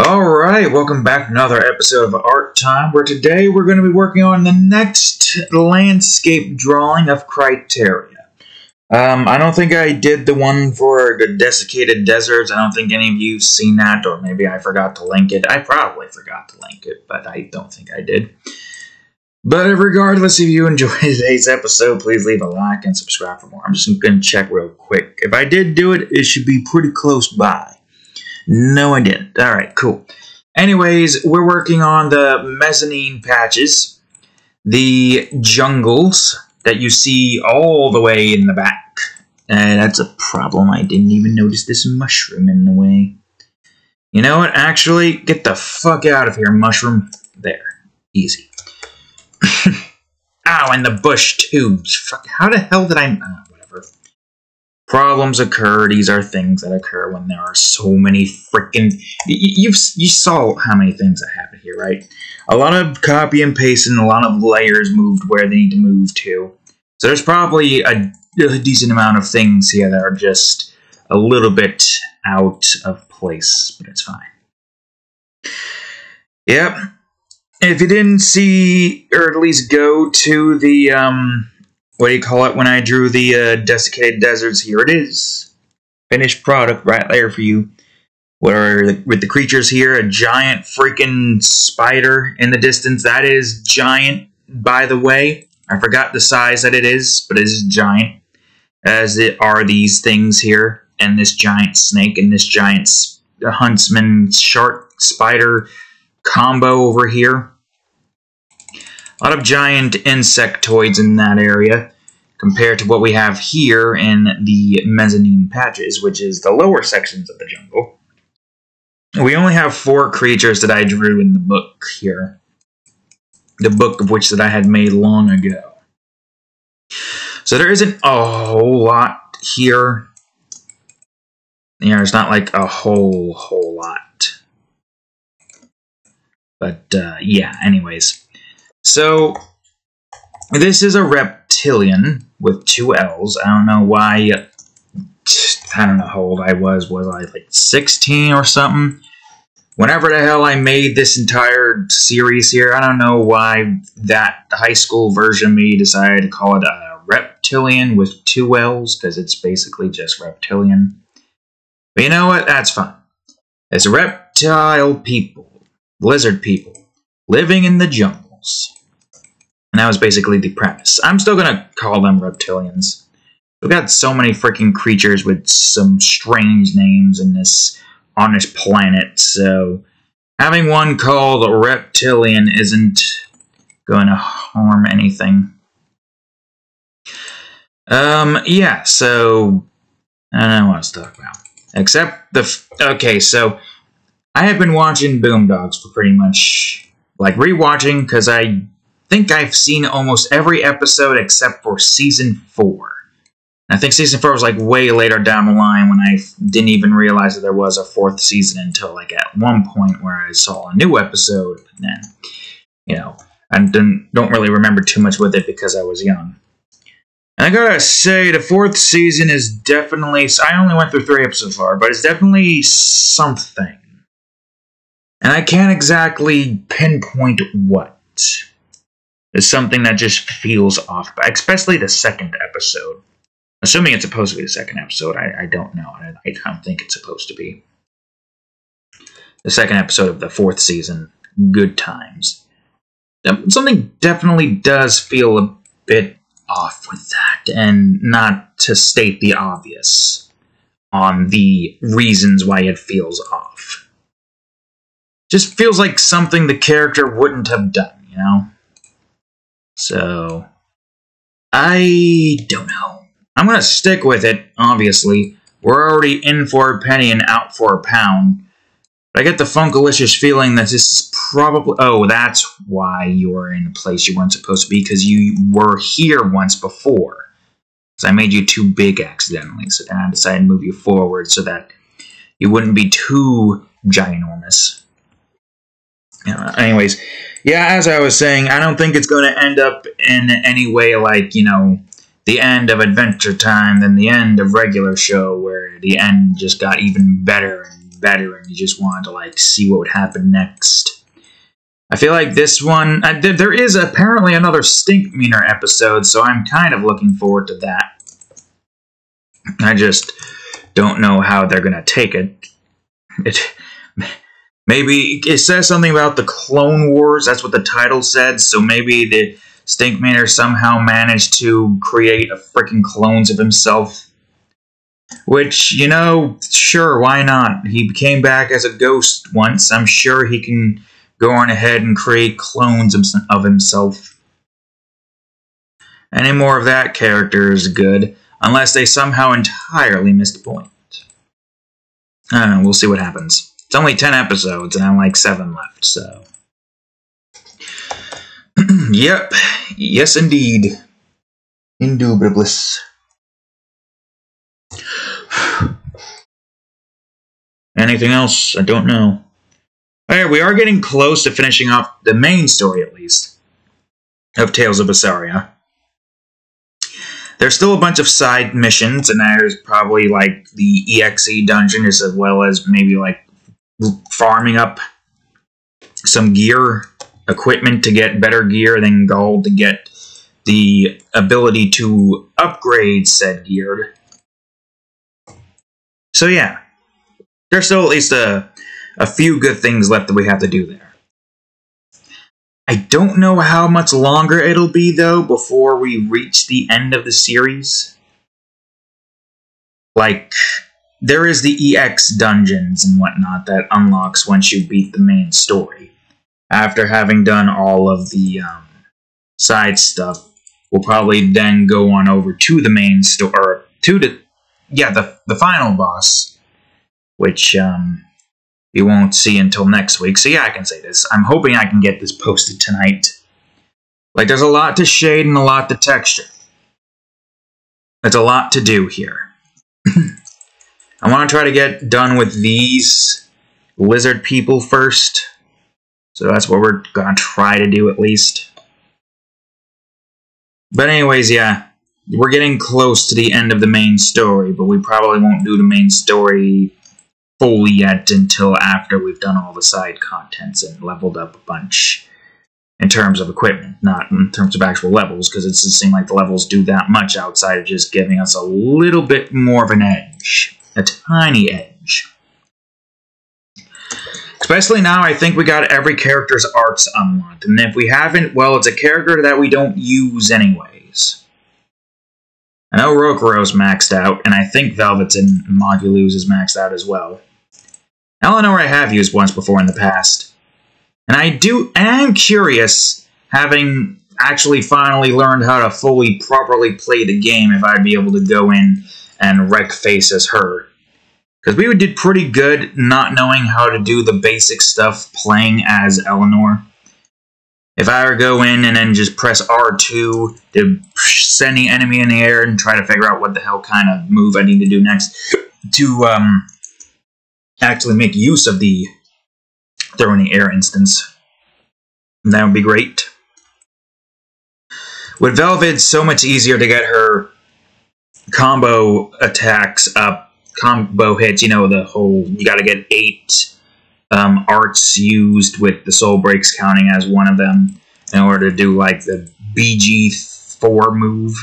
Alright, welcome back to another episode of Art Time, where today we're going to be working on the next landscape drawing of Criterria. Um, I don't think I did the one for the desiccated deserts. I don't think any of you seen that, or maybe I forgot to link it. I probably forgot to link it, but I don't think I did. But regardless if you enjoyed today's episode, please leave a like and subscribe for more. I'm just going to check real quick. If I did do it, it should be pretty close by. No, I didn't. All right, cool. Anyways, we're working on the mezzanine patches, the jungles that you see all the way in the back. And that's a problem. I didn't even notice this mushroom in the way. You know what? Actually, get the fuck out of here, mushroom. There. Easy. Ow, and the bush, tubes. Fuck, how the hell did I... Problems occur. These are things that occur when there are so many freaking. You've you saw how many things that happen here, right? A lot of copy and paste and a lot of layers moved where they need to move to. So there's probably a, a decent amount of things here that are just a little bit out of place, but it's fine. Yep. If you didn't see, or at least go to the um, what do you call it when I drew the uh, desiccated deserts? Here it is. Finished product right there for you. Where with the creatures here, a giant freaking spider in the distance. That is giant, by the way. I forgot the size that it is, but it is giant. As it are these things here, and this giant snake, and this giant huntsman shark spider combo over here. A lot of giant insectoids in that area compared to what we have here in the mezzanine patches, which is the lower sections of the jungle. We only have four creatures that I drew in the book here. The book of which that I had made long ago. So there isn't a whole lot here. You know, it's not like a whole, whole lot. But, uh, yeah, anyways. So, this is a reptilian with two L's. I don't know why. I don't know how old I was. Was I like 16 or something? Whenever the hell I made this entire series here, I don't know why that high school version me decided to call it a reptilian with two L's, because it's basically just reptilian. But you know what? That's fine. It's reptile people, lizard people, living in the jungles. And that was basically the premise. I'm still gonna call them reptilians. We've got so many freaking creatures with some strange names in this on this planet, so having one called a reptilian isn't to harm anything. Um, yeah, so I don't know what to talk about. Except the okay, so I have been watching Boondocks for pretty much like rewatching because I think I've seen almost every episode except for season four. I think season four was like way later down the line when I didn't even realize that there was a fourth season until like at one point where I saw a new episode. And then, you know, I didn't, don't really remember too much with it because I was young. And I gotta say, the fourth season is definitely. I only went through three episodes so far, but it's definitely something. And I can't exactly pinpoint what is something that just feels off, especially the second episode. Assuming it's supposed to be the second episode, I, I don't know. I, I don't think it's supposed to be. The second episode of the fourth season, Good Times. Something definitely does feel a bit off with that, and not to state the obvious on the reasons why it feels off. Just feels like something the character wouldn't have done, you know? So, I don't know. I'm going to stick with it, obviously. We're already in for a penny and out for a pound. But I get the funkalicious feeling that this is probably... Oh, that's why you're in a place you weren't supposed to be, because you were here once before. Because I made you too big accidentally, so then I decided to move you forward so that you wouldn't be too ginormous. Uh, anyways, yeah, as I was saying, I don't think it's going to end up in any way like, you know, the end of Adventure Time than the end of regular show, where the end just got even better and better and you just wanted to like see what would happen next. I feel like this one, uh, th there is apparently another Stink Stinkmeaner episode, so I'm kind of looking forward to that. I just don't know how they're gonna take it. It maybe it says something about the Clone Wars. That's what the title said. So maybe the Stinkmeaner somehow managed to create a freaking clones of himself. Which, you know, sure, why not? He came back as a ghost once. I'm sure he can go on ahead and create clones of himself. Any more of that character is good, unless they somehow entirely missed the point. I don't know, we'll see what happens. It's only 10 episodes, and I'm like 7 left, so... yep. Yes, indeed. Indubitable. Anything else? I don't know. Alright, we are getting close to finishing off the main story, at least, of Tales of Berseria. There's still a bunch of side missions, and there's probably, like, the EXE dungeon, as well as maybe, like, farming up some gear equipment to get better gear, then gold to get the ability to upgrade said gear. So yeah, there's still at least a, a few good things left that we have to do there. I don't know how much longer it'll be, though, before we reach the end of the series. Like, there is the EX dungeons and whatnot that unlocks once you beat the main story after having done all of the um, side stuff, we'll probably then go on over to the main story, or to the, yeah, the, the final boss, which um, you won't see until next week. So yeah, I can say this. I'm hoping I can get this posted tonight. Like, there's a lot to shade and a lot to texture. There's a lot to do here. I want to try to get done with these lizard people first. So that's what we're going to try to do at least. But anyways, yeah, we're getting close to the end of the main story, but we probably won't do the main story fully yet until after we've done all the side contents and leveled up a bunch in terms of equipment, not in terms of actual levels, because it doesn't seem like the levels do that much outside of just giving us a little bit more of an edge. A tiny edge. Especially now, I think we got every character's arts unlocked. And if we haven't, well, it's a character that we don't use anyways. I know Rokurou's maxed out, and I think Velvet's and Magilou's is maxed out as well. Eleanor I have used once before in the past. And I do am curious, having actually finally learned how to fully properly play the game, if I'd be able to go in and wreck face as her. Because we did pretty good not knowing how to do the basic stuff playing as Eleanor. If I were to go in and then just press R2 to send the enemy in the air and try to figure out what the hell kind of move I need to do next to um, actually make use of the throw in the air instance, that would be great. With Velvet, so much easier to get her combo attacks up combo hits, you know, the whole you got to get eight um, arts used with the soul breaks counting as one of them in order to do like the BG4 move.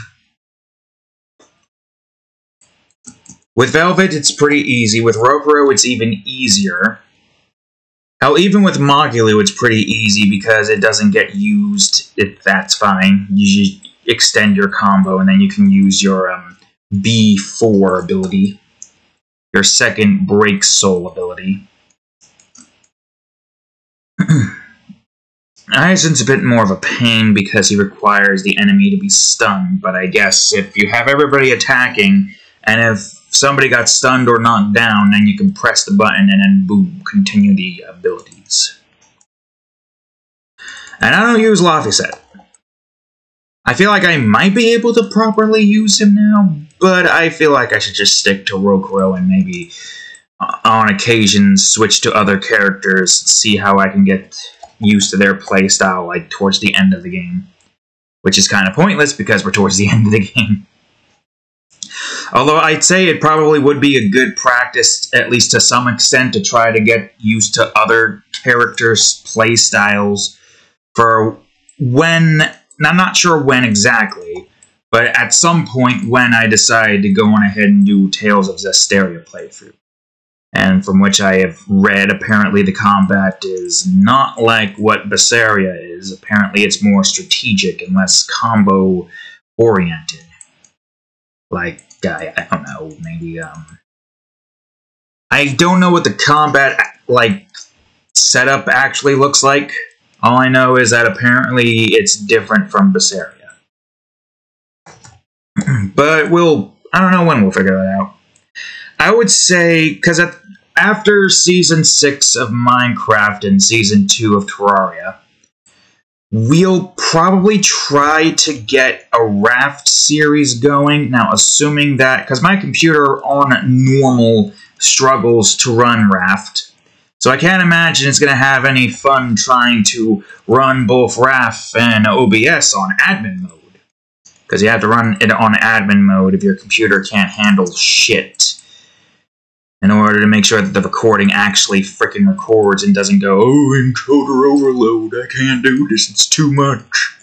With Velvet, it's pretty easy. With Rokurou, it's even easier. Hell, even with Magilou, it's pretty easy because it doesn't get used. If that's fine, you just extend your combo and then you can use your um, B4 ability your second break soul ability. Eizen's a bit more of a pain because he requires the enemy to be stunned, but I guess if you have everybody attacking, and if somebody got stunned or knocked down, then you can press the button and then boom, continue the abilities. And I don't use Laphicet. I feel like I might be able to properly use him now, but I feel like I should just stick to Rokurou and maybe uh, on occasion switch to other characters, and see how I can get used to their playstyle like towards the end of the game. Which is kind of pointless because we're towards the end of the game. Although I'd say it probably would be a good practice, at least to some extent, to try to get used to other characters' playstyles for when. I'm not sure when exactly, but at some point when I decide to go on ahead and do Tales of Zestiria playthrough. And from which I have read, apparently the combat is not like what Berseria is. Apparently it's more strategic and less combo oriented. Like, I, I don't know, maybe, um... I don't know what the combat, like, setup actually looks like. All I know is that apparently it's different from Berseria. But we'll, I don't know when we'll figure that out. I would say, because after season 6 of Minecraft and season 2 of Terraria, we'll probably try to get a raft series going. Now, assuming that, because my computer on normal struggles to run raft, so I can't imagine it's going to have any fun trying to run both Raft and OBS on admin mode. Because you have to run it on admin mode if your computer can't handle shit. In order to make sure that the recording actually freaking records and doesn't go, oh, encoder overload, I can't do this, it's too much.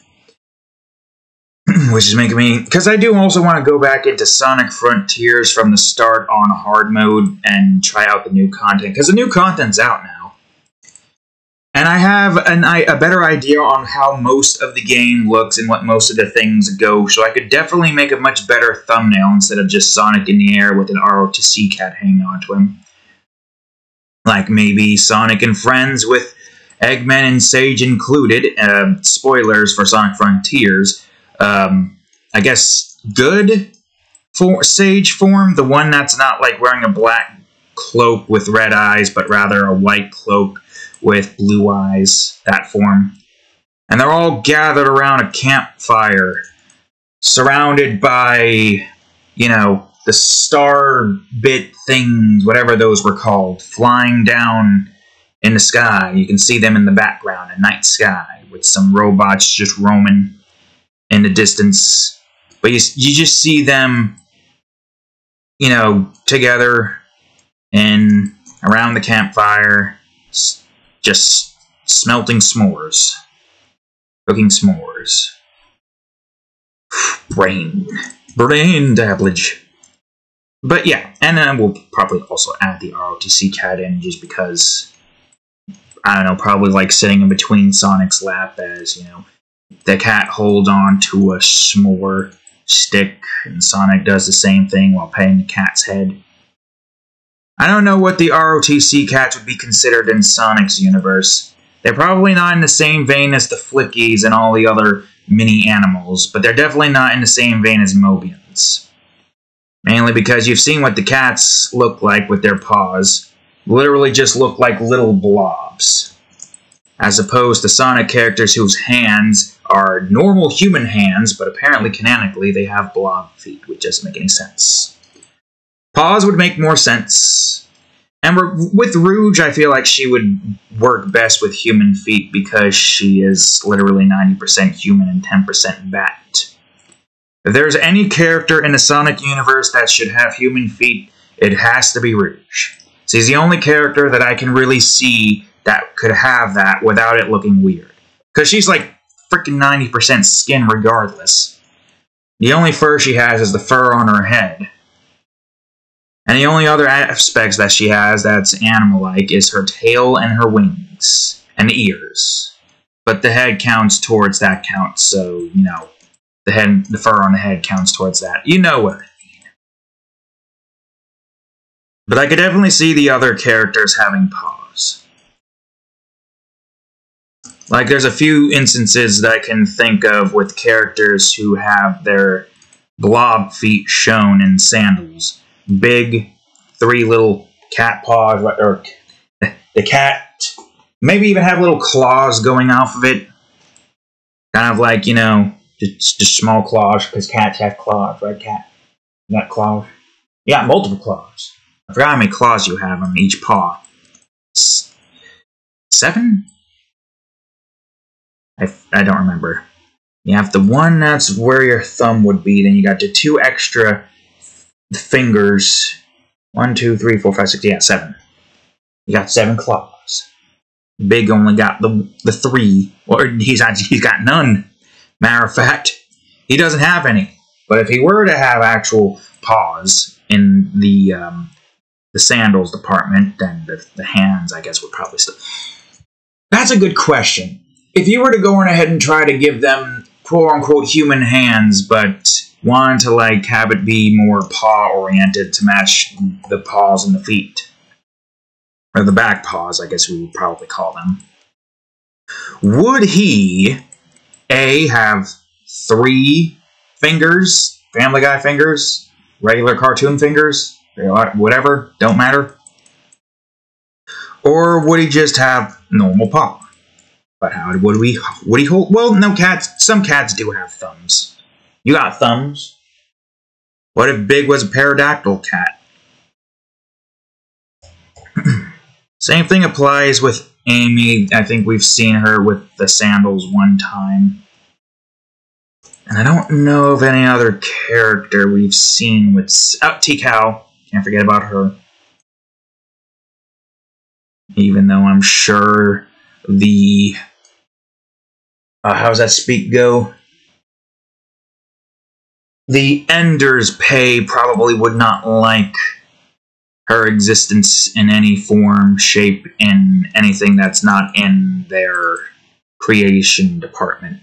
Which is making me... Because I do also want to go back into Sonic Frontiers from the start on hard mode and try out the new content. Because the new content's out now. And I have an, a better idea on how most of the game looks and what most of the things go, so I could definitely make a much better thumbnail instead of just Sonic in the air with an ROTC cat hanging onto him. Like maybe Sonic and Friends with Eggman and Sage included. Uh, spoilers for Sonic Frontiers um, I guess, good for Sage form. The one that's not like wearing a black cloak with red eyes, but rather a white cloak with blue eyes, that form. And they're all gathered around a campfire, surrounded by, you know, the star bit things, whatever those were called, flying down in the sky. You can see them in the background, a night sky, with some robots just roaming in the distance. But you, you just see them, you know, together and around the campfire, just smelting s'mores, cooking s'mores. Brain. Brain dabblage. But yeah, and then we'll probably also add the ROTC cat in just because, I don't know, probably like sitting in between Sonic's lap as, you know, the cat holds on to a s'more stick, and Sonic does the same thing while petting the cat's head. I don't know what the ROTC cats would be considered in Sonic's universe. They're probably not in the same vein as the Flickies and all the other mini animals, but they're definitely not in the same vein as Mobians. Mainly because you've seen what the cats look like with their paws. Literally just look like little blobs as opposed to Sonic characters whose hands are normal human hands, but apparently canonically they have blob feet, which doesn't make any sense. Paws would make more sense. And with Rouge, I feel like she would work best with human feet because she is literally 90% human and 10% bat. If there's any character in the Sonic universe that should have human feet, it has to be Rouge. She's the only character that I can really see that could have that without it looking weird. Because she's like freaking 90% skin regardless. The only fur she has is the fur on her head. And the only other aspects that she has that's animal-like is her tail and her wings. And ears. But the head counts towards that count, so, you know, the head, the fur on the head counts towards that. You know what I mean. But I could definitely see the other characters having paws. Like, there's a few instances that I can think of with characters who have their blob feet shown in sandals. Big, three little cat paws, or the cat maybe even have little claws going off of it. Kind of like, you know, just, just small claws, because cats have claws, right, cat? You got claws? Yeah, multiple claws. I forgot how many claws you have on each paw. Seven? I, I don't remember. You have the one that's where your thumb would be, then you got the two extra fingers. One, two, three, four, five, six. Yeah, seven. He got seven claws. Big only got the the three, or he's he's got none. Matter of fact, he doesn't have any. But if he were to have actual paws in the um, the sandals department, then the, the hands, I guess, would probably still. That's a good question. If you were to go on ahead and try to give them quote unquote human hands, but wanted to like have it be more paw oriented to match the paws and the feet, or the back paws, I guess we would probably call them. Would he a have three fingers, Family Guy fingers, regular cartoon fingers, whatever, don't matter? Or would he just have normal paw? But how would we would he hold? Well, no cats. Some cats do have thumbs. You got thumbs. What if Big was a pterodactyl cat? Same thing applies with Amy. I think we've seen her with the sandals one time. And I don't know of any other character we've seen with... Oh, Tikal. Can't forget about her. Even though I'm sure the... Uh, how's that speak go? The Enders Pay probably would not like her existence in any form, shape, in anything that's not in their creation department.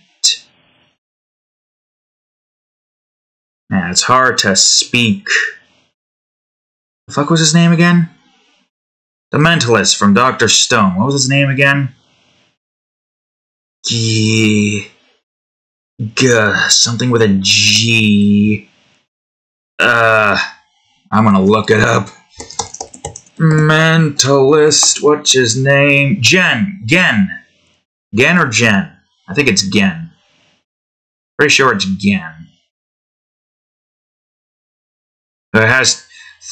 Yeah, it's hard to speak. The fuck was his name again? The Mentalist from Dr. Stone. What was his name again? G. G. Something with a G. Uh. I'm gonna look it up. Mentalist. What's his name? Jen. Gen. Gen or Jen? I think it's Gen. Pretty sure it's Gen. It has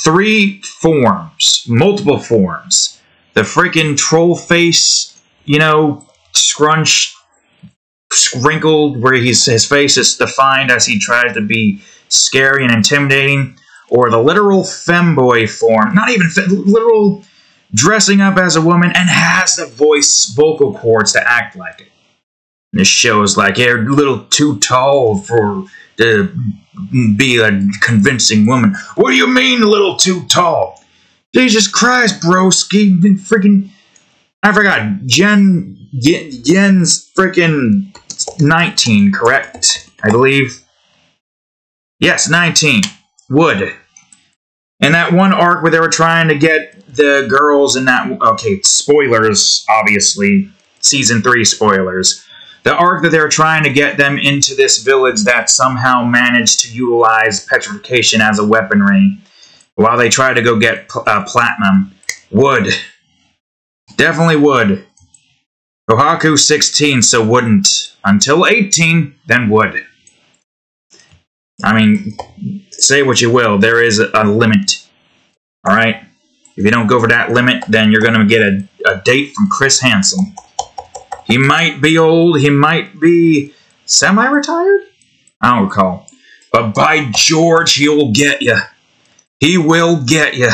three forms, multiple forms. The freaking troll face, you know, scrunched, wrinkled, where he's, his face is defined as he tries to be scary and intimidating, or the literal femboy form, not even literal dressing up as a woman and has the voice vocal cords to act like it. This show is like, you're a little too tall for to be a convincing woman. What do you mean, a little too tall? Jesus Christ, broski. Freaking. I forgot. Jen. Jen's freaking 19, correct? I believe. Yes, 19. Wood. And that one arc where they were trying to get the girls in that. Okay, spoilers, obviously. Season 3 spoilers the arc that they're trying to get them into this village that somehow managed to utilize petrification as a weaponry while they try to go get uh, platinum. Wood. Definitely would. Kohaku 16, so wouldn't. Until 18, then would. I mean, say what you will, there is a, a limit. Alright? If you don't go for that limit, then you're going to get a, a date from Chris Hansen. He might be old, he might be semi-retired? I don't recall. But by George, he'll get you. He will get you.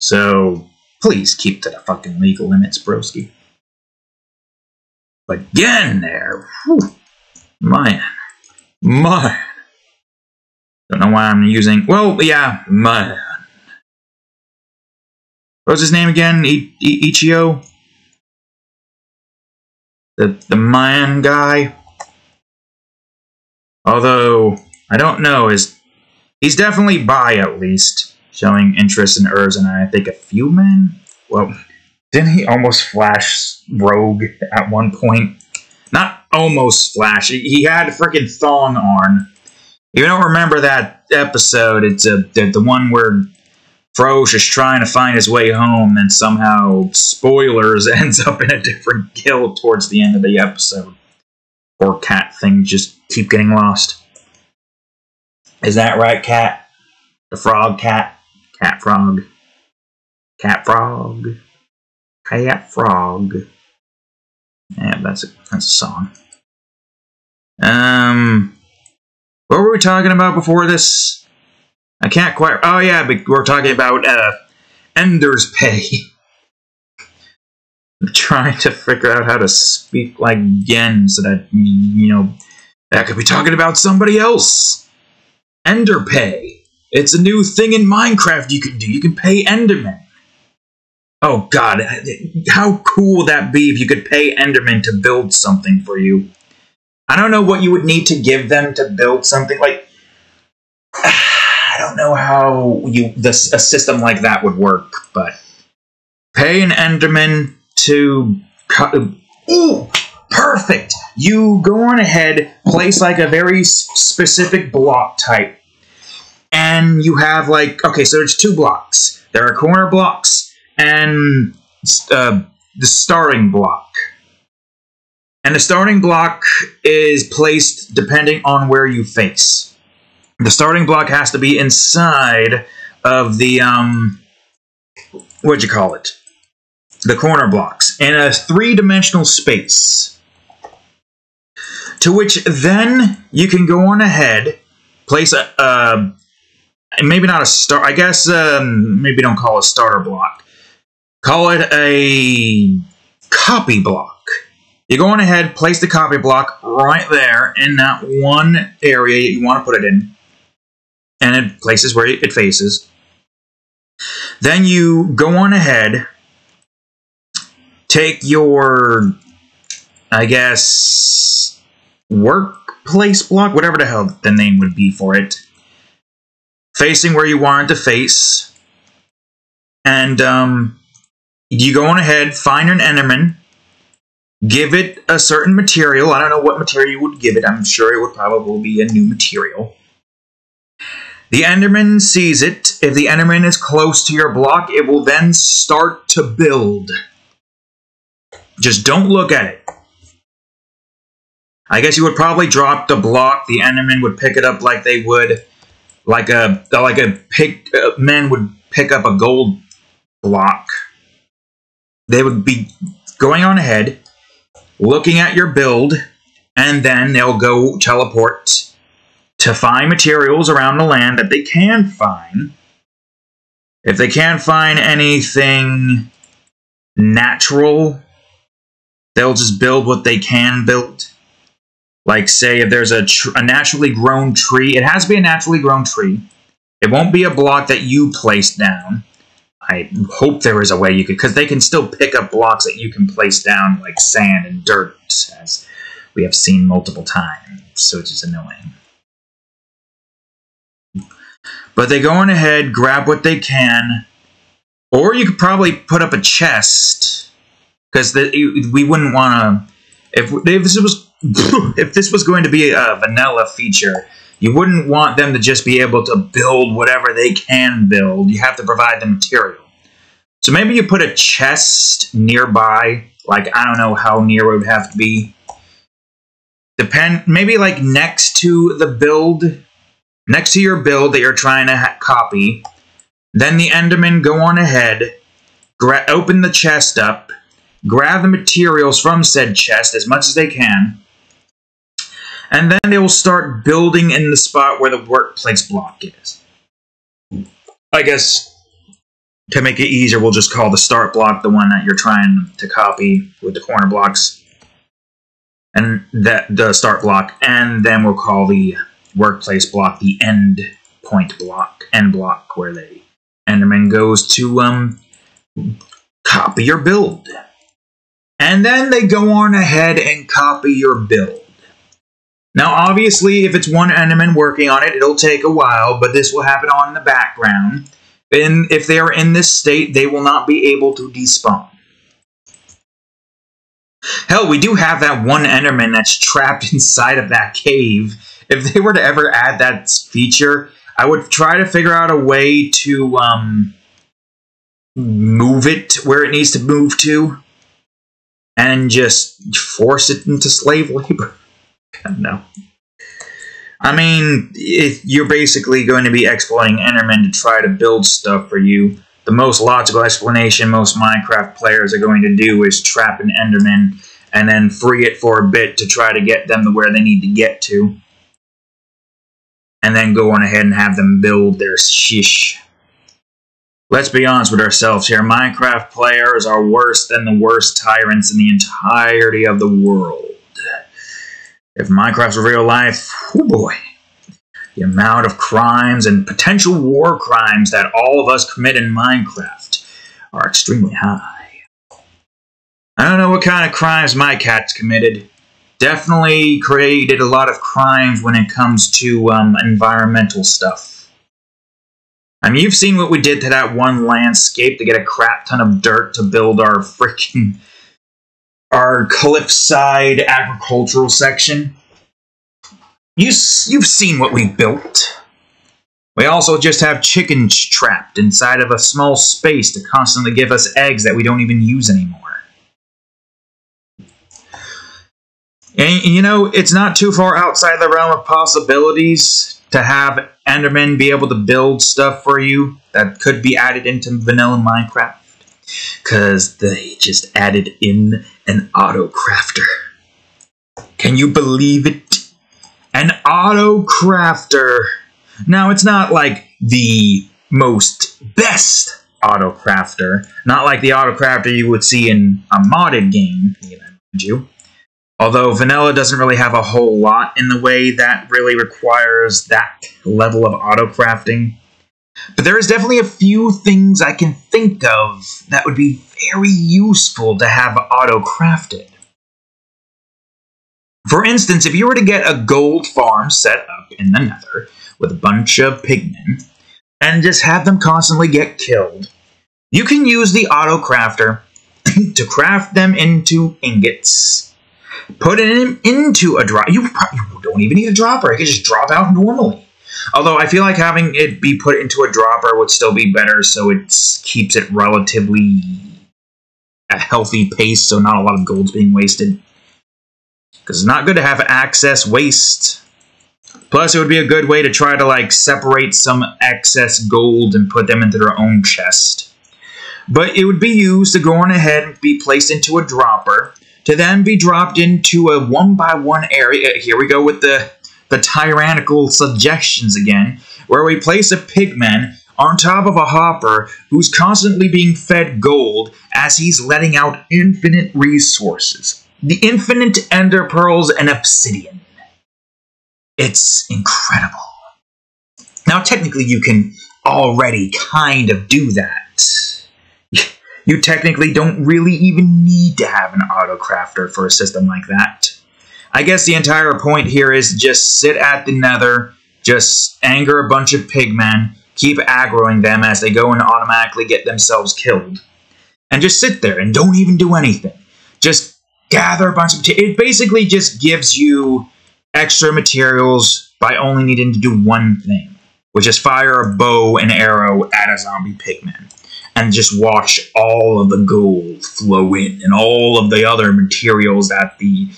So, please keep to the fucking legal limits, broski. Again there, whew, man, man. Don't know why I'm using, well, yeah, man. What's his name again? I Ichiya? the the Mayan guy. Although I don't know, is he's definitely bi at least, showing interest in Urs and I think a few men. Well, didn't he almost flash Rogue at one point? Not almost flash. He had a freaking thong on. If you don't remember that episode, it's a, the, the one where Frosch is trying to find his way home and somehow, spoilers, ends up in a different guild towards the end of the episode. Or cat things just keep getting lost. Is that right, cat? The frog cat? Cat frog. Cat frog. Cat frog. Yeah, that's a that's a song. Um what were we talking about before this? I can't quite. Oh yeah, but we're talking about uh, Ender's Pay. I'm trying to figure out how to speak like Yen so that you know that could be talking about somebody else. Ender Pay. It's a new thing in Minecraft you can do. You can pay Endermen. Oh god, how cool would that be if you could pay Enderman to build something for you? I don't know what you would need to give them to build something like I don't know how you this a system like that would work, but pay an Enderman to cut. Ooh, perfect. You go on ahead, place like a very specific block type, and you have like okay, so there's two blocks. There are corner blocks and uh, the starting block. And the starting block is placed depending on where you face. The starting block has to be inside of the um, what'd you call it? The corner blocks in a three-dimensional space. To which then you can go on ahead, place a, uh, maybe not a start. I guess um, maybe don't call it a starter block. Call it a copy block. You go on ahead, place the copy block right there in that one area you want to put it in and it places where it faces. Then you go on ahead, take your, I guess, workplace block, whatever the hell the name would be for it, facing where you want it to face, and um, you go on ahead, find an Enderman, give it a certain material. I don't know what material you would give it. I'm sure it would probably be a new material. The Enderman sees it. If the Enderman is close to your block, it will then start to build. Just don't look at it. I guess you would probably drop the block. The Enderman would pick it up like they would, like a like a pick uh, men would pick up a gold block. They would be going on ahead, looking at your build, and then they'll go teleport to find materials around the land that they can find. If they can't find anything natural, they'll just build what they can build. Like, say, if there's a, a naturally grown tree, it has to be a naturally grown tree. It won't be a block that you place down. I hope there is a way you could, because they can still pick up blocks that you can place down, like sand and dirt, as we have seen multiple times, so it's just annoying. But they go on ahead, grab what they can, or you could probably put up a chest because we wouldn't want to. If, if this was if this was going to be a vanilla feature, you wouldn't want them to just be able to build whatever they can build. You have to provide the material. So maybe you put a chest nearby, like I don't know how near it would have to be. Depend maybe like next to the build next to your build that you're trying to copy. Then the Endermen go on ahead, open the chest up, grab the materials from said chest as much as they can, and then they will start building in the spot where the workplace block is. I guess to make it easier, we'll just call the start block the one that you're trying to copy with the corner blocks, and that the start block, and then we'll call the workplace block, the end point block, end block, where the Enderman goes to um, copy your build. And then they go on ahead and copy your build. Now, obviously, if it's one Enderman working on it, it'll take a while, but this will happen on the background. And if they are in this state, they will not be able to despawn. Hell, we do have that one Enderman that's trapped inside of that cave if they were to ever add that feature, I would try to figure out a way to um, move it where it needs to move to and just force it into slave labor. no. I mean, you're basically going to be exploiting Endermen to try to build stuff for you. The most logical explanation most Minecraft players are going to do is trap an Enderman and then free it for a bit to try to get them to where they need to get to. and then go on ahead and have them build their shish. Let's be honest with ourselves here. Minecraft players are worse than the worst tyrants in the entirety of the world. If Minecraft's real life, oh boy, the amount of crimes and potential war crimes that all of us commit in Minecraft are extremely high. I don't know what kind of crimes my cat's committed. Definitely created a lot of crimes when it comes to um, environmental stuff. I mean, you've seen what we did to that one landscape to get a crap ton of dirt to build our freaking our cliffside agricultural section. You, you've seen what we built. We also just have chickens trapped inside of a small space to constantly give us eggs that we don't even use anymore. And, you know, it's not too far outside the realm of possibilities to have Enderman be able to build stuff for you that could be added into vanilla Minecraft. Because they just added in an auto crafter. Can you believe it? An auto crafter. Now, it's not like the most best auto crafter, not like the auto crafter you would see in a modded game, you. Although vanilla doesn't really have a whole lot in the way that really requires that level of auto crafting. But there is definitely a few things I can think of that would be very useful to have auto crafted. For instance, if you were to get a gold farm set up in the nether with a bunch of pigmen and just have them constantly get killed, you can use the auto crafter to craft them into ingots. Put it into a drop. You, you don't even need a dropper. It can just drop out normally. Although I feel like having it be put into a dropper would still be better, so it keeps it relatively a healthy pace, so not a lot of gold's being wasted. Because it's not good to have access waste. Plus, it would be a good way to try to like separate some excess gold and put them into their own chest. But it would be used to go on ahead and be placed into a dropper, to then be dropped into a one by one area. Here we go with the the tyrannical suggestions again, where we place a pigman on top of a hopper who's constantly being fed gold as he's letting out infinite resources. The infinite ender pearls and obsidian. It's incredible. Now, technically, you can already kind of do that. You technically don't really even need to have an auto crafter for a system like that. I guess the entire point here is just sit at the nether, just anger a bunch of pigmen, keep aggroing them as they go and automatically get themselves killed. And just sit there and don't even do anything. Just gather a bunch of... It basically just gives you extra materials by only needing to do one thing, which is fire a bow and arrow at a zombie pigman. And just watch all of the gold flow in and all of the other materials that the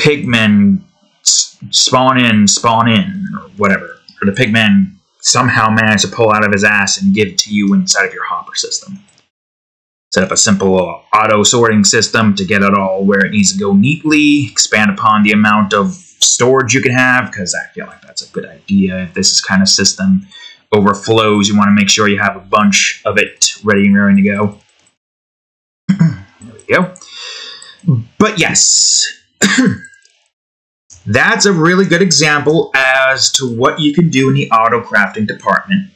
pigmen spawn in, spawn in, or whatever. Or the pigmen somehow manage to pull out of his ass and give to you inside of your hopper system. Set up a simple auto sorting system to get it all where it needs to go neatly. Expand upon the amount of storage you can have, because I feel like that's a good idea. If this is kind of system overflows, you want to make sure you have a bunch of it ready and ready to go. there we go. But yes. That's a really good example as to what you can do in the auto crafting department.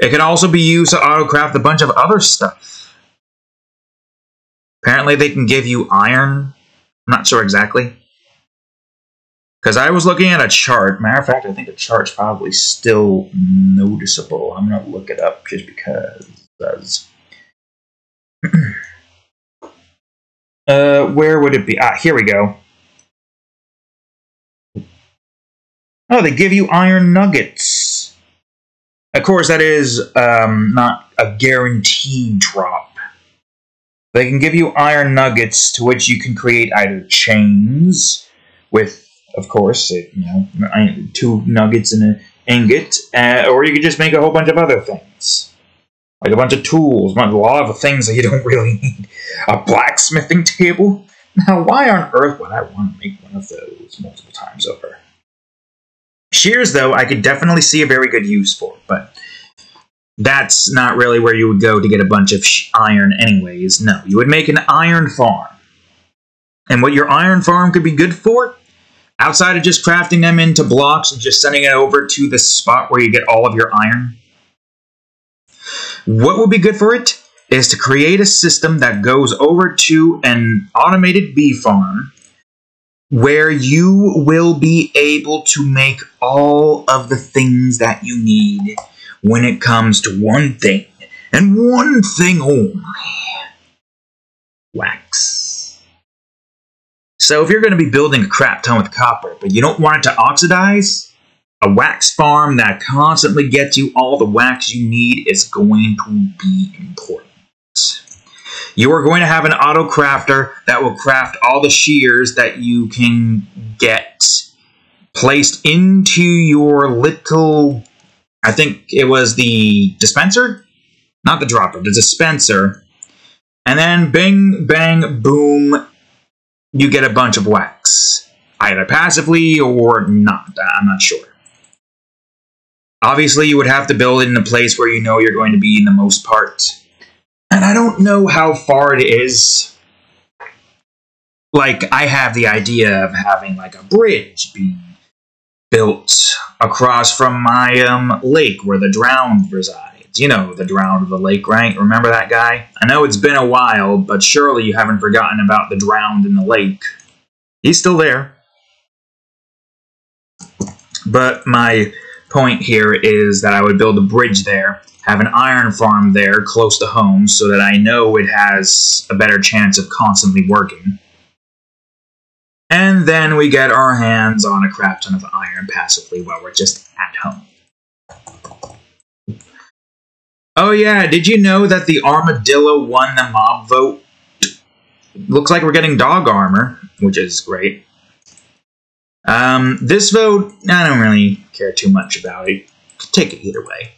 It can also be used to auto craft a bunch of other stuff. Apparently they can give you iron. I'm not sure exactly. Because I was looking at a chart. Matter of fact, I think the chart's probably still noticeable. I'm going to look it up just because uh, where would it be? Ah, here we go. Oh, they give you iron nuggets. Of course, that is um, not a guaranteed drop. They can give you iron nuggets to which you can create either chains with, of course, you know, two nuggets in an ingot, uh, or you could just make a whole bunch of other things. Like a bunch of tools, a lot of things that you don't really need. A blacksmithing table? Now, why on earth would I want to make one of those multiple times over? Shears, though, I could definitely see a very good use for, but that's not really where you would go to get a bunch of iron anyways. No, you would make an iron farm. And what your iron farm could be good for, outside of just crafting them into blocks and just sending it over to the spot where you get all of your iron, what would be good for it is to create a system that goes over to an automated bee farm where you will be able to make all of the things that you need when it comes to one thing, and one thing only wax. So, if you're going to be building a crap ton with copper, but you don't want it to oxidize, a wax farm that constantly gets you all the wax you need is going to be important. You are going to have an auto crafter that will craft all the shears that you can get placed into your little I think it was the dispenser, not the dropper, the dispenser. And then bing, bang, boom, you get a bunch of wax. Either passively or not, I'm not sure. Obviously, you would have to build it in a place where you know you're going to be in the most part. And I don't know how far it is. Like, I have the idea of having like a bridge be built across from my um, lake where the drowned resides. You know, the drowned of the lake, right? Remember that guy? I know it's been a while, but surely you haven't forgotten about the drowned in the lake. He's still there. But my point here is that I would build a bridge there, have an iron farm there close to home so that I know it has a better chance of constantly working. And then we get our hands on a crap ton of iron passively while we're just at home. Oh yeah, did you know that the armadillo won the mob vote? Looks like we're getting dog armor, which is great. Um, this vote, I don't really care too much about it. Could take it either way.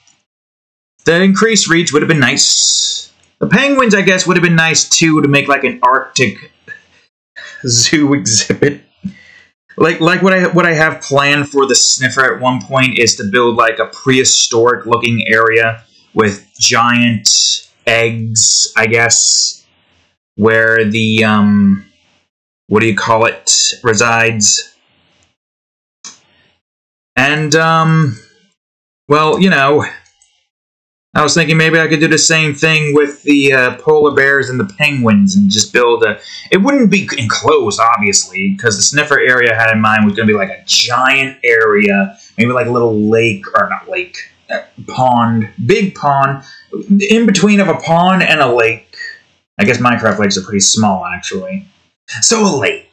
The increased reach would have been nice. The penguins, I guess, would have been nice too to make like an Arctic zoo exhibit. Like like what I what I have planned for the sniffer at one point is to build like a prehistoric looking area with giant eggs, I guess, where the um what do you call it resides. And um well, you know, I was thinking maybe I could do the same thing with the uh, polar bears and the penguins and just build a. It wouldn't be enclosed, obviously, because the sniffer area I had in mind was going to be like a giant area, maybe like a little lake, or not lake, uh, pond, big pond, in between of a pond and a lake. I guess Minecraft lakes are pretty small, actually. So a lake,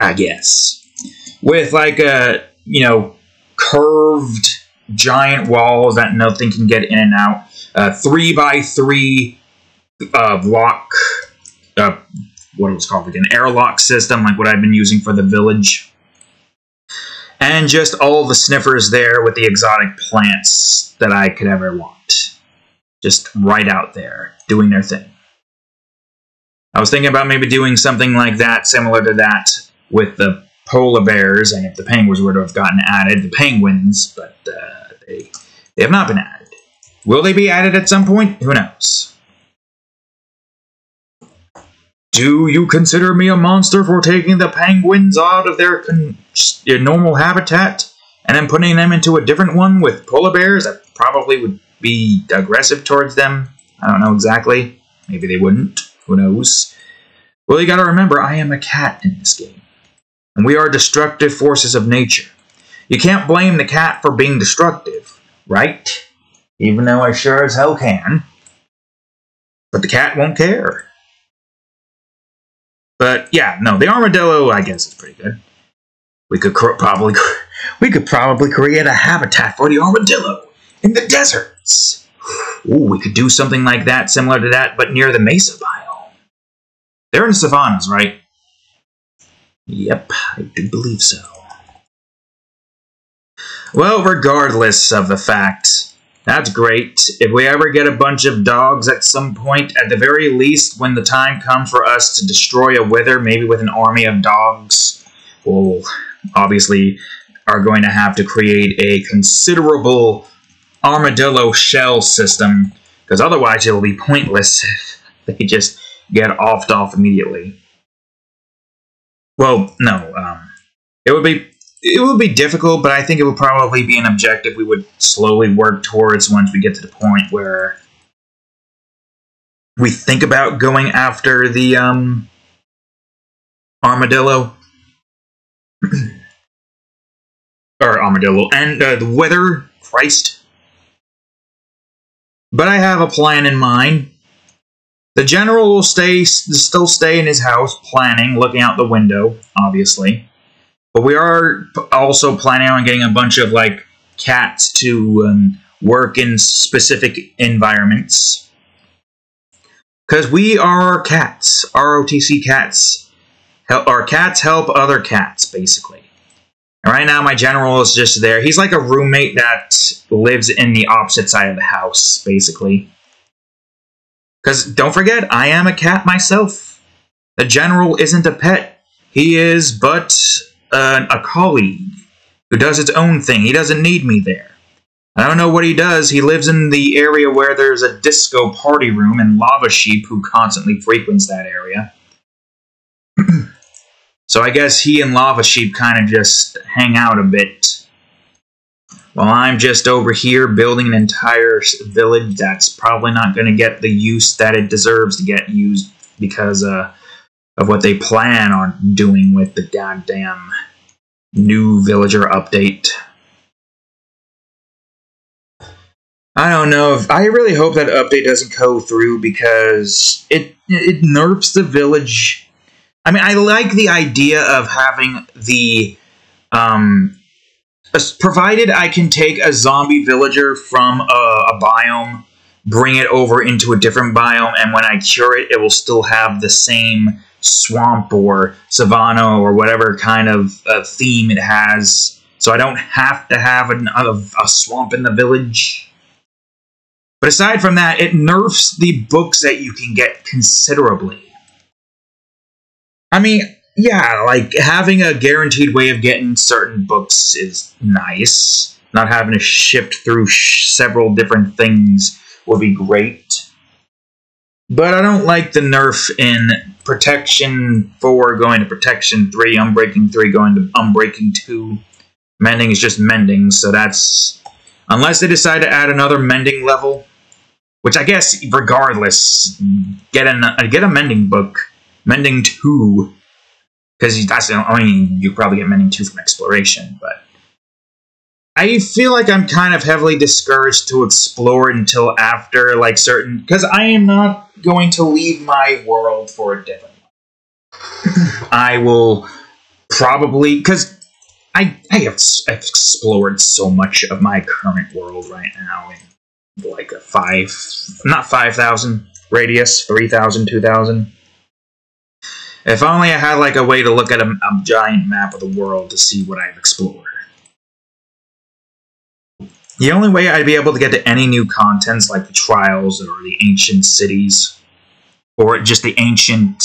I guess. With like a, you know, curved giant walls that nothing can get in and out. Uh, three by three uh, lock, uh, what it was called again, airlock system, like what I've been using for the village. And just all the sniffers there with the exotic plants that I could ever want. Just right out there, doing their thing. I was thinking about maybe doing something like that, similar to that, with the polar bears, and if the penguins were to have gotten added, the penguins, but uh, they, have not been added. Will they be added at some point? Who knows? Do you consider me a monster for taking the penguins out of their, their normal habitat and then putting them into a different one with polar bears that probably would be aggressive towards them? I don't know exactly. Maybe they wouldn't. Who knows? Well, you gotta remember, I am a cat in this game and we are destructive forces of nature. You can't blame the cat for being destructive, right? Even though I sure as hell can. But the cat won't care. But yeah, no, the armadillo, I guess, is pretty good. We could probably we could probably create a habitat for the armadillo in the deserts. Ooh, we could do something like that, similar to that, but near the mesa biome. They're in savannas, right? Yep, I do believe so. Well, regardless of the fact, that's great. If we ever get a bunch of dogs at some point, at the very least, when the time comes for us to destroy a wither, maybe with an army of dogs, we'll obviously are going to have to create a considerable armadillo shell system, because otherwise it'll be pointless if they just get offed off immediately. Well, no, um, it would be it would be difficult, but I think it would probably be an objective we would slowly work towards once we get to the point where we think about going after the um, armadillo or armadillo and uh, the weather Christ. But I have a plan in mind. The general will stay still stay in his house, planning, looking out the window, obviously. But we are also planning on getting a bunch of like cats to um, work in specific environments. Because we are cats, ROTC cats. Our cats help other cats, basically. And right now, my general is just there. He's like a roommate that lives in the opposite side of the house, basically. Because don't forget, I am a cat myself. The general isn't a pet. He is but uh, a colleague who does its own thing. He doesn't need me there. I don't know what he does. He lives in the area where there's a disco party room and Lava Sheep who constantly frequents that area. so I guess he and Lava Sheep kind of just hang out a bit. While I'm just over here building an entire village that's probably not going to get the use that it deserves to get used because uh, of what they plan on doing with the goddamn new villager update. I don't know if I really hope that update doesn't go through because it it nerfs the village. I mean, I like the idea of having the um provided I can take a zombie villager from a, a biome, bring it over into a different biome, and when I cure it, it will still have the same swamp or savanna or whatever kind of uh, theme it has. So I don't have to have an, a, a swamp in the village. But aside from that, it nerfs the books that you can get considerably. I mean, yeah, like having a guaranteed way of getting certain books is nice. Not having to shift through several different things would be great. But I don't like the nerf in Protection 4 going to Protection 3, Unbreaking 3 going to Unbreaking 2. Mending is just mending, so that's... Unless they decide to add another mending level, which I guess, regardless, get, an, uh, get a mending book. Mending 2. Because that's, I mean, you probably get mending 2 from Exploration, but... I feel like I'm kind of heavily discouraged to explore until after, like, certain... Because I am not going to leave my world for a different one. I will probably... Because I, I have explored so much of my current world right now in, like, a five... Not 5,000 radius, 3,000, 2,000. If only I had, like, a way to look at a, a giant map of the world to see what I've explored. The only way I'd be able to get to any new contents like the trials or the ancient cities or just the ancient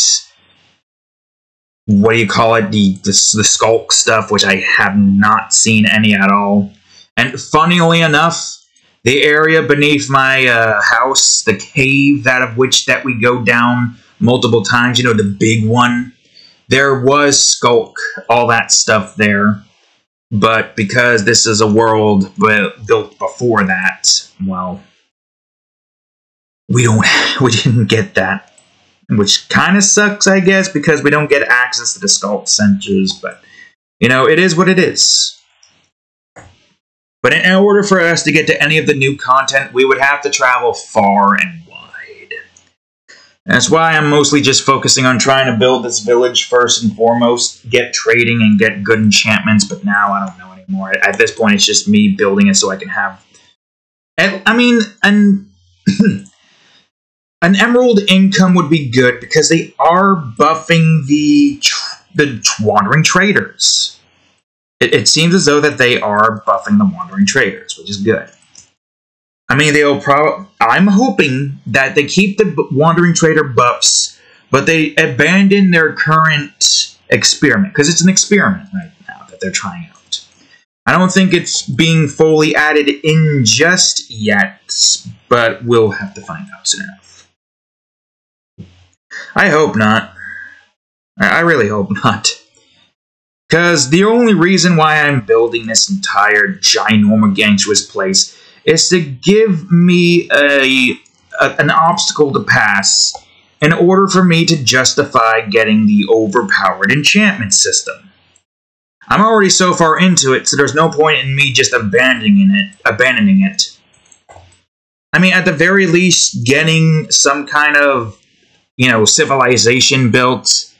what do you call it the, the the sculk stuff which I have not seen any at all. And funnily enough, the area beneath my uh, house, the cave that of which that we go down multiple times, you know, the big one, there was sculk, all that stuff there. But because this is a world built before that, well, we don't, we didn't get that, which kind of sucks, I guess, because we don't get access to the sculk sensors. But you know, it is what it is. But in order for us to get to any of the new content, we would have to travel far and that's why I'm mostly just focusing on trying to build this village first and foremost, get trading and get good enchantments, but now I don't know anymore. At this point, it's just me building it so I can have... I mean, an, an emerald income would be good because they are buffing the, the wandering traders. It, it seems as though that they are buffing the wandering traders, which is good. I mean, they'll probably. I'm hoping that they keep the Wandering Trader buffs, but they abandon their current experiment because it's an experiment right now that they're trying out. I don't think it's being fully added in just yet, but we'll have to find out soon enough. I hope not. I really hope not. Because the only reason why I'm building this entire ginormous place is to give me a, a, an obstacle to pass in order for me to justify getting the overpowered enchantment system. I'm already so far into it, so there's no point in me just abandoning it. Abandoning it. I mean, at the very least, getting some kind of, you know, civilization built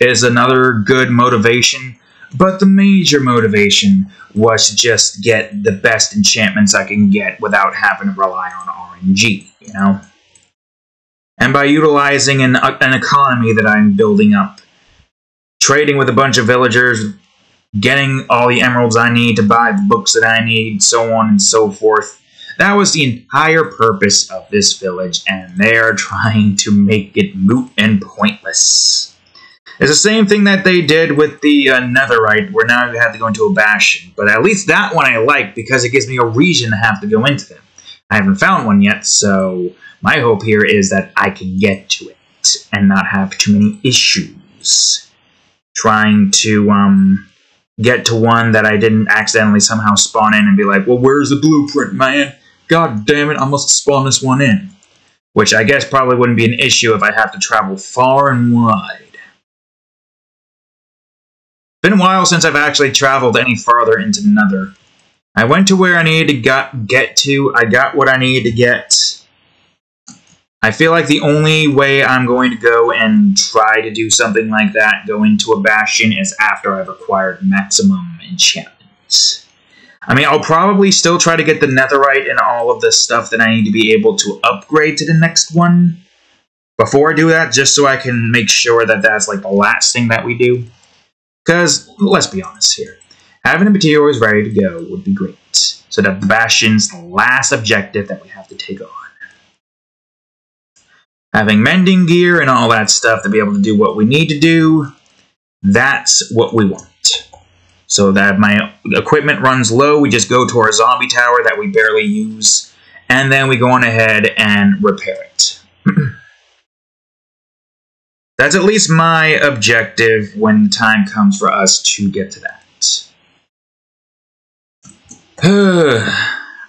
is another good motivation. But the major motivation was to just get the best enchantments I can get without having to rely on RNG, you know? And by utilizing an, uh, an economy that I'm building up, trading with a bunch of villagers, getting all the emeralds I need to buy the books that I need, so on and so forth. That was the entire purpose of this village, and they are trying to make it moot and pointless. It's the same thing that they did with the uh, Netherite, where now you have to go into a Bastion. But at least that one I like because it gives me a reason to have to go into them. I haven't found one yet, so my hope here is that I can get to it and not have too many issues trying to um, get to one that I didn't accidentally somehow spawn in and be like, well, where's the blueprint, man? God damn it, I must spawn this one in. Which I guess probably wouldn't be an issue if I have to travel far and wide. Been a while since I've actually traveled any farther into the Nether. I went to where I needed to got, get to. I got what I needed to get. I feel like the only way I'm going to go and try to do something like that, go into a Bastion, is after I've acquired maximum enchantments. I mean, I'll probably still try to get the netherite and all of the stuff that I need to be able to upgrade to the next one before I do that, just so I can make sure that that's like the last thing that we do. Because, let's be honest here, having the materials ready to go would be great, so that the Bastion's the last objective that we have to take on. Having mending gear and all that stuff to be able to do what we need to do, that's what we want. So that my equipment runs low, we just go to our zombie tower that we barely use, and then we go on ahead and repair it. That's at least my objective when the time comes for us to get to that.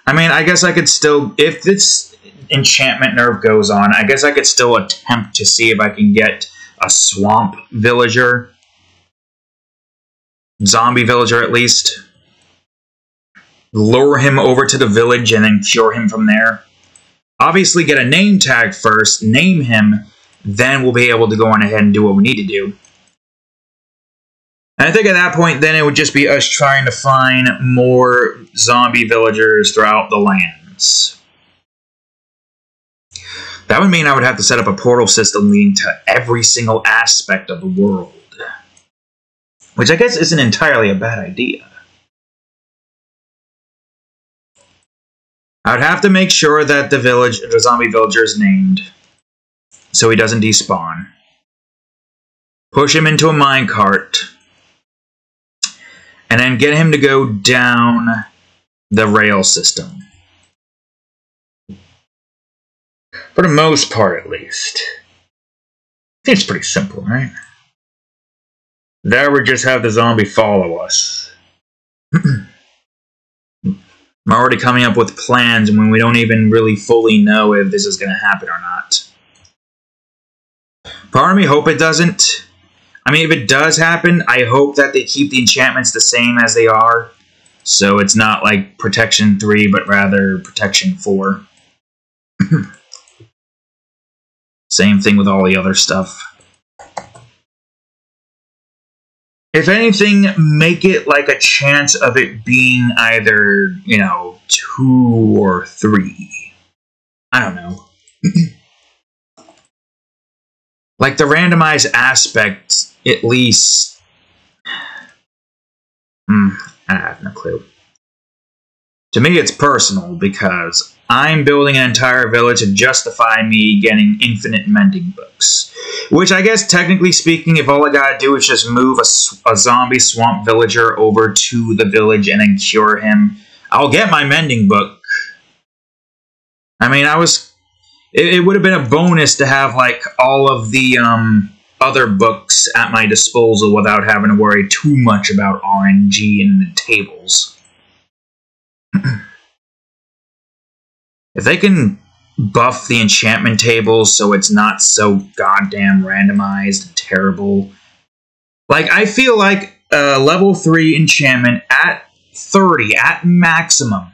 I mean, I guess I could still, if this enchantment nerve goes on, I guess I could still attempt to see if I can get a swamp villager. Zombie villager, at least. Lure him over to the village and then cure him from there. Obviously, get a name tag first, name him, then we'll be able to go on ahead and do what we need to do. And I think at that point, then it would just be us trying to find more zombie villagers throughout the lands. That would mean I would have to set up a portal system leading to every single aspect of the world. Which I guess isn't entirely a bad idea. I would have to make sure that the village, the zombie villager is named so he doesn't despawn. Push him into a minecart. And then get him to go down the rail system. For the most part, at least. It's pretty simple, right? There we just have the zombie follow us. I'm already coming up with plans when we don't even really fully know if this is going to happen or not. Part of me hope it doesn't. I mean, if it does happen, I hope that they keep the enchantments the same as they are. So it's not like Protection 3, but rather Protection 4. same thing with all the other stuff. If anything, make it like a chance of it being either, you know, 2 or 3. I don't know. like the randomized aspect, at least. Hmm, I have no clue. To me, it's personal because I'm building an entire village to justify me getting infinite mending books. Which I guess, technically speaking, if all I gotta do is just move a, a zombie swamp villager over to the village and then cure him, I'll get my mending book. I mean, I was. It, it would have been a bonus to have, like, all of the, um, other books at my disposal without having to worry too much about RNG and the tables. if they can buff the enchantment tables so it's not so goddamn randomized and terrible. Like, I feel like a level 3 enchantment at 30, at maximum,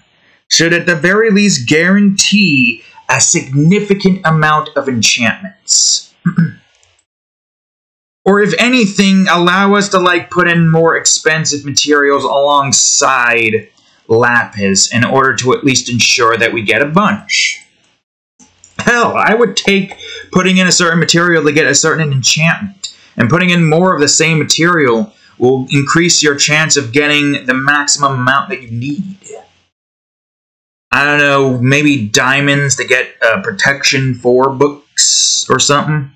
should at the very least guarantee a significant amount of enchantments. or if anything, allow us to like put in more expensive materials alongside lapis in order to at least ensure that we get a bunch. Hell, I would take putting in a certain material to get a certain enchantment, and putting in more of the same material will increase your chance of getting the maximum amount that you need. I don't know, maybe diamonds to get uh, protection for books or something.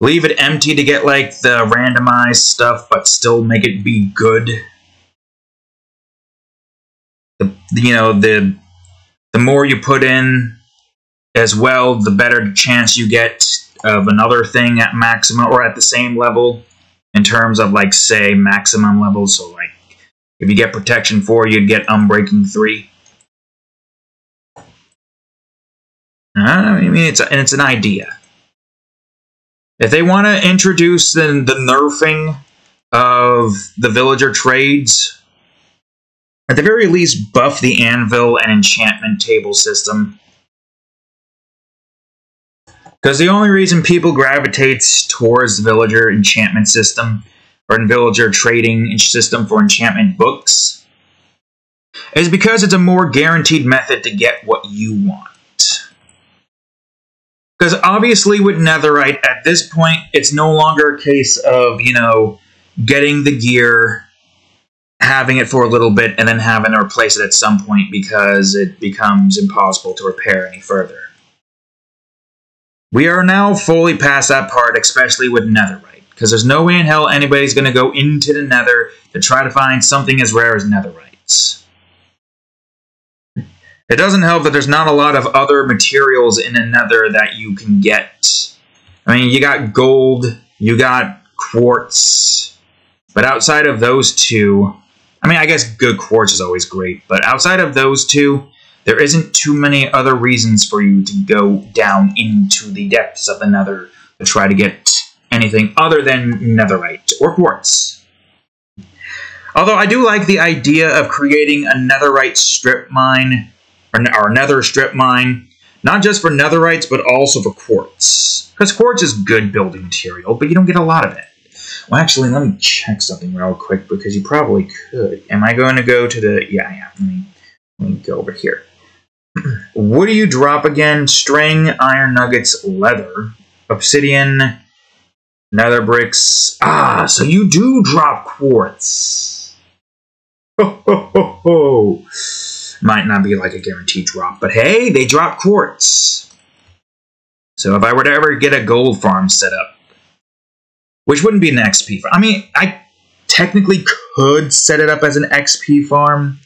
Leave it empty to get like the randomized stuff, but still make it be good. The you know the the more you put in as well, the better chance you get of another thing at maximum or at the same level in terms of like say maximum levels. So like if you get protection four, you'd get unbreaking three. Uh, I mean, it's and it's an idea. If they want to introduce the, the nerfing of the villager trades, at the very least buff the anvil and enchantment table system. Because the only reason people gravitate towards the villager enchantment system or in villager trading system for enchantment books is because it's a more guaranteed method to get what you want. Because obviously, with Netherite, at this point, it's no longer a case of, you know, getting the gear, having it for a little bit, and then having to replace it at some point because it becomes impossible to repair any further. We are now fully past that part, especially with Netherite, because there's no way in hell anybody's going to go into the Nether to try to find something as rare as Netherites. It doesn't help that there's not a lot of other materials in a nether that you can get. I mean, you got gold, you got quartz, but outside of those two, I mean, I guess good quartz is always great, but outside of those two, there isn't too many other reasons for you to go down into the depths of the nether to try to get anything other than netherite or quartz. Although I do like the idea of creating a netherite strip mine or nether strip mine, not just for netherites, but also for quartz. Because quartz is good building material, but you don't get a lot of it. Well, actually, let me check something real quick, because you probably could. Am I going to go to the... Yeah, yeah. Let me, let me go over here. what do you drop again? String, iron nuggets, leather, obsidian, nether bricks. Ah, so you do drop quartz. Ho, ho, ho, ho. Might not be like a guaranteed drop, but hey, they drop quartz. So if I were to ever get a gold farm set up, which wouldn't be an XP farm. I mean, I technically could set it up as an XP farm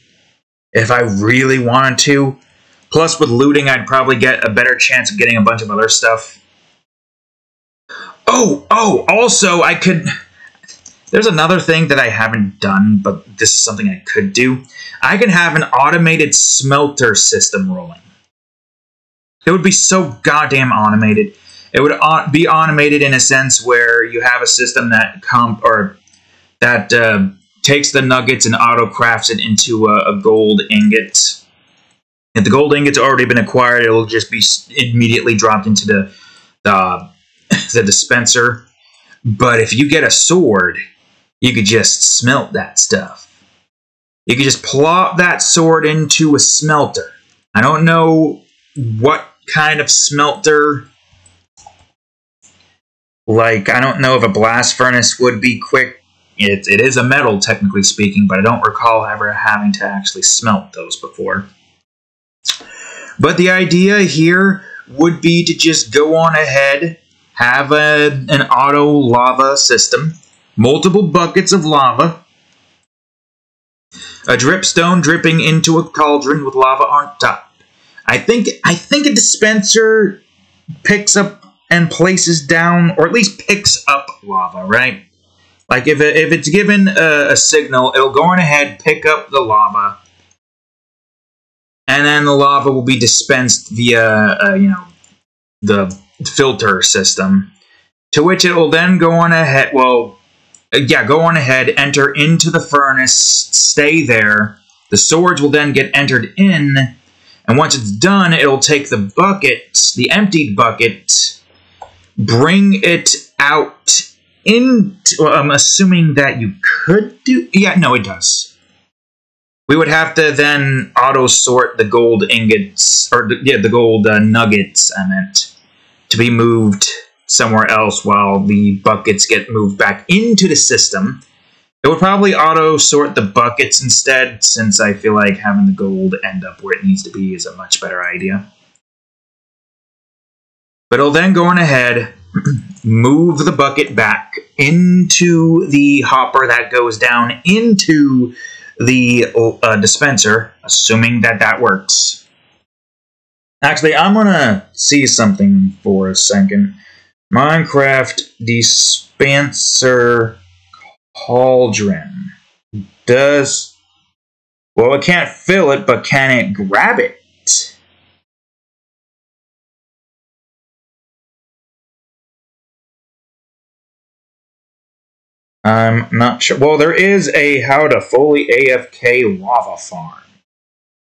if I really wanted to. Plus, with looting, I'd probably get a better chance of getting a bunch of other stuff. Oh, oh, also, I could... There's another thing that I haven't done, but this is something I could do. I can have an automated smelter system rolling. It would be so goddamn automated. It would be automated in a sense where you have a system that comp or that uh, takes the nuggets and auto crafts it into a, a gold ingot. If the gold ingot's already been acquired, it'll just be immediately dropped into the the, the dispenser. But if you get a sword, you could just smelt that stuff. You could just plop that sword into a smelter. I don't know what kind of smelter. Like, I don't know if a blast furnace would be quick it, it is a metal, technically speaking, but I don't recall ever having to actually smelt those before. But the idea here would be to just go on ahead, have a, an auto lava system, multiple buckets of lava, a dripstone dripping into a cauldron with lava on top. I think I think a dispenser picks up and places down, or at least picks up lava, right? Like if, it, if it's given a, a signal, it'll go on ahead, pick up the lava, and then the lava will be dispensed via, uh, you know, the filter system, to which it will then go on ahead, well, uh, yeah, go on ahead, enter into the furnace, stay there. The swords will then get entered in, and once it's done, it'll take the bucket, the emptied bucket, bring it out into. I'm assuming that you could do. Yeah, no, it does. We would have to then auto sort the gold ingots, or the, yeah, the gold uh, nuggets. I meant to be moved somewhere else while the buckets get moved back into the system. It would probably auto sort the buckets instead, since I feel like having the gold end up where it needs to be is a much better idea. But it'll then go on ahead, move the bucket back into the hopper that goes down into the uh, dispenser, assuming that that works. Actually, I'm gonna see something for a second. Minecraft dispenser cauldron. Does well, it can't fill it, but can it grab it? I'm not sure. Well, there is a how to fully AFK lava farm,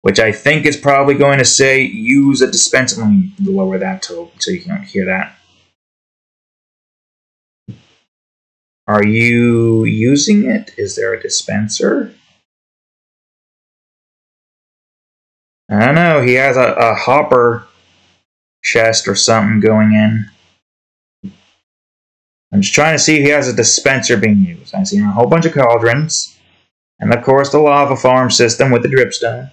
which I think is probably going to say use a dispenser. Let me lower that to so you can hear that. Are you using it? Is there a dispenser? I don't know. He has a, a hopper chest or something going in. I'm just trying to see if he has a dispenser being used. I see a whole bunch of cauldrons. And of course the lava farm system with the dripstone.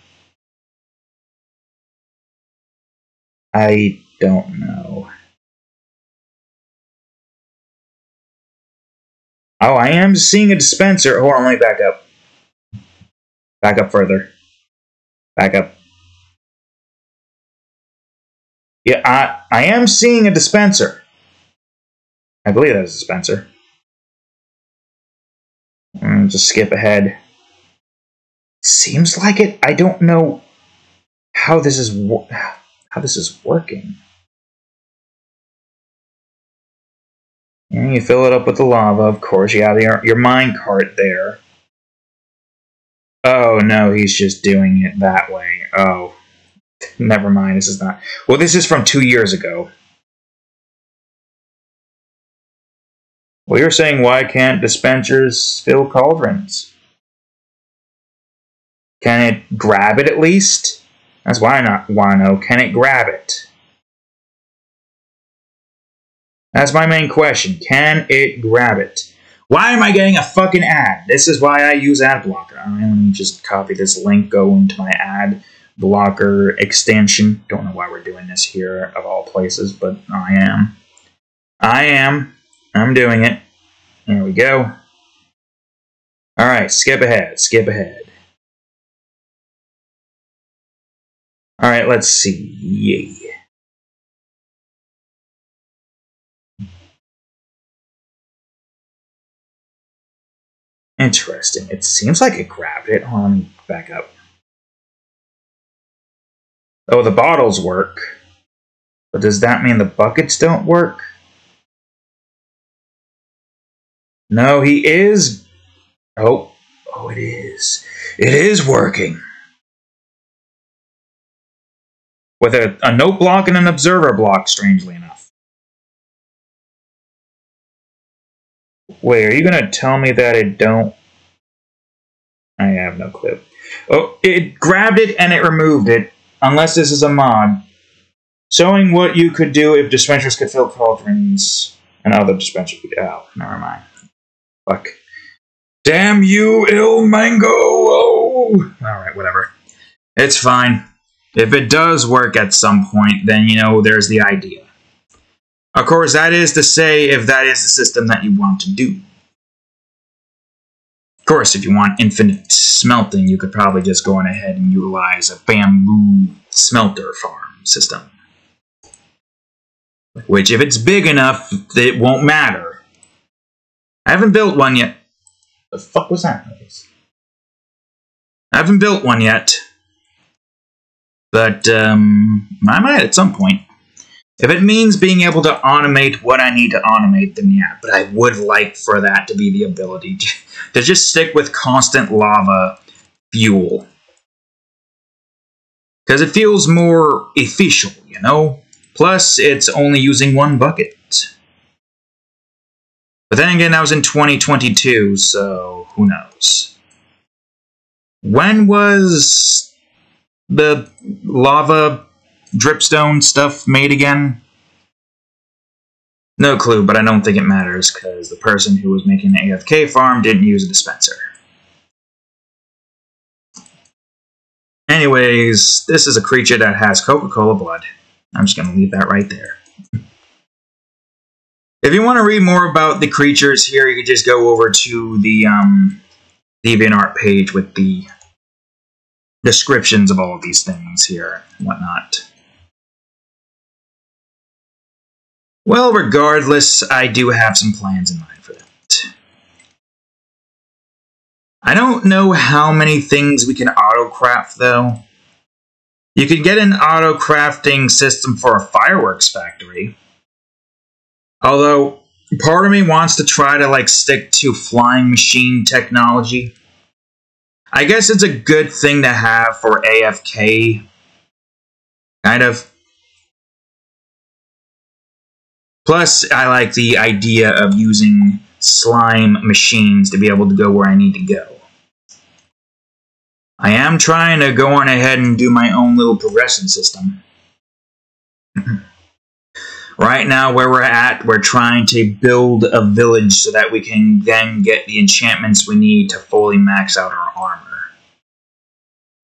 I don't know. Oh, I am seeing a dispenser. Hold on, let me back up. Back up further. Back up. Yeah, I, I am seeing a dispenser. I believe that's a dispenser. Mm, just skip ahead. Seems like it. I don't know how this is how this is working. And you fill it up with the lava, of course. You have your, your mine cart there. Oh, no, he's just doing it that way. Oh, never mind. This is not... Well, this is from two years ago. Well, you're saying why can't dispensers fill cauldrons? Can it grab it at least? That's why I not to know. Can it grab it? That's my main question. Can it grab it? Why am I getting a fucking ad? This is why I use ad blocker. I'm gonna just copy this link, go into my ad blocker extension. Don't know why we're doing this here of all places, but I am. I am. I'm doing it. There we go. Alright, skip ahead, skip ahead. Alright, let's see. Interesting. It seems like it grabbed it. Hold on, me back up. Oh, the bottles work. But does that mean the buckets don't work? No, he is. Oh, oh, it is. It is working. With a, a note block and an observer block, strangely enough. Wait, are you going to tell me that it don't... I have no clue. Oh, it grabbed it and it removed it, unless this is a mod. Showing what you could do if dispensers could fill cauldrons and other dispensers could... Oh, never mind. Fuck. Damn you, Ilmango! Oh. Alright, whatever. It's fine. If it does work at some point, then you know there's the idea. Of course, that is to say if that is the system that you want to do. Of course, if you want infinite smelting, you could probably just go on ahead and utilize a bamboo smelter farm system. Which, if it's big enough, it won't matter. I haven't built one yet. The fuck was that I haven't built one yet. But, um, I might at some point. If it means being able to automate what I need to automate, then yeah, but I would like for that to be the ability to, to just stick with constant lava fuel. Because it feels more efficient, you know? Plus, it's only using one bucket. But then again, that was in 2022, so who knows? When was the lava dripstone stuff made again? No clue, but I don't think it matters because the person who was making the AFK farm didn't use a dispenser. Anyways, this is a creature that has Coca-Cola blood. I'm just going to leave that right there. If you want to read more about the creatures here, you can just go over to the um, DeviantArt page with the descriptions of all of these things here and whatnot. Well, regardless, I do have some plans in mind for that. I don't know how many things we can auto-craft, though. You could get an auto-crafting system for a fireworks factory. Although, part of me wants to try to, like, stick to flying machine technology. I guess it's a good thing to have for AFK. Kind of. Plus, I like the idea of using slime machines to be able to go where I need to go. I am trying to go on ahead and do my own little progression system. right now, where we're at, we're trying to build a village so that we can then get the enchantments we need to fully max out our armor.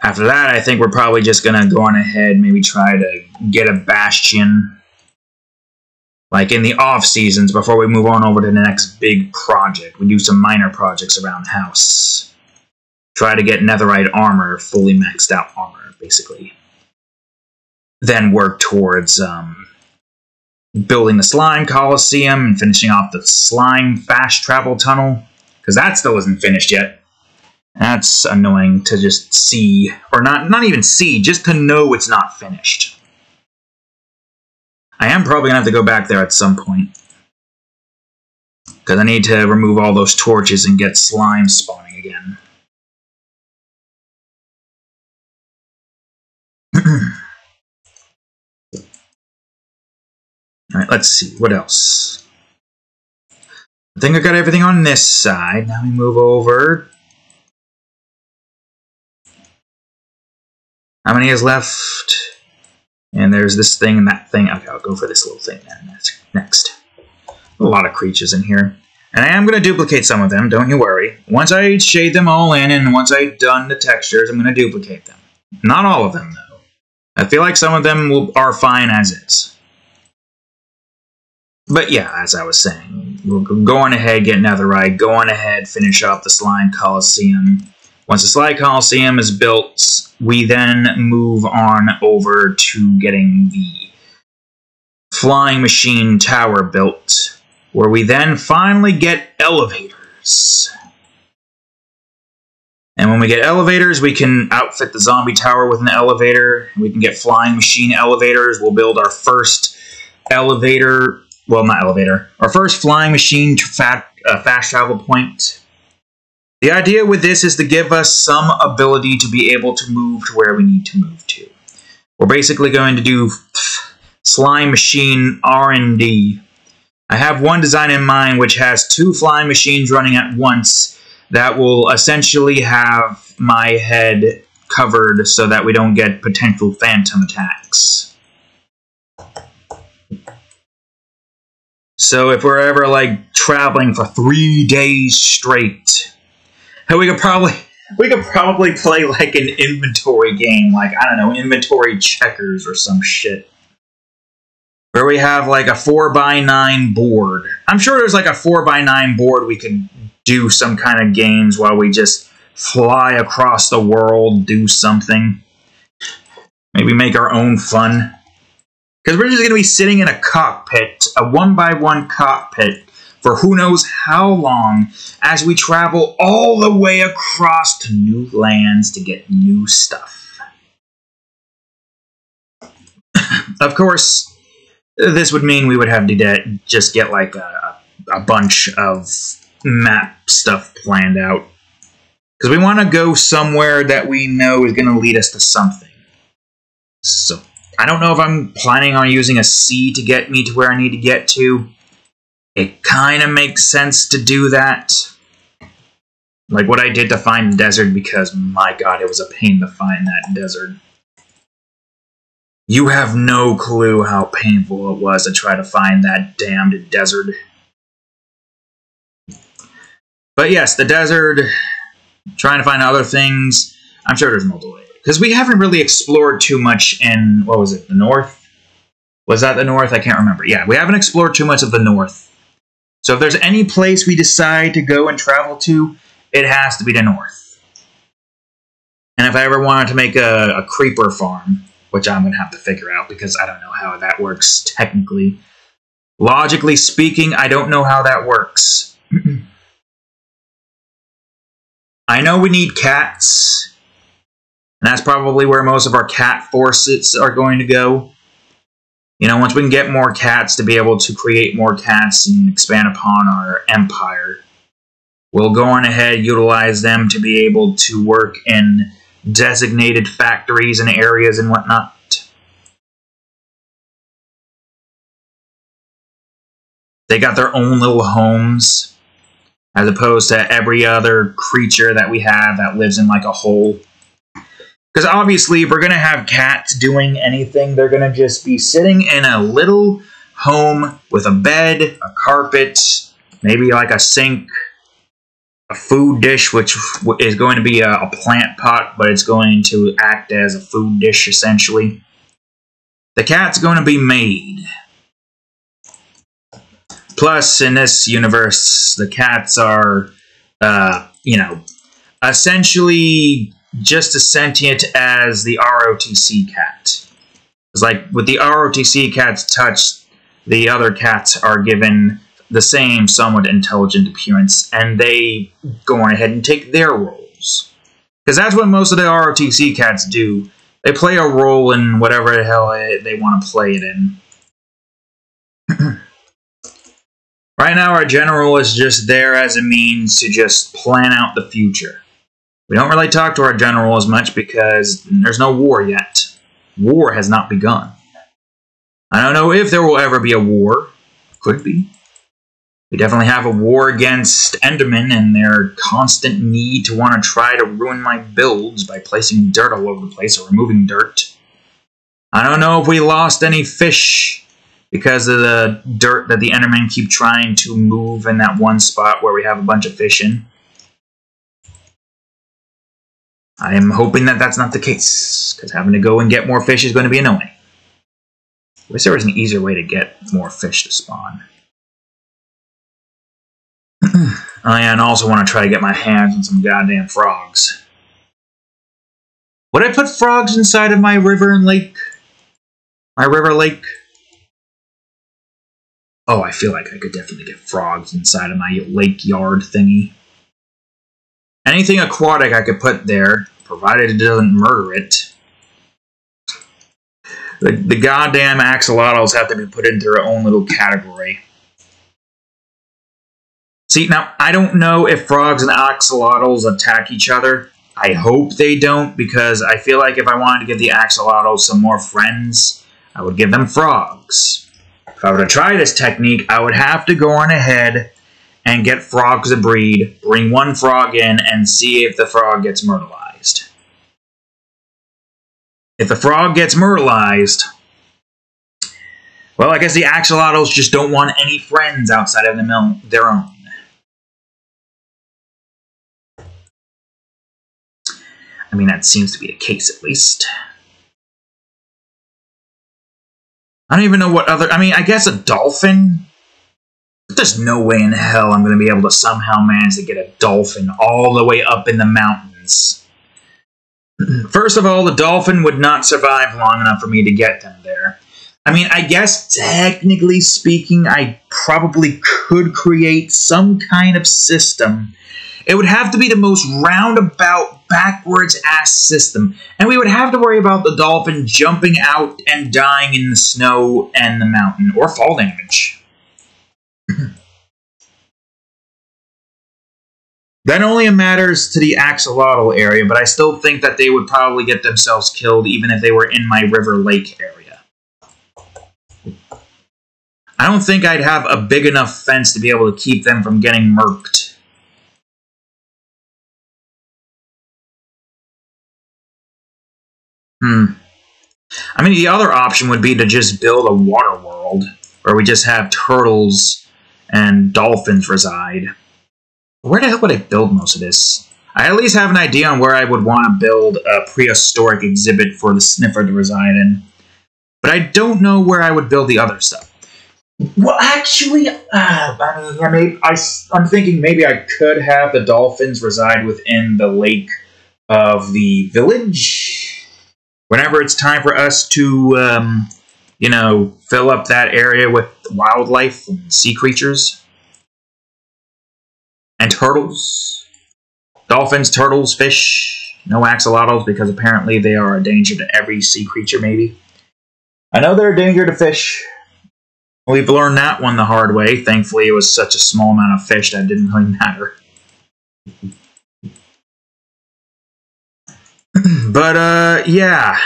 After that, I think we're probably just going to go on ahead, maybe try to get a bastion like in the off seasons before we move on over to the next big project. We do some minor projects around the house. Try to get netherite armor, fully maxed out armor, basically. Then work towards um, building the slime coliseum and finishing off the slime fast travel tunnel because that still isn't finished yet. That's annoying to just see, or not, not even see, just to know it's not finished. I am probably going to have to go back there at some point. Because I need to remove all those torches and get slime spawning again. Alright, let's see. What else? I think I got everything on this side. Now we move over. How many is left? And there's this thing and that thing. Okay, I'll go for this little thing then. next. A lot of creatures in here. And I am going to duplicate some of them, don't you worry. Once I shade them all in and once I've done the textures, I'm going to duplicate them. Not all of them, though. I feel like some of them will, are fine as is. But yeah, as I was saying, we're going ahead, get netherite, ride, going ahead, finish up the Slime Coliseum. Once the Slime Coliseum is built, we then move on over to getting the flying machine tower built, where we then finally get elevators. And when we get elevators, we can outfit the zombie tower with an elevator. We can get flying machine elevators. We'll build our first elevator, well, not elevator, our first flying machine fat, uh, fast travel point the idea with this is to give us some ability to be able to move to where we need to move to. We're basically going to do slime machine R&D. I have one design in mind which has two flying machines running at once that will essentially have my head covered so that we don't get potential phantom attacks. So if we're ever like traveling for three days straight Hey, we could probably we could probably play like an inventory game, like I don't know, inventory checkers or some shit. Where we have like a four by nine board. I'm sure there's like a four by nine board we could do some kind of games while we just fly across the world, do something. Maybe make our own fun. Because we're just going to be sitting in a cockpit, a one by one cockpit, for who knows how long as we travel all the way across to new lands to get new stuff. of course, this would mean we would have to just get like a, a bunch of map stuff planned out. Because we want to go somewhere that we know is going to lead us to something. So, I don't know if I'm planning on using a C to get me to where I need to get to it kind of makes sense to do that. Like what I did to find the desert, because my god, it was a pain to find that desert. You have no clue how painful it was to try to find that damned desert. But yes, the desert, trying to find other things. I'm sure there's multiple. Because we haven't really explored too much in, what was it, the north? Was that the north? I can't remember. Yeah, we haven't explored too much of the north. So if there's any place we decide to go and travel to, it has to be the north. And if I ever wanted to make a, a creeper farm, which I'm going to have to figure out because I don't know how that works technically. Logically speaking, I don't know how that works. I know we need cats, and that's probably where most of our cat forces are going to go. You know, once we can get more cats to be able to create more cats and expand upon our empire, we'll go on ahead, utilize them to be able to work in designated factories and areas and whatnot. They got their own little homes, as opposed to every other creature that we have that lives in like a hole. Because obviously, if we're going to have cats doing anything, they're going to just be sitting in a little home with a bed, a carpet, maybe like a sink, a food dish, which is going to be a, a plant pot, but it's going to act as a food dish essentially. The cat's going to be made. Plus, in this universe, the cats are, uh, you know, essentially just as sentient as the ROTC cat. It's like with the ROTC cat's touch, the other cats are given the same somewhat intelligent appearance, and they go on ahead and take their roles. Because that's what most of the ROTC cats do. They play a role in whatever the hell they want to play it in. right now, our general is just there as a means to just plan out the future. We don't really talk to our general as much because there's no war yet. War has not begun. I don't know if there will ever be a war. Could be. We definitely have a war against Endermen and their constant need to want to try to ruin my builds by placing dirt all over the place or removing dirt. I don't know if we lost any fish because of the dirt that the Endermen keep trying to move in that one spot where we have a bunch of fish in. I am hoping that that's not the case, because having to go and get more fish is going to be annoying. I Wish there was an easier way to get more fish to spawn. Oh, I and I also want to try to get my hands on some goddamn frogs. Would I put frogs inside of my river and lake? My river lake? Oh, I feel like I could definitely get frogs inside of my lake yard thingy. Anything aquatic I could put there, provided it doesn't murder it. The, the goddamn axolotls have to be put into their own little category. See, now, I don't know if frogs and axolotls attack each other. I hope they don't, because I feel like if I wanted to give the axolotls some more friends, I would give them frogs. If I were to try this technique, I would have to go on ahead and get frogs to breed, bring one frog in, and see if the frog gets myrtleized. If the frog gets myrtleized, well, I guess the axolotls just don't want any friends outside of their own. I mean, that seems to be the case at least. I don't even know what other. I mean, I guess a dolphin. There's no way in hell I'm going to be able to somehow manage to get a dolphin all the way up in the mountains. First of all, the dolphin would not survive long enough for me to get them there. I mean, I guess technically speaking, I probably could create some kind of system. It would have to be the most roundabout, backwards ass system, and we would have to worry about the dolphin jumping out and dying in the snow and the mountain, or fall damage. That only matters to the axolotl area, but I still think that they would probably get themselves killed even if they were in my river lake area. I don't think I'd have a big enough fence to be able to keep them from getting murked. Hmm. I mean, the other option would be to just build a water world where we just have turtles and dolphins reside. Where the hell would I build most of this? I at least have an idea on where I would want to build a prehistoric exhibit for the sniffer to reside in. But I don't know where I would build the other stuff. Well, actually, uh, I mean, I may, I, I'm thinking maybe I could have the dolphins reside within the lake of the village. Whenever it's time for us to, um, you know, fill up that area with wildlife and sea creatures and turtles. Dolphins, turtles, fish. No axolotls because apparently they are a danger to every sea creature, maybe. I know they're a danger to fish. We've learned that one the hard way. Thankfully, it was such a small amount of fish that didn't really matter. but, uh, yeah.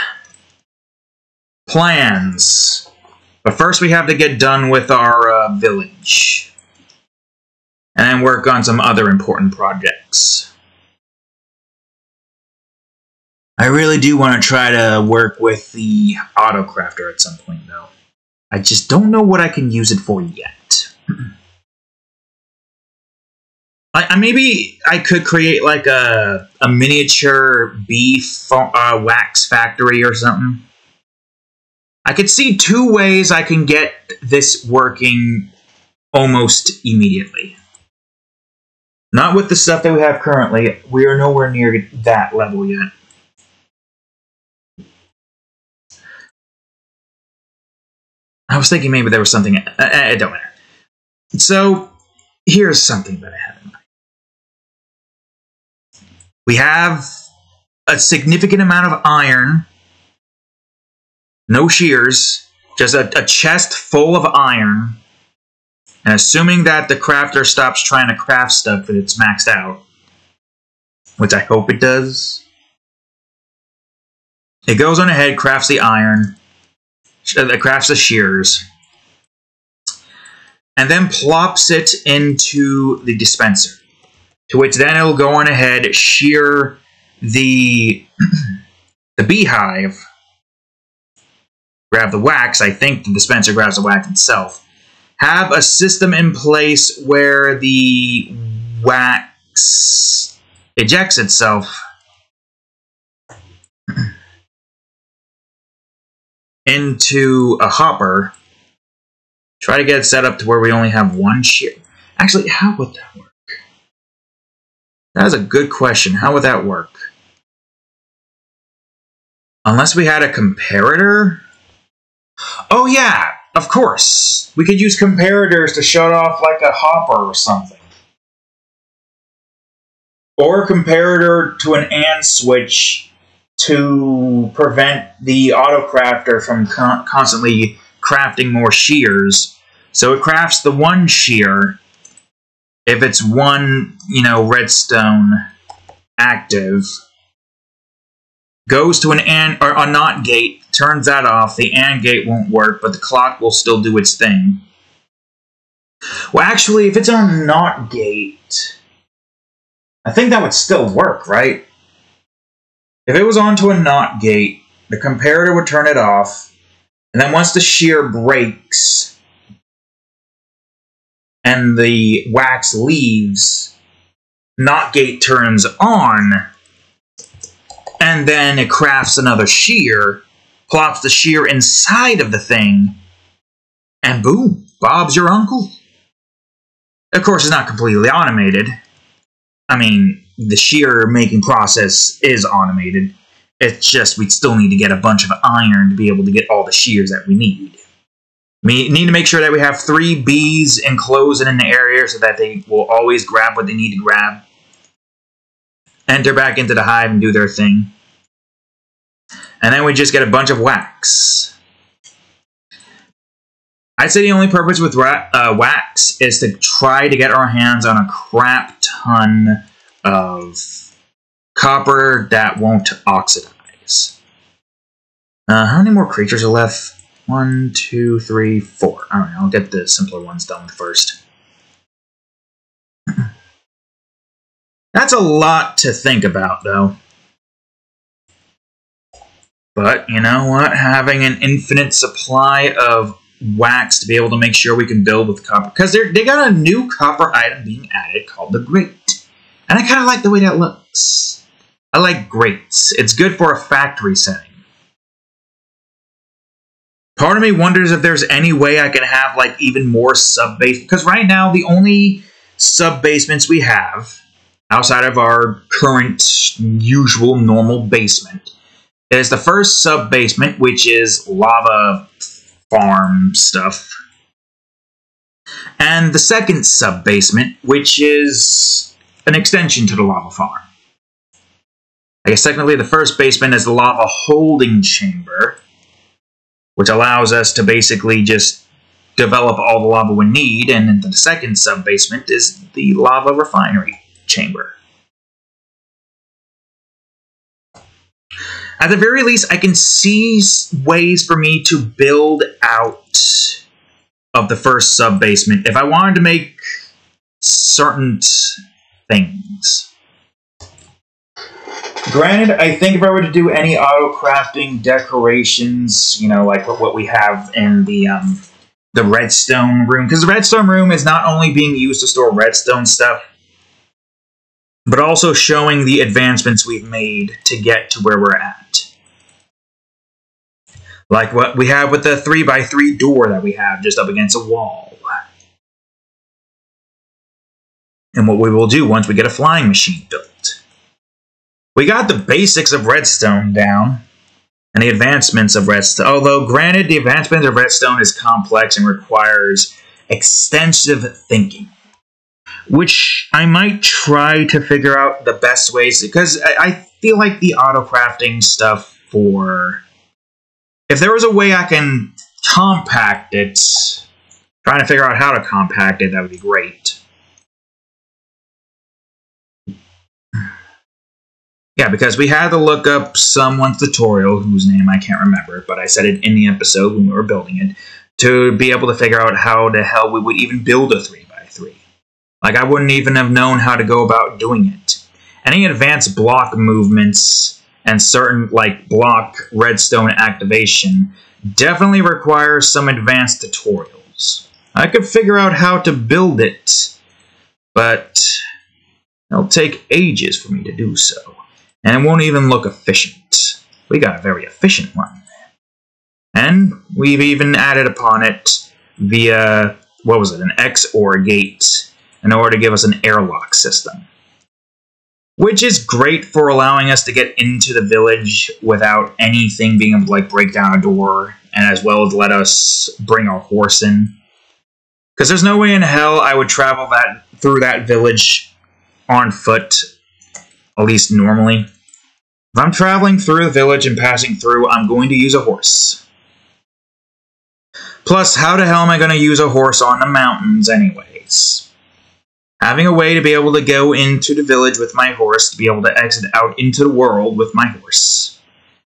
Plans. But first, we have to get done with our uh, village and then work on some other important projects. I really do want to try to work with the autocrafter at some point, though. I just don't know what I can use it for yet. I, maybe I could create like a, a miniature bee uh, wax factory or something. I could see two ways I can get this working almost immediately. Not with the stuff that we have currently. We are nowhere near that level yet. I was thinking maybe there was something. Uh, uh, it don't matter. So, here's something that I have in mind. We have a significant amount of iron, no shears, just a, a chest full of iron and assuming that the crafter stops trying to craft stuff that it's maxed out, which I hope it does, it goes on ahead, crafts the iron, uh, crafts the shears, and then plops it into the dispenser. To which then it'll go on ahead, shear the the beehive, grab the wax. I think the dispenser grabs the wax itself have a system in place where the wax ejects itself into a hopper. Try to get it set up to where we only have one shear. Actually, how would that work? That is a good question. How would that work? Unless we had a comparator? Oh yeah, of course. We could use comparators to shut off like a hopper or something. Or a comparator to an AND switch to prevent the autocrafter from con constantly crafting more shears. So it crafts the one shear if it's one, you know, redstone active goes to an AND or a NOT gate, turns that off. The AND gate won't work, but the clock will still do its thing. Well, actually, if it's on a NOT gate, I think that would still work, right? If it was onto a NOT gate, the comparator would turn it off, and then once the shear breaks and the wax leaves, NOT gate turns on, and then it crafts another shear, plops the shear inside of the thing, and boom, Bob's your uncle. Of course, it's not completely automated. I mean, the shear making process is automated. It's just we still need to get a bunch of iron to be able to get all the shears that we need. We need to make sure that we have three bees enclosed in an area so that they will always grab what they need to grab. Enter back into the hive and do their thing. And then we just get a bunch of wax. I'd say the only purpose with uh, wax is to try to get our hands on a crap ton of copper that won't oxidize. Uh, how many more creatures are left? One, two, three, four. Alright, I'll get the simpler ones done first. That's a lot to think about, though. But, you know what? Having an infinite supply of wax to be able to make sure we can build with copper. Because they got a new copper item being added called the grate. And I kind of like the way that looks. I like grates. It's good for a factory setting. Part of me wonders if there's any way I can have like even more sub base because right now the only sub basements we have outside of our current usual normal basement is the first sub basement, which is lava farm stuff. And the second sub basement, which is an extension to the lava farm. I guess technically the first basement is the lava holding chamber, which allows us to basically just develop all the lava we need, and then the second sub basement is the lava refinery chamber. At the very least, I can see ways for me to build out of the first sub basement if I wanted to make certain things. Granted, I think if I were to do any auto crafting decorations, you know, like what we have in the um, the redstone room, because the redstone room is not only being used to store redstone stuff, but also showing the advancements we've made to get to where we're at. Like what we have with the 3x3 door that we have just up against a wall. And what we will do once we get a flying machine built. We got the basics of redstone down, and the advancements of redstone. Although, granted, the advancement of redstone is complex and requires extensive thinking which I might try to figure out the best ways because I, I feel like the auto crafting stuff for if there was a way I can compact it, trying to figure out how to compact it, that would be great. Yeah, because we had to look up someone's tutorial, whose name I can't remember, but I said it in the episode when we were building it, to be able to figure out how the hell we would even build a 3x3. Like, I wouldn't even have known how to go about doing it. Any advanced block movements and certain, like, block redstone activation definitely requires some advanced tutorials. I could figure out how to build it, but it'll take ages for me to do so. And it won't even look efficient. We got a very efficient one. And we've even added upon it via, what was it, an XOR gate in order to give us an airlock system. Which is great for allowing us to get into the village without anything being able to like break down a door, and as well as let us bring our horse in. Because there's no way in hell I would travel that through that village on foot, at least normally. If I'm traveling through the village and passing through, I'm going to use a horse. Plus, how the hell am I going to use a horse on the mountains anyways? Having a way to be able to go into the village with my horse, to be able to exit out into the world with my horse,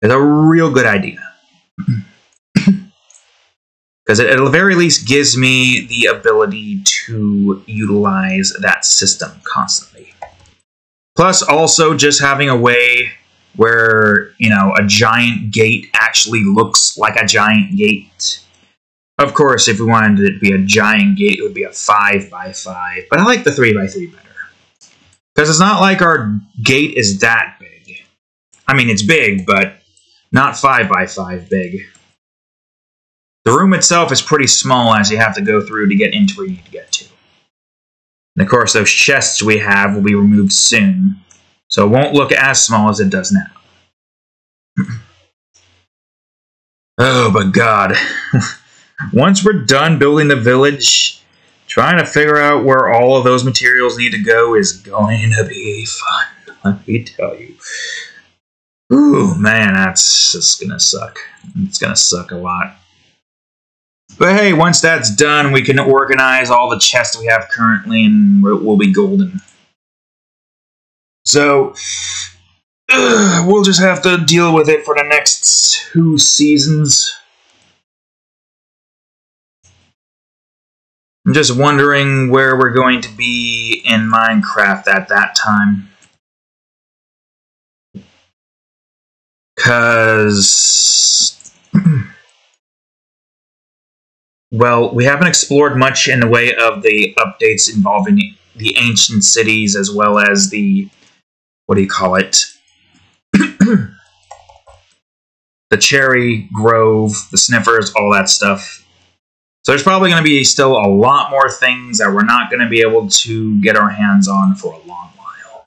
is a real good idea. Because it, at the very least gives me the ability to utilize that system constantly. Plus, also just having a way where, you know, a giant gate actually looks like a giant gate of course, if we wanted it to be a giant gate, it would be a 5 by 5 but I like the 3 by 3 better. Because it's not like our gate is that big. I mean, it's big, but not 5 by 5 big. The room itself is pretty small as you have to go through to get into where you need to get to. And of course, those chests we have will be removed soon, so it won't look as small as it does now. oh, but God. Once we're done building the village, trying to figure out where all of those materials need to go is going to be fun. Let me tell you. Ooh, man, that's just gonna suck. It's gonna suck a lot. But hey, once that's done, we can organize all the chests we have currently and we'll be golden. So, we'll just have to deal with it for the next two seasons. I'm just wondering where we're going to be in Minecraft at that time. Because... well, we haven't explored much in the way of the updates involving the ancient cities as well as the... what do you call it? the cherry grove, the sniffers, all that stuff. So there's probably going to be still a lot more things that we're not going to be able to get our hands on for a long while.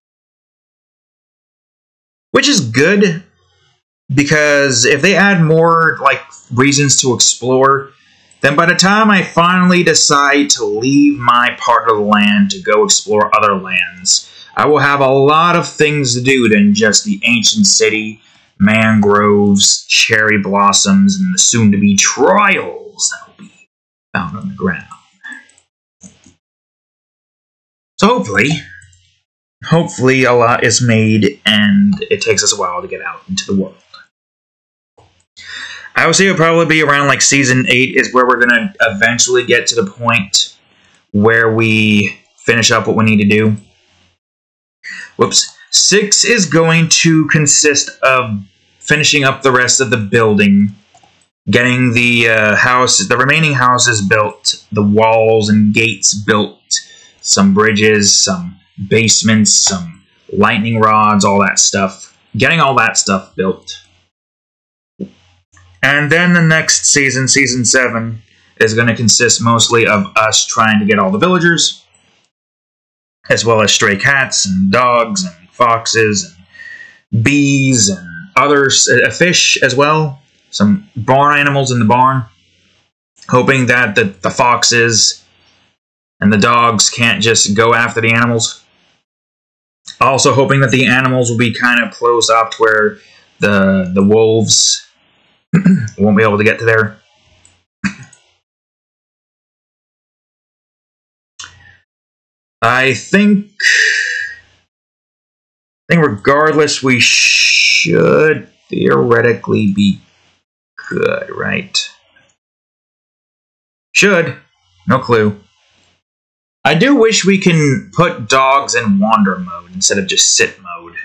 Which is good, because if they add more like reasons to explore, then by the time I finally decide to leave my part of the land to go explore other lands, I will have a lot of things to do than just the ancient city, mangroves, cherry blossoms, and the soon-to-be trials found on the ground. So hopefully, hopefully a lot is made and it takes us a while to get out into the world. I would say it'll probably be around like season 8 is where we're going to eventually get to the point where we finish up what we need to do. Whoops. 6 is going to consist of finishing up the rest of the building getting the uh, house, the remaining houses built, the walls and gates built, some bridges, some basements, some lightning rods, all that stuff. Getting all that stuff built. And then the next season, season 7, is going to consist mostly of us trying to get all the villagers, as well as stray cats and dogs and foxes and bees and others, uh, fish as well some barn animals in the barn, hoping that the, the foxes and the dogs can't just go after the animals. Also hoping that the animals will be kind of closed up to where the the wolves won't be able to get to there. I think I think regardless we should theoretically be good, right? Should. No clue. I do wish we can put dogs in wander mode instead of just sit mode.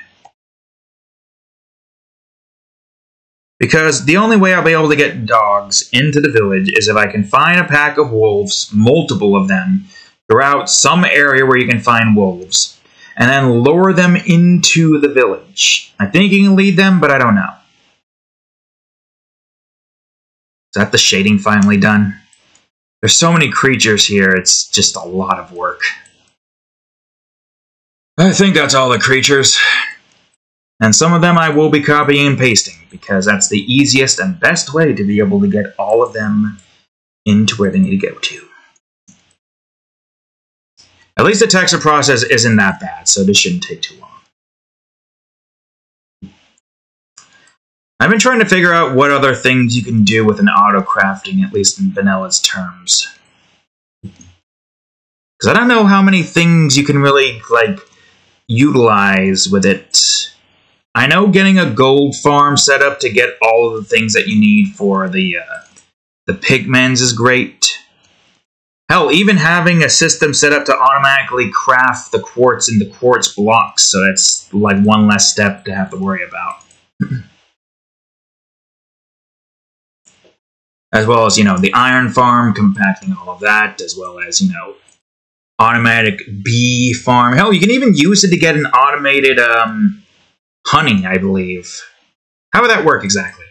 Because the only way I'll be able to get dogs into the village is if I can find a pack of wolves, multiple of them, throughout some area where you can find wolves, and then lure them into the village. I think you can lead them, but I don't know. That the shading finally done? There's so many creatures here, it's just a lot of work. I think that's all the creatures. And some of them I will be copying and pasting, because that's the easiest and best way to be able to get all of them into where they need to go to. At least the texture process isn't that bad, so this shouldn't take too long. I've been trying to figure out what other things you can do with an auto crafting, at least in vanilla's terms. Because I don't know how many things you can really, like, utilize with it. I know getting a gold farm set up to get all of the things that you need for the, uh, the pigments is great. Hell, even having a system set up to automatically craft the quartz into quartz blocks, so that's like one less step to have to worry about. as well as, you know, the iron farm, compacting all of that, as well as, you know, automatic bee farm. Hell, you can even use it to get an automated, um, honey, I believe. How would that work exactly?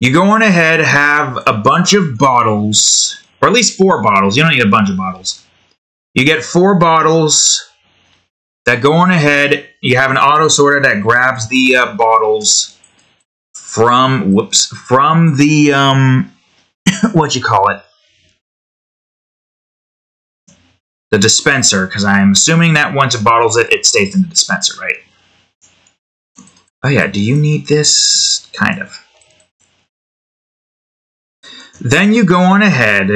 You go on ahead, have a bunch of bottles, or at least four bottles. You don't need a bunch of bottles. You get four bottles that go on ahead. You have an auto sorter that grabs the uh, bottles from whoops from the um what you call it the dispenser because I'm assuming that once it bottles it, it stays in the dispenser, right? Oh yeah, do you need this? Kind of. Then you go on ahead,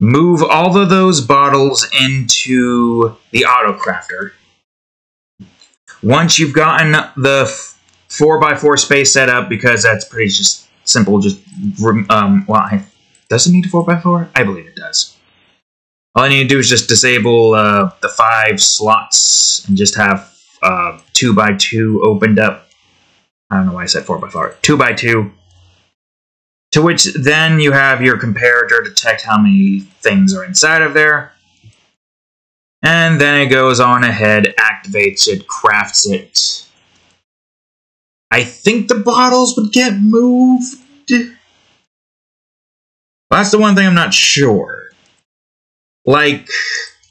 move all of those bottles into the auto crafter. Once you've gotten the 4x4 space setup because that's pretty just simple, just, um, well, I, does it need a 4x4? I believe it does. All you need to do is just disable uh, the five slots and just have uh, 2 by 2 opened up. I don't know why I said 4 by 4 2 by 2 To which then you have your comparator detect how many things are inside of there. And then it goes on ahead, activates it, crafts it. I think the bottles would get moved. That's the one thing I'm not sure. Like,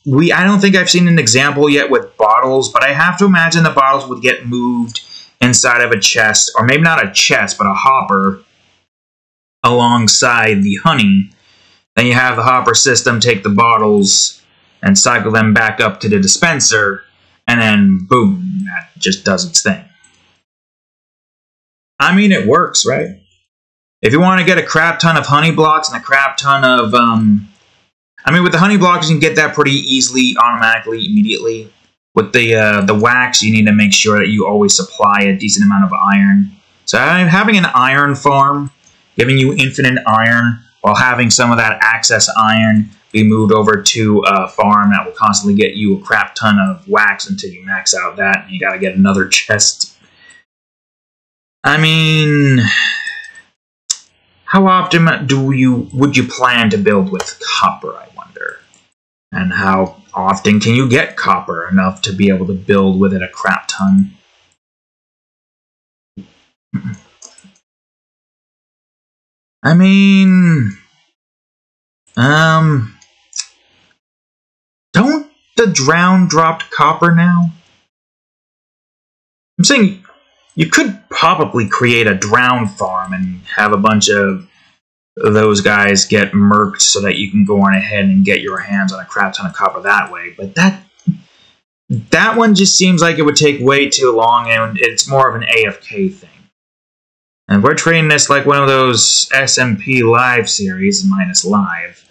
we I don't think I've seen an example yet with bottles, but I have to imagine the bottles would get moved inside of a chest, or maybe not a chest, but a hopper alongside the honey. Then you have the hopper system take the bottles and cycle them back up to the dispenser, and then boom, that just does its thing. I mean, it works, right? If you want to get a crap ton of honey blocks and a crap ton of um, I mean, with the honey blocks, you can get that pretty easily, automatically, immediately. With the uh, the wax, you need to make sure that you always supply a decent amount of iron. So having an iron farm, giving you infinite iron, while having some of that excess iron be moved over to a farm that will constantly get you a crap ton of wax until you max out that, and you gotta get another chest. I mean, how often do you would you plan to build with copper? I wonder, and how often can you get copper enough to be able to build with it a crap ton? I mean, um, don't the drown dropped copper now? I'm saying you could probably create a drown farm and have a bunch of those guys get murked so that you can go on ahead and get your hands on a crap ton of copper that way. But that that one just seems like it would take way too long, and it's more of an AFK thing. And we're treating this like one of those SMP live series, minus live.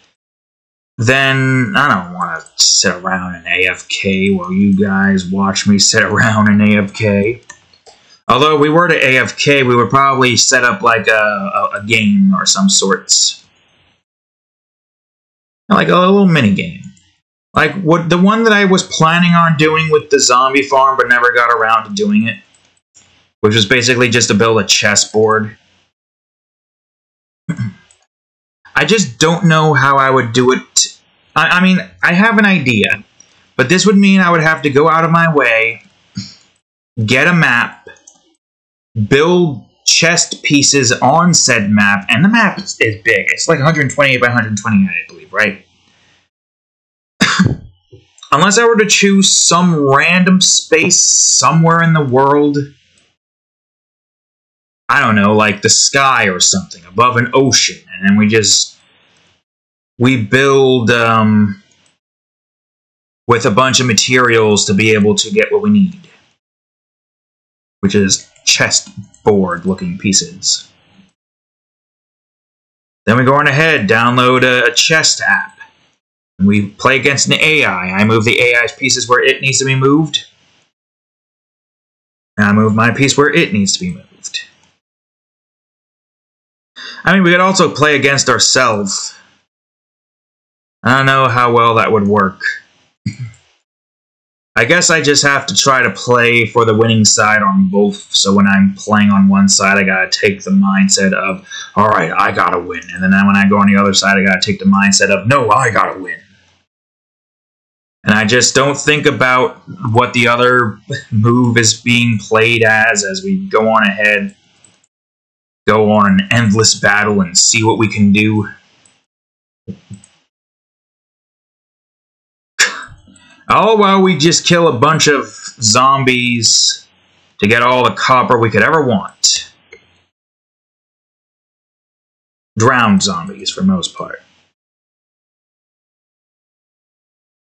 Then I don't want to sit around in AFK while you guys watch me sit around in AFK. Although we were to AFK, we would probably set up like a, a, a game or some sorts. Like a little mini game. Like what the one that I was planning on doing with the zombie farm but never got around to doing it. Which was basically just to build a chessboard. I just don't know how I would do it. I, I mean, I have an idea. But this would mean I would have to go out of my way, get a map, build chest pieces on said map, and the map is, is big. It's like 128 by 129, I believe, right? Unless I were to choose some random space somewhere in the world, I don't know, like the sky or something, above an ocean, and then we just we build um, with a bunch of materials to be able to get what we need, which is chessboard looking pieces. Then we go on ahead, download a, a chest app. And we play against an AI. I move the AI's pieces where it needs to be moved. And I move my piece where it needs to be moved. I mean, we could also play against ourselves. I don't know how well that would work. I guess I just have to try to play for the winning side on both. So when I'm playing on one side, I gotta take the mindset of, all right, I gotta win. And then when I go on the other side, I gotta take the mindset of, no, I gotta win. And I just don't think about what the other move is being played as as we go on ahead, go on an endless battle and see what we can do. Oh, all while we just kill a bunch of zombies to get all the copper we could ever want. Drowned zombies, for most part.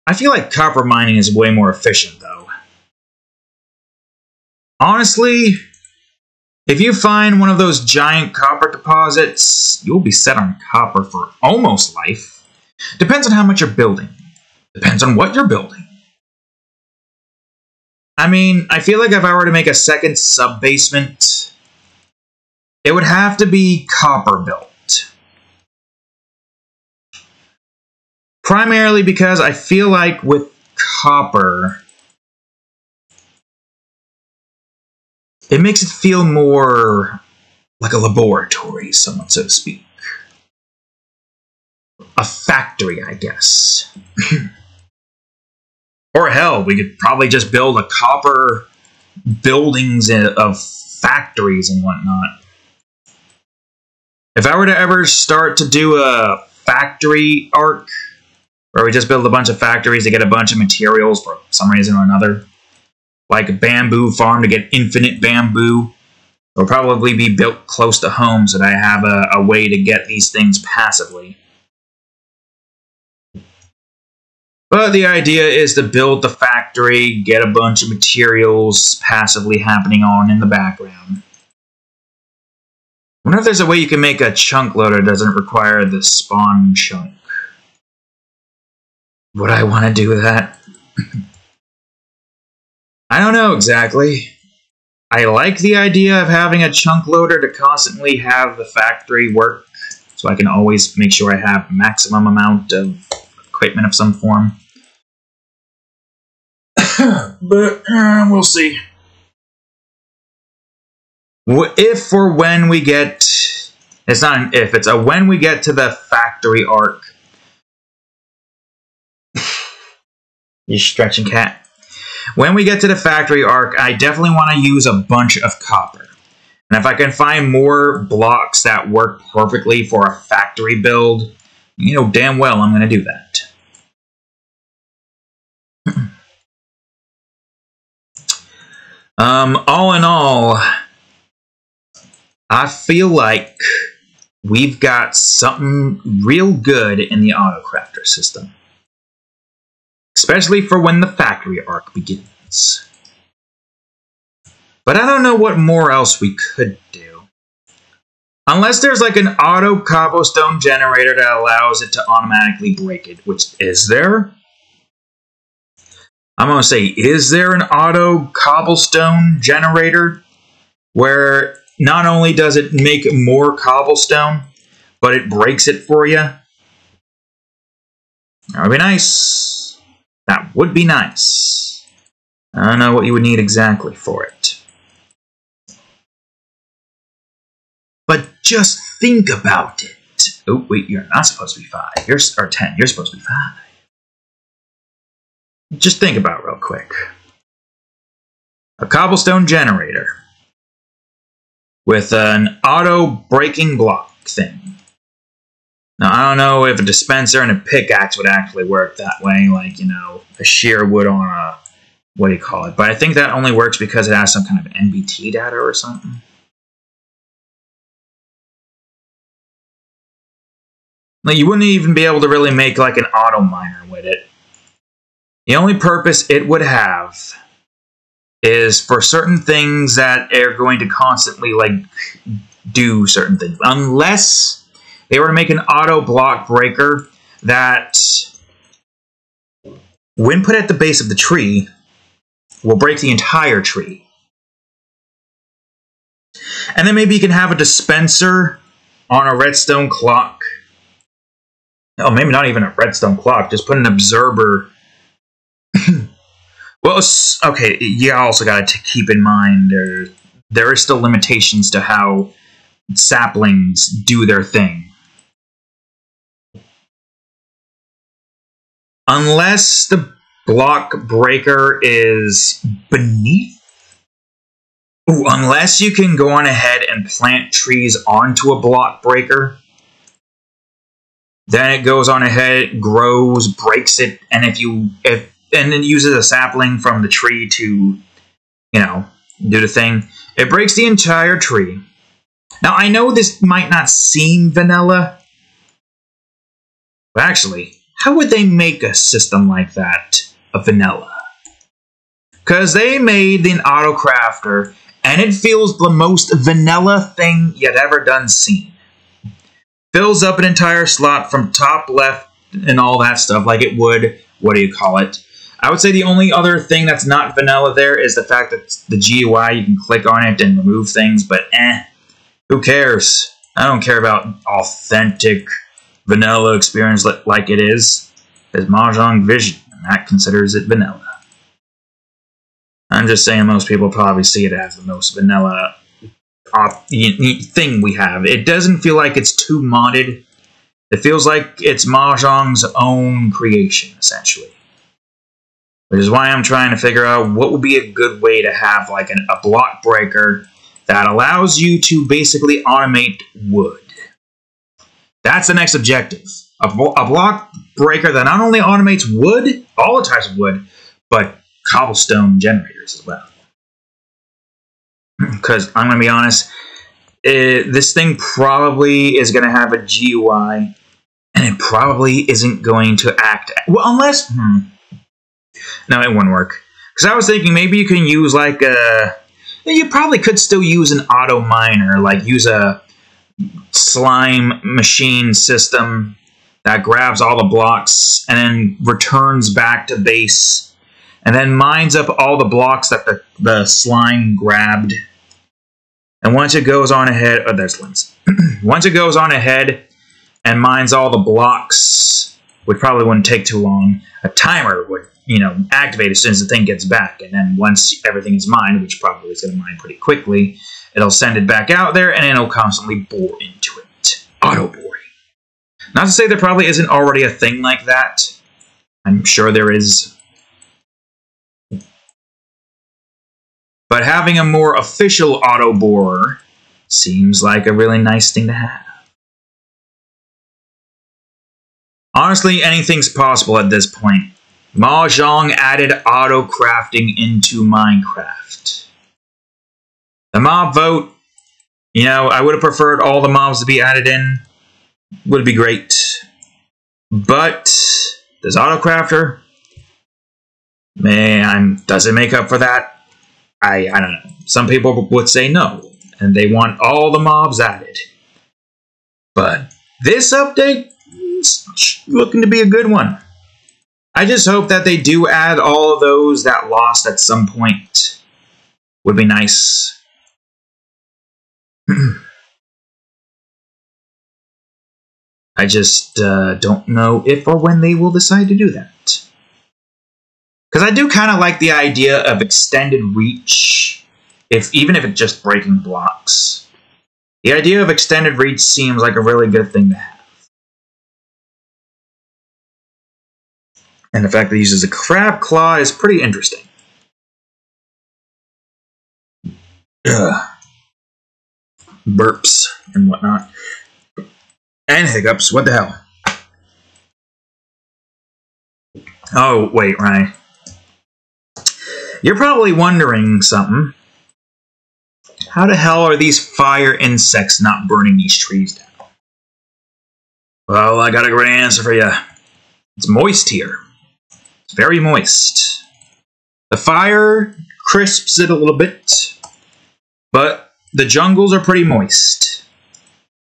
I feel like copper mining is way more efficient, though. Honestly, if you find one of those giant copper deposits, you'll be set on copper for almost life. Depends on how much you're building. Depends on what you're building. I mean, I feel like if I were to make a second sub-basement, it would have to be copper built. Primarily because I feel like with copper, it makes it feel more like a laboratory, somewhat so to speak. A factory, I guess. or hell, we could probably just build a copper buildings of factories and whatnot. If I were to ever start to do a factory arc, where we just build a bunch of factories to get a bunch of materials for some reason or another. Like a bamboo farm to get infinite bamboo. It'll probably be built close to home so that I have a, a way to get these things passively. But the idea is to build the factory, get a bunch of materials passively happening on in the background. I wonder if there's a way you can make a chunk loader that doesn't require the spawn chunk. Would I want to do that? I don't know exactly. I like the idea of having a chunk loader to constantly have the factory work, so I can always make sure I have maximum amount of equipment of some form. but uh, we'll see. If or when we get, it's not an if, it's a when we get to the factory arc, You stretching cat. When we get to the factory arc, I definitely want to use a bunch of copper. And if I can find more blocks that work perfectly for a factory build, you know damn well I'm going to do that. Um, all in all, I feel like we've got something real good in the autocrafter system especially for when the factory arc begins. But I don't know what more else we could do. Unless there's like an auto cobblestone generator that allows it to automatically break it, which is there? I'm going to say, is there an auto cobblestone generator where not only does it make more cobblestone, but it breaks it for you? That would be nice. That would be nice. I don't know what you would need exactly for it. But just think about it. Oh, wait, you're not supposed to be 5. You're, or 10. You're supposed to be 5. Just think about real quick. A cobblestone generator with an auto breaking block thing. Now, I don't know if a dispenser and a pickaxe would actually work that way, like, you know, a shear would on a, what do you call it? But I think that only works because it has some kind of NBT data or something. Like, you wouldn't even be able to really make, like, an auto miner. The only purpose it would have is for certain things that are going to constantly, like, do certain things. Unless they were to make an auto block breaker that, when put at the base of the tree, will break the entire tree. And then maybe you can have a dispenser on a redstone clock. Oh, maybe not even a redstone clock. Just put an observer. well, okay. You also got to keep in mind there there are still limitations to how saplings do their thing. Unless the block breaker is beneath. Ooh, unless you can go on ahead and plant trees onto a block breaker, then it goes on ahead, grows, breaks it, and if you if and then uses a sapling from the tree to, you know, do the thing, it breaks the entire tree. Now I know this might not seem vanilla, but actually, how would they make a system like that a vanilla? Because they made an auto crafter, and it feels the most vanilla thing yet ever done seen fills up an entire slot from top left and all that stuff like it would, what do you call it? I would say the only other thing that's not vanilla there is the fact that the GUI, you can click on it and remove things, but eh, who cares? I don't care about authentic vanilla experience like it is. There's Mojang Vision, and that considers it vanilla. I'm just saying most people probably see it as the most vanilla thing we have. It doesn't feel like it's too modded. It feels like it's Mojang's own creation, essentially. Which is why I'm trying to figure out what would be a good way to have like an, a block breaker that allows you to basically automate wood. That's the next objective. A, a block breaker that not only automates wood, all the types of wood, but cobblestone generators as well because I'm going to be honest, it, this thing probably is going to have a GUI, and it probably isn't going to act well unless. Hmm, no, it wouldn't work. Because I was thinking maybe you can use like a. You probably could still use an auto miner, like use a slime machine system that grabs all the blocks and then returns back to base and then mines up all the blocks that the, the slime grabbed. And once it goes on ahead, oh, there's limbs. once it goes on ahead and mines all the blocks, which probably wouldn't take too long, a timer would, you know, activate as soon as the thing gets back. And then once everything is mined, which probably is going to mine pretty quickly, it'll send it back out there and it'll constantly bore into it. Auto boring. Not to say there probably isn't already a thing like that. I'm sure there is but having a more official auto borer seems like a really nice thing to have. Honestly, anything's possible at this point. Mojang added auto crafting into Minecraft. The mob vote, you know, I would have preferred all the mobs to be added in. Would be great. But does auto crafter? Man, does it make up for that? I, I don't know. Some people would say no, and they want all the mobs added. But this update is looking to be a good one. I just hope that they do add all of those that lost at some point. Would be nice. I just uh, don't know if or when they will decide to do that. Because I do kind of like the idea of extended reach, if even if it's just breaking blocks. The idea of extended reach seems like a really good thing to have. And the fact that it uses a crab claw is pretty interesting. Ugh. Burps and whatnot. And hiccups, what the hell? Oh, wait, right. You're probably wondering something. How the hell are these fire insects not burning these trees down? Well, I got a great answer for you. It's moist here. Very moist. The fire crisps it a little bit, but the jungles are pretty moist.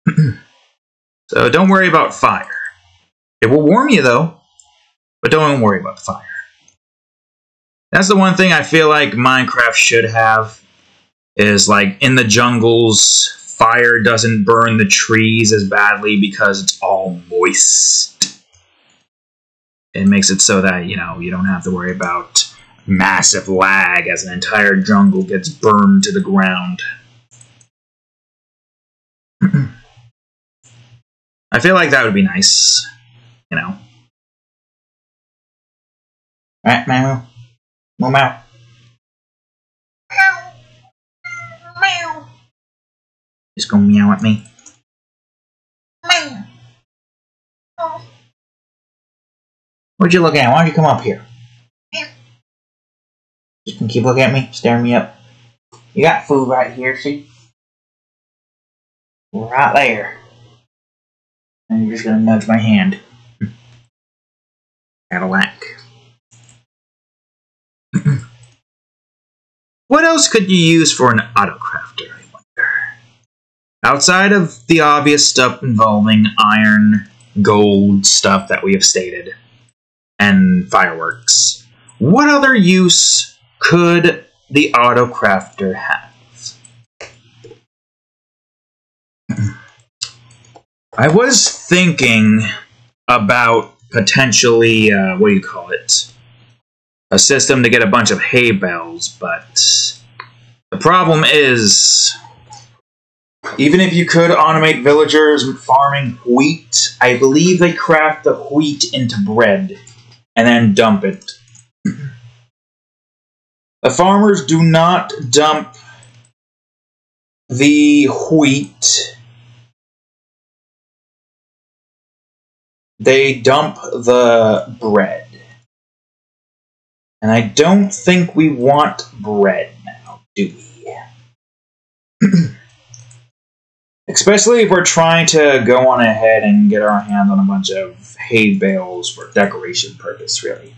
so don't worry about fire. It will warm you though, but don't worry about fire. That's the one thing I feel like Minecraft should have is like in the jungles, fire doesn't burn the trees as badly because it's all moist. It makes it so that, you know, you don't have to worry about massive lag as an entire jungle gets burned to the ground. I feel like that would be nice, you know. Right, meow. Meow, meow. Meow. Just gonna meow at me. Meow. Oh, What'd you look at? Why don't you come up here? Meow. You can keep looking at me, staring me up. You got food right here, see? Right there. And you're just gonna nudge my hand. Cadillac. what else could you use for an autocrafter, I wonder? Outside of the obvious stuff involving iron, gold stuff that we have stated, and fireworks, what other use could the autocrafter have? I was thinking about potentially, uh, what do you call it? A system to get a bunch of hay bales, but the problem is, even if you could automate villagers farming wheat, I believe they craft the wheat into bread and then dump it. The farmers do not dump the wheat. They dump the bread. And I don't think we want bread now, do we? Especially if we're trying to go on ahead and get our hands on a bunch of hay bales for decoration purpose, really.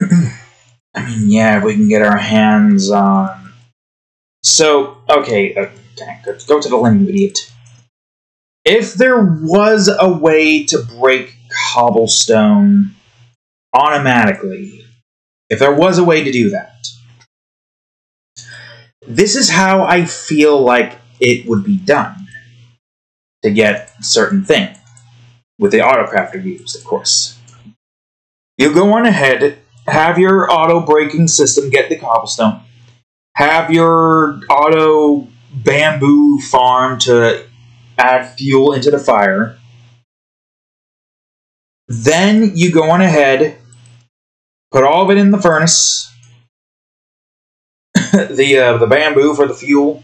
I mean, yeah, if we can get our hands on. So, okay, uh, okay, let's go to the limb, idiot. If there was a way to break cobblestone automatically, if there was a way to do that, this is how I feel like it would be done to get certain thing with the autocrafter used, of course. You go on ahead, have your auto braking system get the cobblestone, have your auto bamboo farm to add fuel into the fire. Then you go on ahead, put all of it in the furnace, the uh, the bamboo for the fuel,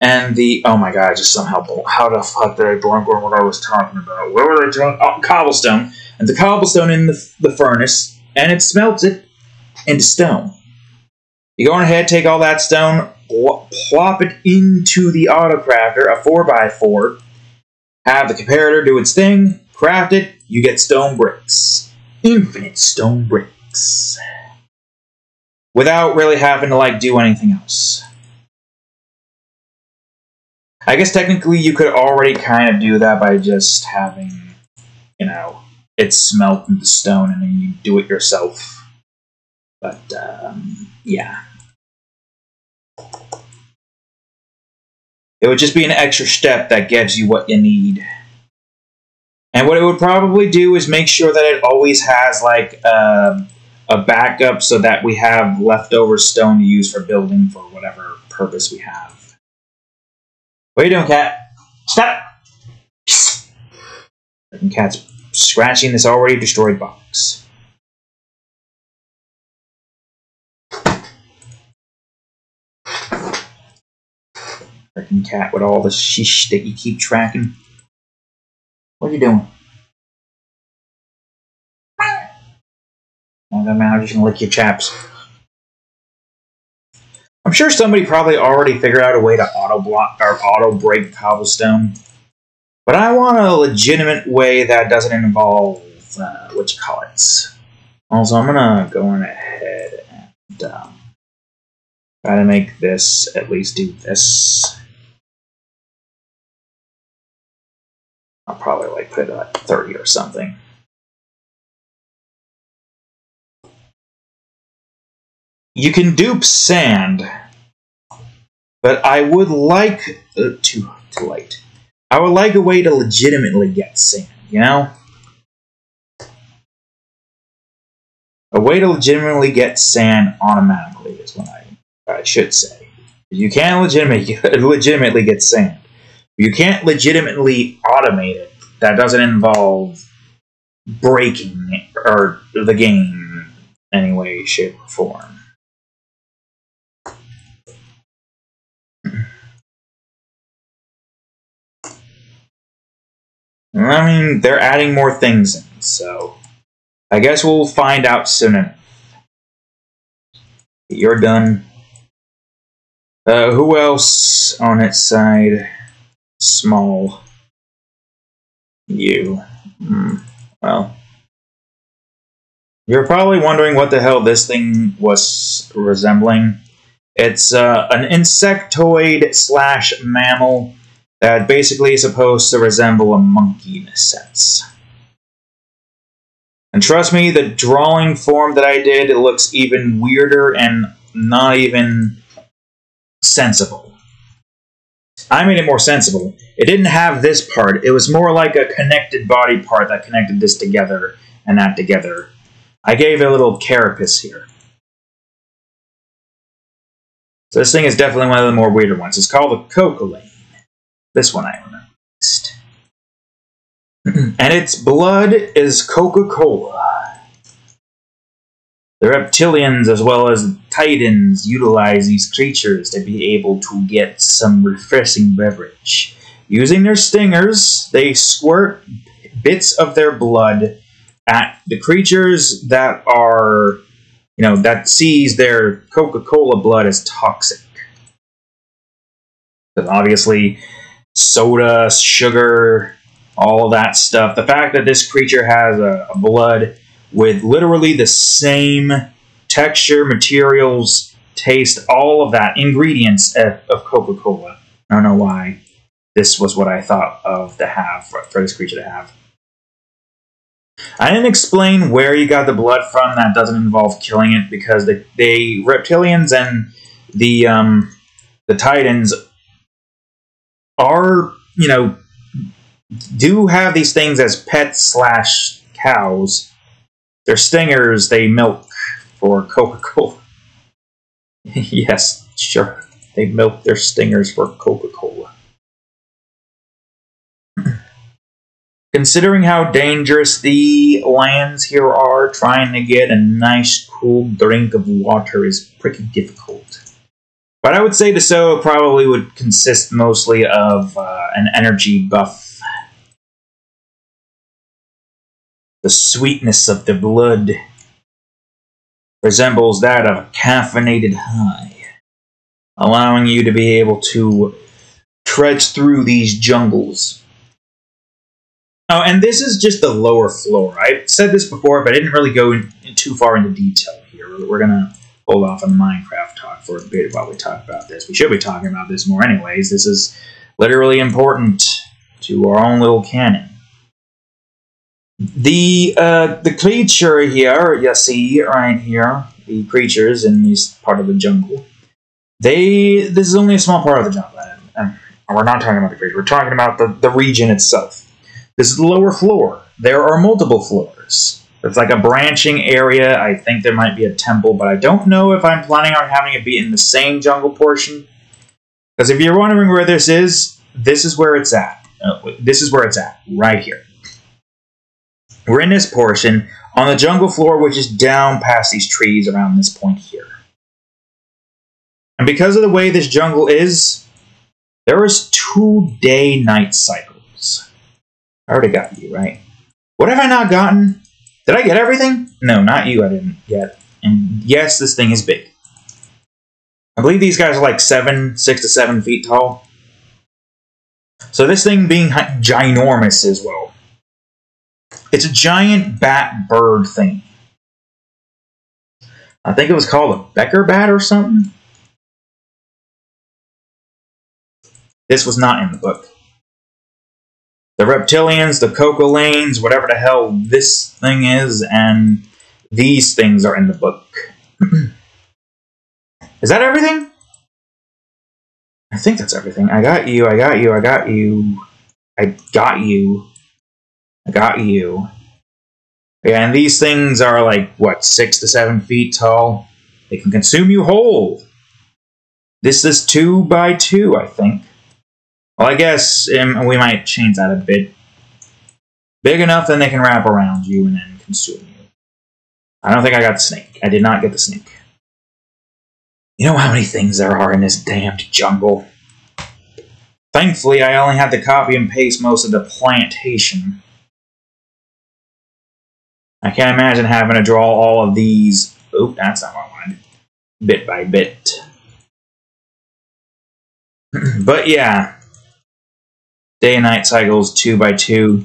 and the oh my god, I just somehow how the fuck did I blank on what I was talking about? Where were they talking? Oh, cobblestone, and the cobblestone in the, the furnace, and it smelts it into stone. You go on ahead, take all that stone, plop it into the autocrafter, a 4x4, have the comparator do its thing, craft it, you get stone bricks. Infinite stone bricks. Without really having to like do anything else. I guess technically you could already kind of do that by just having, you know, it smelt into stone and then you do it yourself. But, um, yeah. It would just be an extra step that gives you what you need. And what it would probably do is make sure that it always has like uh, a backup so that we have leftover stone to use for building for whatever purpose we have. What are you doing, cat? Stop! And cat's scratching this already destroyed box. Freaking cat with all the shish that you keep tracking. What are you doing? I'm gonna- I'm just gonna lick your chaps. I'm sure somebody probably already figured out a way to auto block or auto break cobblestone, but I want a legitimate way that doesn't involve uh, what you call it. Also, I'm gonna go on ahead and um, try to make this at least do this. I'll probably like put it at 30 or something. You can dupe sand, but I would like uh, too. I would like a way to legitimately get sand. You know, a way to legitimately get sand automatically is what I I should say. You can legitimately legitimately get sand. You can't legitimately automate it. that doesn't involve breaking or the game in any way, shape, or form. I mean, they're adding more things in, so I guess we'll find out soon enough. You're done. Uh, who else on its side? Small. You. Hmm. Well. You're probably wondering what the hell this thing was resembling. It's uh, an insectoid slash mammal that basically is supposed to resemble a monkey in a sense. And trust me, the drawing form that I did, it looks even weirder and not even sensible. I made it more sensible. It didn't have this part. It was more like a connected body part that connected this together and that together. I gave it a little carapace here. So this thing is definitely one of the more weirder ones. It's called a Cocolane. This one I remember and its blood is Coca-Cola. The reptilians as well as titans utilize these creatures to be able to get some refreshing beverage. Using their stingers, they squirt bits of their blood at the creatures that are, you know, that sees their Coca-Cola blood as toxic. Because obviously, soda, sugar, all that stuff. The fact that this creature has a, a blood with literally the same texture, materials, taste, all of that, ingredients of, of Coca Cola. I don't know why this was what I thought of to have, for, for this creature to have. I didn't explain where you got the blood from. That doesn't involve killing it because the, the reptilians and the um, the titans are you know do have these things as pets slash cows. Their stingers they milk for Coca Cola. yes, sure. They milk their stingers for Coca Cola. Considering how dangerous the lands here are, trying to get a nice cool drink of water is pretty difficult. But I would say the soda probably would consist mostly of uh, an energy buff The sweetness of the blood resembles that of a caffeinated high, allowing you to be able to trudge through these jungles. Oh, and this is just the lower floor. I've said this before, but I didn't really go in, in too far into detail here. We're to hold off on the Minecraft talk for a bit while we talk about this. We should be talking about this more anyways. This is literally important to our own little canon. The uh, the creature here, you see right here, the creatures in this part of the jungle. They this is only a small part of the jungle. And we're not talking about the creature. We're talking about the, the region itself. This is the lower floor. There are multiple floors. It's like a branching area. I think there might be a temple, but I don't know if I'm planning on having it be in the same jungle portion. Because if you're wondering where this is, this is where it's at. Uh, this is where it's at, right here. We're in this portion on the jungle floor, which is down past these trees around this point here. And because of the way this jungle is, there is two day-night cycles. I already got you, right? What have I not gotten? Did I get everything? No, not you, I didn't yet. And yes, this thing is big. I believe these guys are like seven, six to seven feet tall. So this thing being ginormous as well. It's a giant bat bird thing. I think it was called a Becker bat or something. This was not in the book. The reptilians, the cocolanes, whatever the hell this thing is, and these things are in the book. is that everything? I think that's everything. I got you, I got you, I got you. I got you. I got you. Yeah, and these things are like, what, six to seven feet tall? They can consume you whole. This is two by two, I think. Well, I guess um, we might change that a bit. Big enough that they can wrap around you and then consume you. I don't think I got the snake. I did not get the snake. You know how many things there are in this damned jungle? Thankfully, I only had to copy and paste most of the plantation. I can't imagine having to draw all of these. Oop, that's not what I wanted. Bit by bit. but yeah, day and night cycles two by two.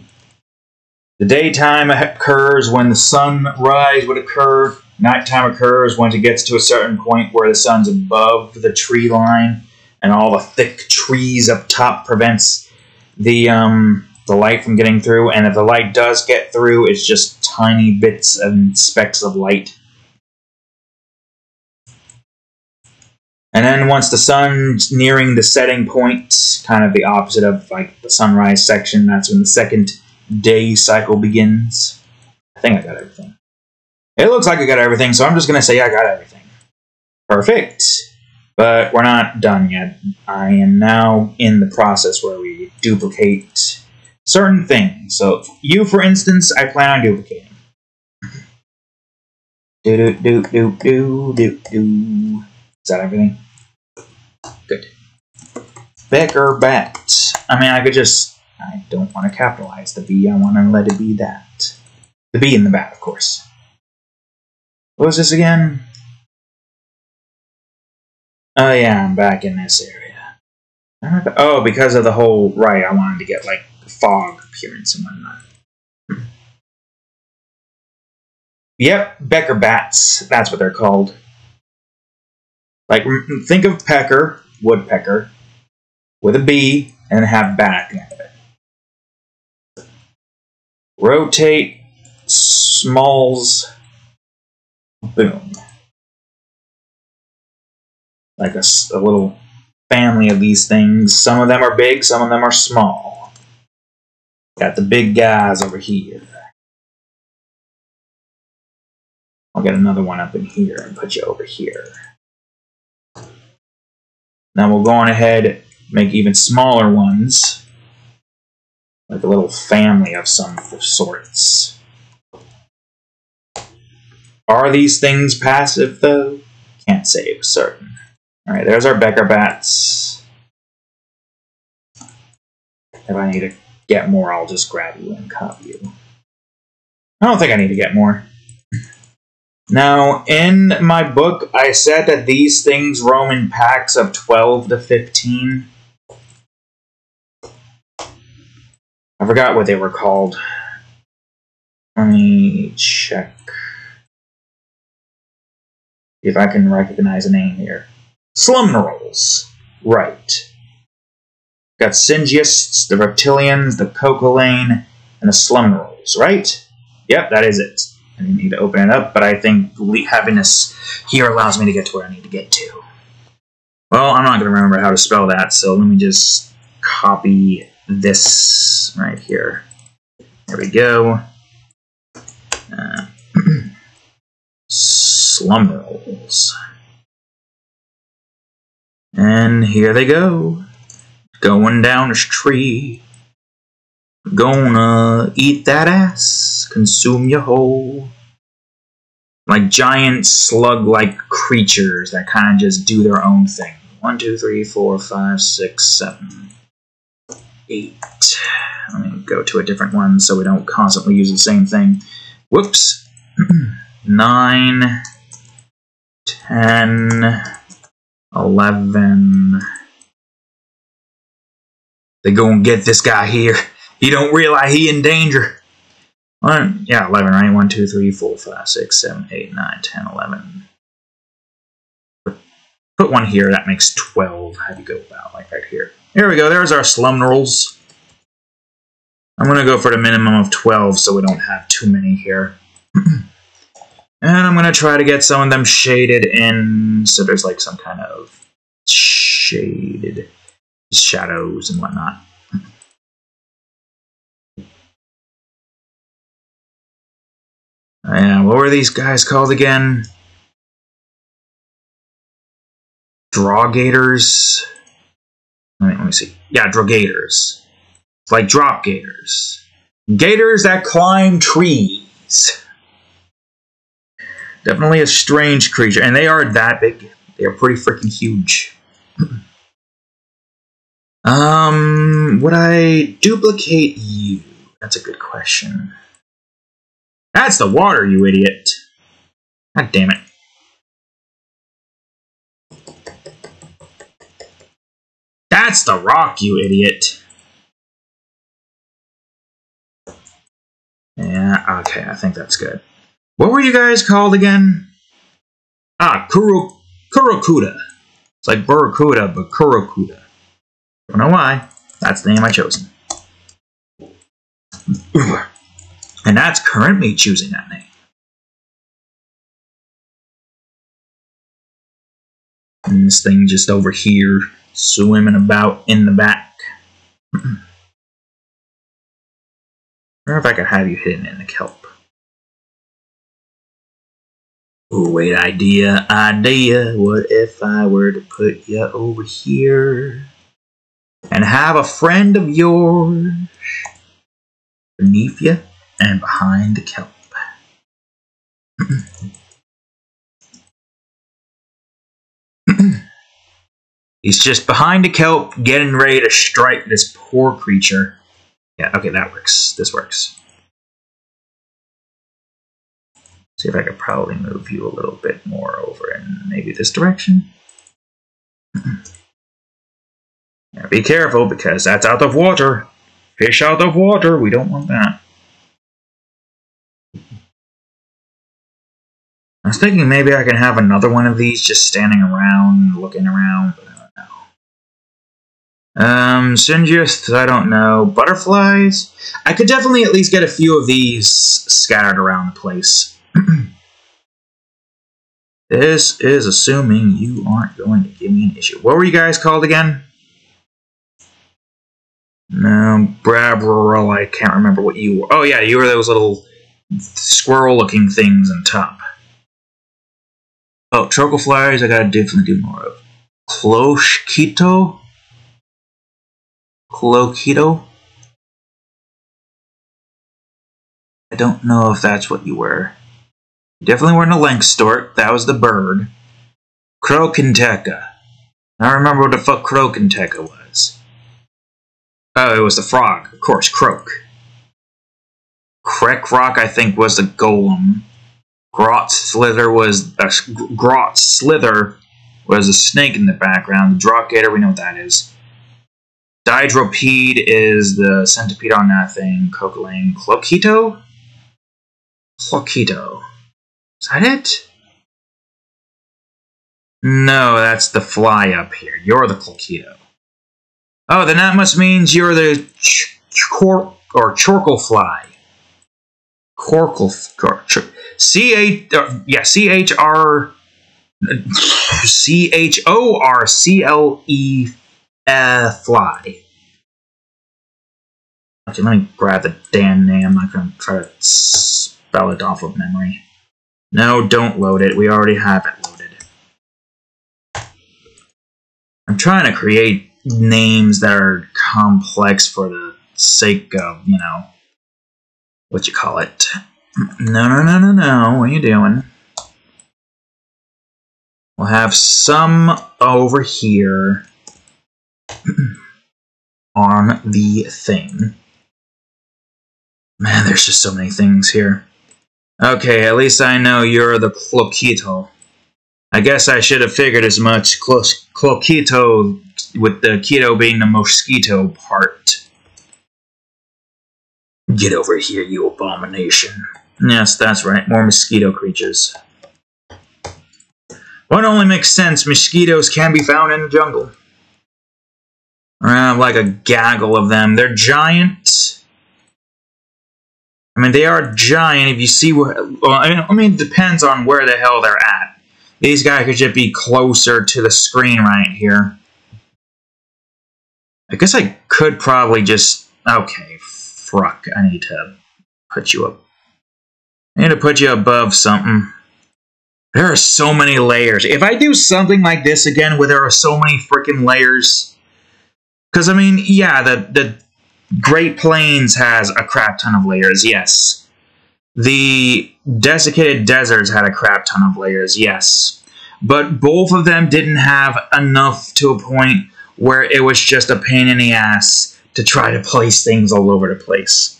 The daytime occurs when the sunrise would occur. Nighttime occurs when it gets to a certain point where the sun's above the tree line, and all the thick trees up top prevents the um, the light from getting through. And if the light does get through, it's just tiny bits and specks of light. And then once the sun's nearing the setting point, kind of the opposite of like the sunrise section, that's when the second day cycle begins. I think I got everything. It looks like I got everything, so I'm just going to say I got everything. Perfect. But we're not done yet. I am now in the process where we duplicate certain things. So, you, for instance, I plan on duplicating. Do do do do do do do. Is that everything? Good. Becker bat. I mean, I could just. I don't want to capitalize the B. I want to let it be that. The B in the bat, of course. What was this again? Oh yeah, I'm back in this area. Oh, because of the whole right, I wanted to get like fog appearance and whatnot. Hmm. Yep, Becker bats. That's what they're called. Like, think of pecker, woodpecker, with a B, and have end of it. Rotate, smalls, boom. Like a, a little family of these things. Some of them are big, some of them are small. Got the big guys over here. I'll get another one up in here and put you over here. Now we'll go on ahead, and make even smaller ones, like a little family of some sorts. Are these things passive, though? Can't say for certain. Alright, there's our Becker bats. If I need to get more, I'll just grab you and copy you. I don't think I need to get more. Now, in my book, I said that these things roam in packs of 12 to 15. I forgot what they were called. Let me check. If I can recognize a name here. Slumnorals. Right. Got Syngists, the Reptilians, the Coccolane, and the Slumnorals, right? Yep, that is it. I need to open it up, but I think having this here allows me to get to where I need to get to. Well, I'm not going to remember how to spell that, so let me just copy this right here. There we go. Uh, slumberals. And here they go. Going down this tree. Gonna eat that ass, consume your whole. Like giant slug like creatures that kind of just do their own thing. One, two, three, four, five, six, seven, eight. Let me go to a different one so we don't constantly use the same thing. Whoops. Nine, ten, eleven. They gonna get this guy here. He don't realize he in danger. One, yeah, 11, right? 1, 2, 3, 4, 5, 6, 7, 8, 9, 10, 11. Put one here, that makes 12. How do you go about, like right here? Here we go, there's our slumnorals. I'm going to go for the minimum of 12 so we don't have too many here. and I'm going to try to get some of them shaded in so there's like some kind of shaded shadows and whatnot. Yeah, what were these guys called again? Drawgators? Let me, let me see. Yeah, drawgators. It's like drop gators. Gators that climb trees. Definitely a strange creature, and they are that big. They are pretty freaking huge. um, would I duplicate you? That's a good question. That's the water, you idiot. God damn it. That's the rock, you idiot. Yeah, okay, I think that's good. What were you guys called again? Ah, Kuro, Kurokuda. It's like Barracuda, but Kurokuda. Don't know why. That's the name I chosen. And that's currently choosing that name. And this thing just over here, swimming about in the back. Wonder if I could have you hidden in the kelp. Oh, wait, idea, idea. What if I were to put you over here and have a friend of yours beneath you and behind the kelp? He's just behind the kelp, getting ready to strike this poor creature. Yeah, okay, that works. This works. See if I could probably move you a little bit more over in maybe this direction. Now be careful because that's out of water. Fish out of water. We don't want that. I was thinking maybe I can have another one of these just standing around, looking around, but I don't know. Um, Syngists, I don't know. Butterflies? I could definitely at least get a few of these scattered around the place. this is assuming you aren't going to give me an issue. What were you guys called again? No, Brabrel, I can't remember what you were. Oh yeah, you were those little squirrel-looking things on top. Oh, trochel flyers, I gotta definitely do more of. Clochito? Cloquito? I don't know if that's what you were. You definitely weren't a lynx stork, that was the bird. Crocenteca. I remember what the fuck Crocenteca was. Oh, it was the frog, of course, Croak. Krek Rock, I think, was the golem. Grot Slither was uh, Grot Slither was a snake in the background. The Drop we know what that is. Didropede is the centipede on that thing. Coqueling. Cloquito? Cloquito. Is that it? No, that's the fly up here. You're the Cloquito. Oh, then that must means you're the ch- ch- or chorkle fly. Corkle, C H, uh, yeah, C H R, C H O R C L E fly. Okay, let me grab the damn name. I'm not gonna try to spell it off of memory. No, don't load it. We already have it loaded. I'm trying to create names that are complex for the sake of, you know, what you call it. No, no, no, no, no. What are you doing? We'll have some over here on the thing. Man, there's just so many things here. Okay, at least I know you're the Cloquito. I guess I should have figured as much. Cloquito, with the keto being the mosquito part. Get over here, you abomination. Yes, that's right. More mosquito creatures. Well, only makes sense. Mosquitoes can be found in the jungle. I have like a gaggle of them. They're giant. I mean, they are giant if you see where... Well, I mean, it depends on where the hell they're at. These guys could just be closer to the screen right here. I guess I could probably just... Okay, fuck. I need to put you up I need to put you above something. There are so many layers. If I do something like this again where there are so many freaking layers... Because, I mean, yeah, the, the Great Plains has a crap ton of layers, yes. The Desiccated Deserts had a crap ton of layers, yes. But both of them didn't have enough to a point where it was just a pain in the ass to try to place things all over the place.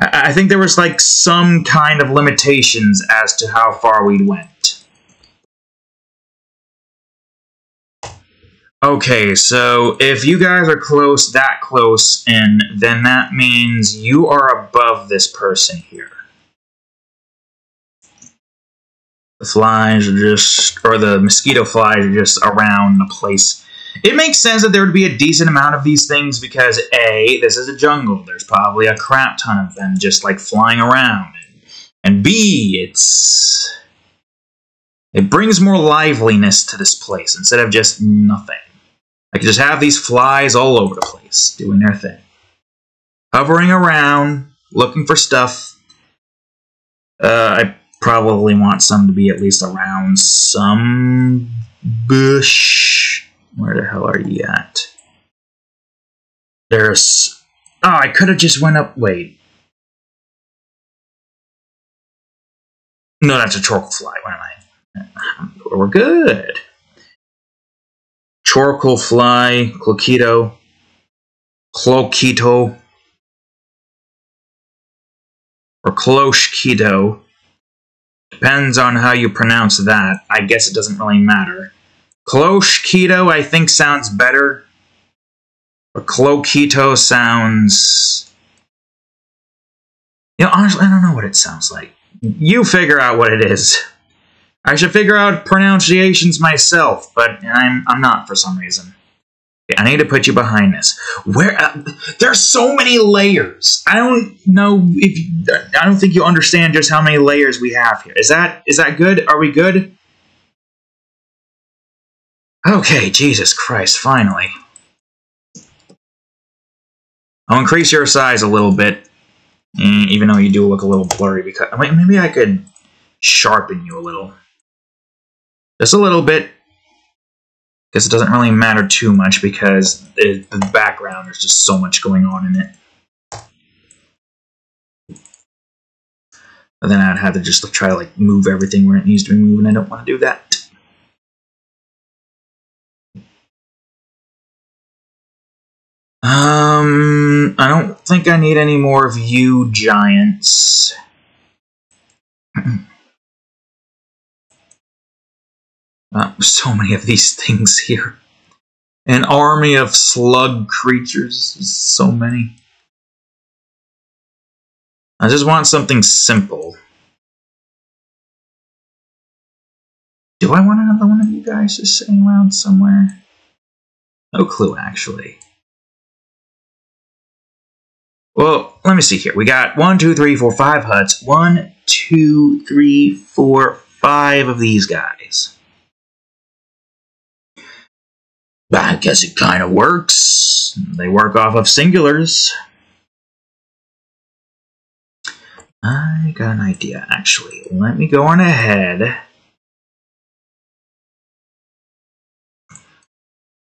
I, think there was like some kind of limitations as to how far we went. Okay, so if you guys are close, that close, and then that means you are above this person here. The flies are just, or the mosquito flies are just around the place. It makes sense that there would be a decent amount of these things because A, this is a jungle. There's probably a crap ton of them just like flying around. And B, it's. It brings more liveliness to this place instead of just nothing. I could just have these flies all over the place doing their thing. Hovering around, looking for stuff. Uh, I probably want some to be at least around some bush. Where the hell are you at? There's... Oh, I could have just went up... Wait. No, that's a charcoal fly. Where am I? Uh, we're good. Charcoal fly, cloquito, cloquito, or clochquito. Depends on how you pronounce that. I guess it doesn't really matter. Clochquito, I think, sounds better. But cloquito sounds... You know, honestly, I don't know what it sounds like. You figure out what it is. I should figure out pronunciations myself, but I'm I'm not for some reason. I need to put you behind this. Where uh, there's so many layers. I don't know if I don't think you understand just how many layers we have here. Is that is that good? Are we good? Okay, Jesus Christ, finally. I'll increase your size a little bit, mm, even though you do look a little blurry. Because maybe I could sharpen you a little. Just a little bit. because it doesn't really matter too much because it, the background, there's just so much going on in it. But then I'd have to just try to like move everything where it needs to be moved, and I don't want to do that. Um, I don't think I need any more of you giants. Uh, so many of these things here. An army of slug creatures. So many. I just want something simple. Do I want another one of you guys just sitting around somewhere? No clue, actually. Well, let me see here. We got one, two, three, four, five huts. One, two, three, four, five of these guys. I guess it kind of works. They work off of singulars. I got an idea, actually. Let me go on ahead.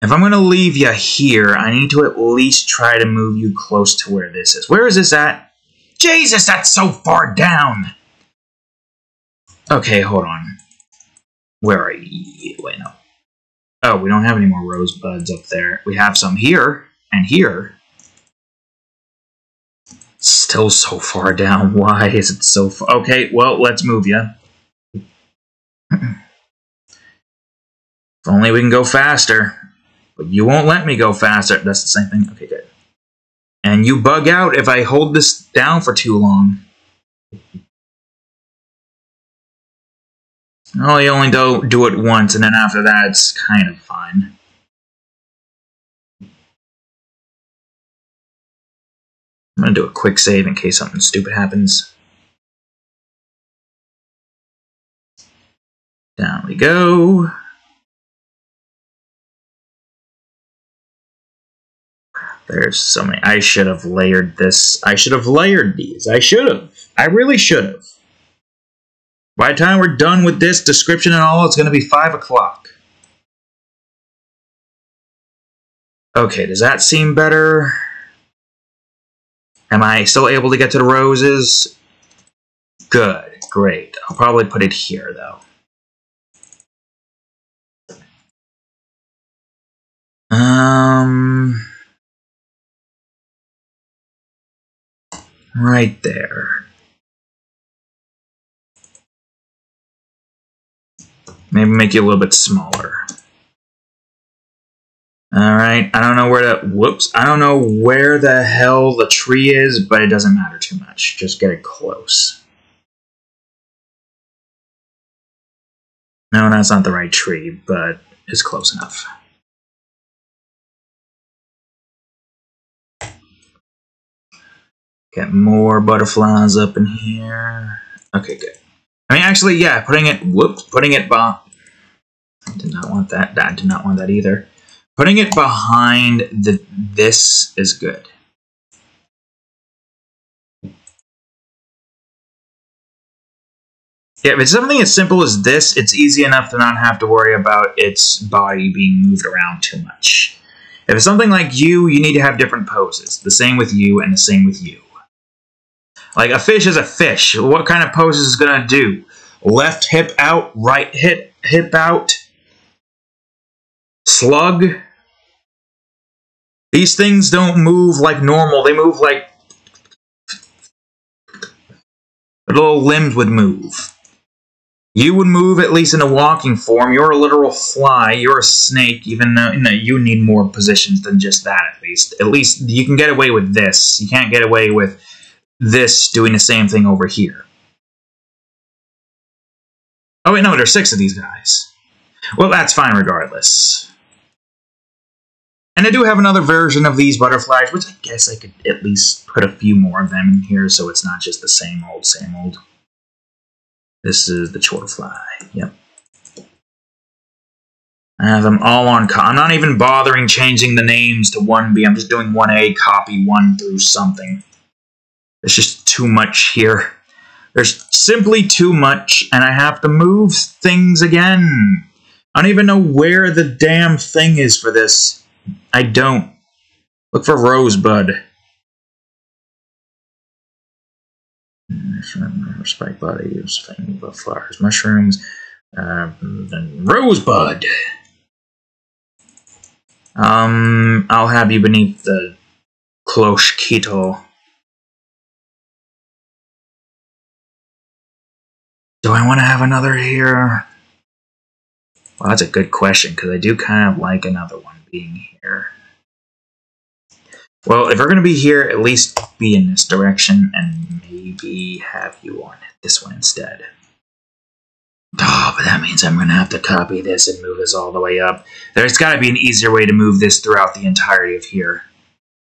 If I'm going to leave you here, I need to at least try to move you close to where this is. Where is this at? Jesus, that's so far down! Okay, hold on. Where are you? Wait, no. Oh, we don't have any more rosebuds up there. We have some here and here. Still so far down. Why is it so far? Okay, well, let's move you. if only we can go faster. But you won't let me go faster. That's the same thing. Okay, good. And you bug out if I hold this down for too long. Well, you only do, do it once, and then after that, it's kind of fine. I'm going to do a quick save in case something stupid happens. Down we go. There's so many. I should have layered this. I should have layered these. I should have. I really should have. By the time we're done with this description and all, it's going to be 5 o'clock. Okay, does that seem better? Am I still able to get to the roses? Good, great. I'll probably put it here, though. Um, right there. Maybe make you a little bit smaller. Alright, I don't know where that, whoops, I don't know where the hell the tree is, but it doesn't matter too much. Just get it close. No, that's not the right tree, but it's close enough. Get more butterflies up in here. Okay, good. I mean, actually, yeah, putting it, whoops, putting it by, I did not want that, I did not want that either. Putting it behind the, this is good. Yeah, if it's something as simple as this, it's easy enough to not have to worry about its body being moved around too much. If it's something like you, you need to have different poses. The same with you and the same with you. Like a fish is a fish. What kind of poses is gonna do? Left hip out, right hip hip out. Slug. These things don't move like normal. They move like little limbs would move. You would move at least in a walking form. You're a literal fly. You're a snake, even though you, know, you need more positions than just that, at least. At least you can get away with this. You can't get away with this doing the same thing over here. Oh, wait, no, there's six of these guys. Well, that's fine regardless. And I do have another version of these butterflies, which I guess I could at least put a few more of them in here so it's not just the same old, same old. This is the chortlefly. Yep. I have them all on. I'm not even bothering changing the names to 1B. I'm just doing 1A, copy 1 through something. There's just too much here. There's simply too much, and I have to move things again. I don't even know where the damn thing is for this. I don't. Look for Rosebud. Spike bodies, fang flowers, mushrooms, uh, then Rosebud. Um, I'll have you beneath the cloche keto. Do I want to have another here? Well, that's a good question, because I do kind of like another one being here. Well, if we're going to be here, at least be in this direction, and maybe have you on this one instead. Oh, but that means I'm going to have to copy this and move this all the way up. There's got to be an easier way to move this throughout the entirety of here.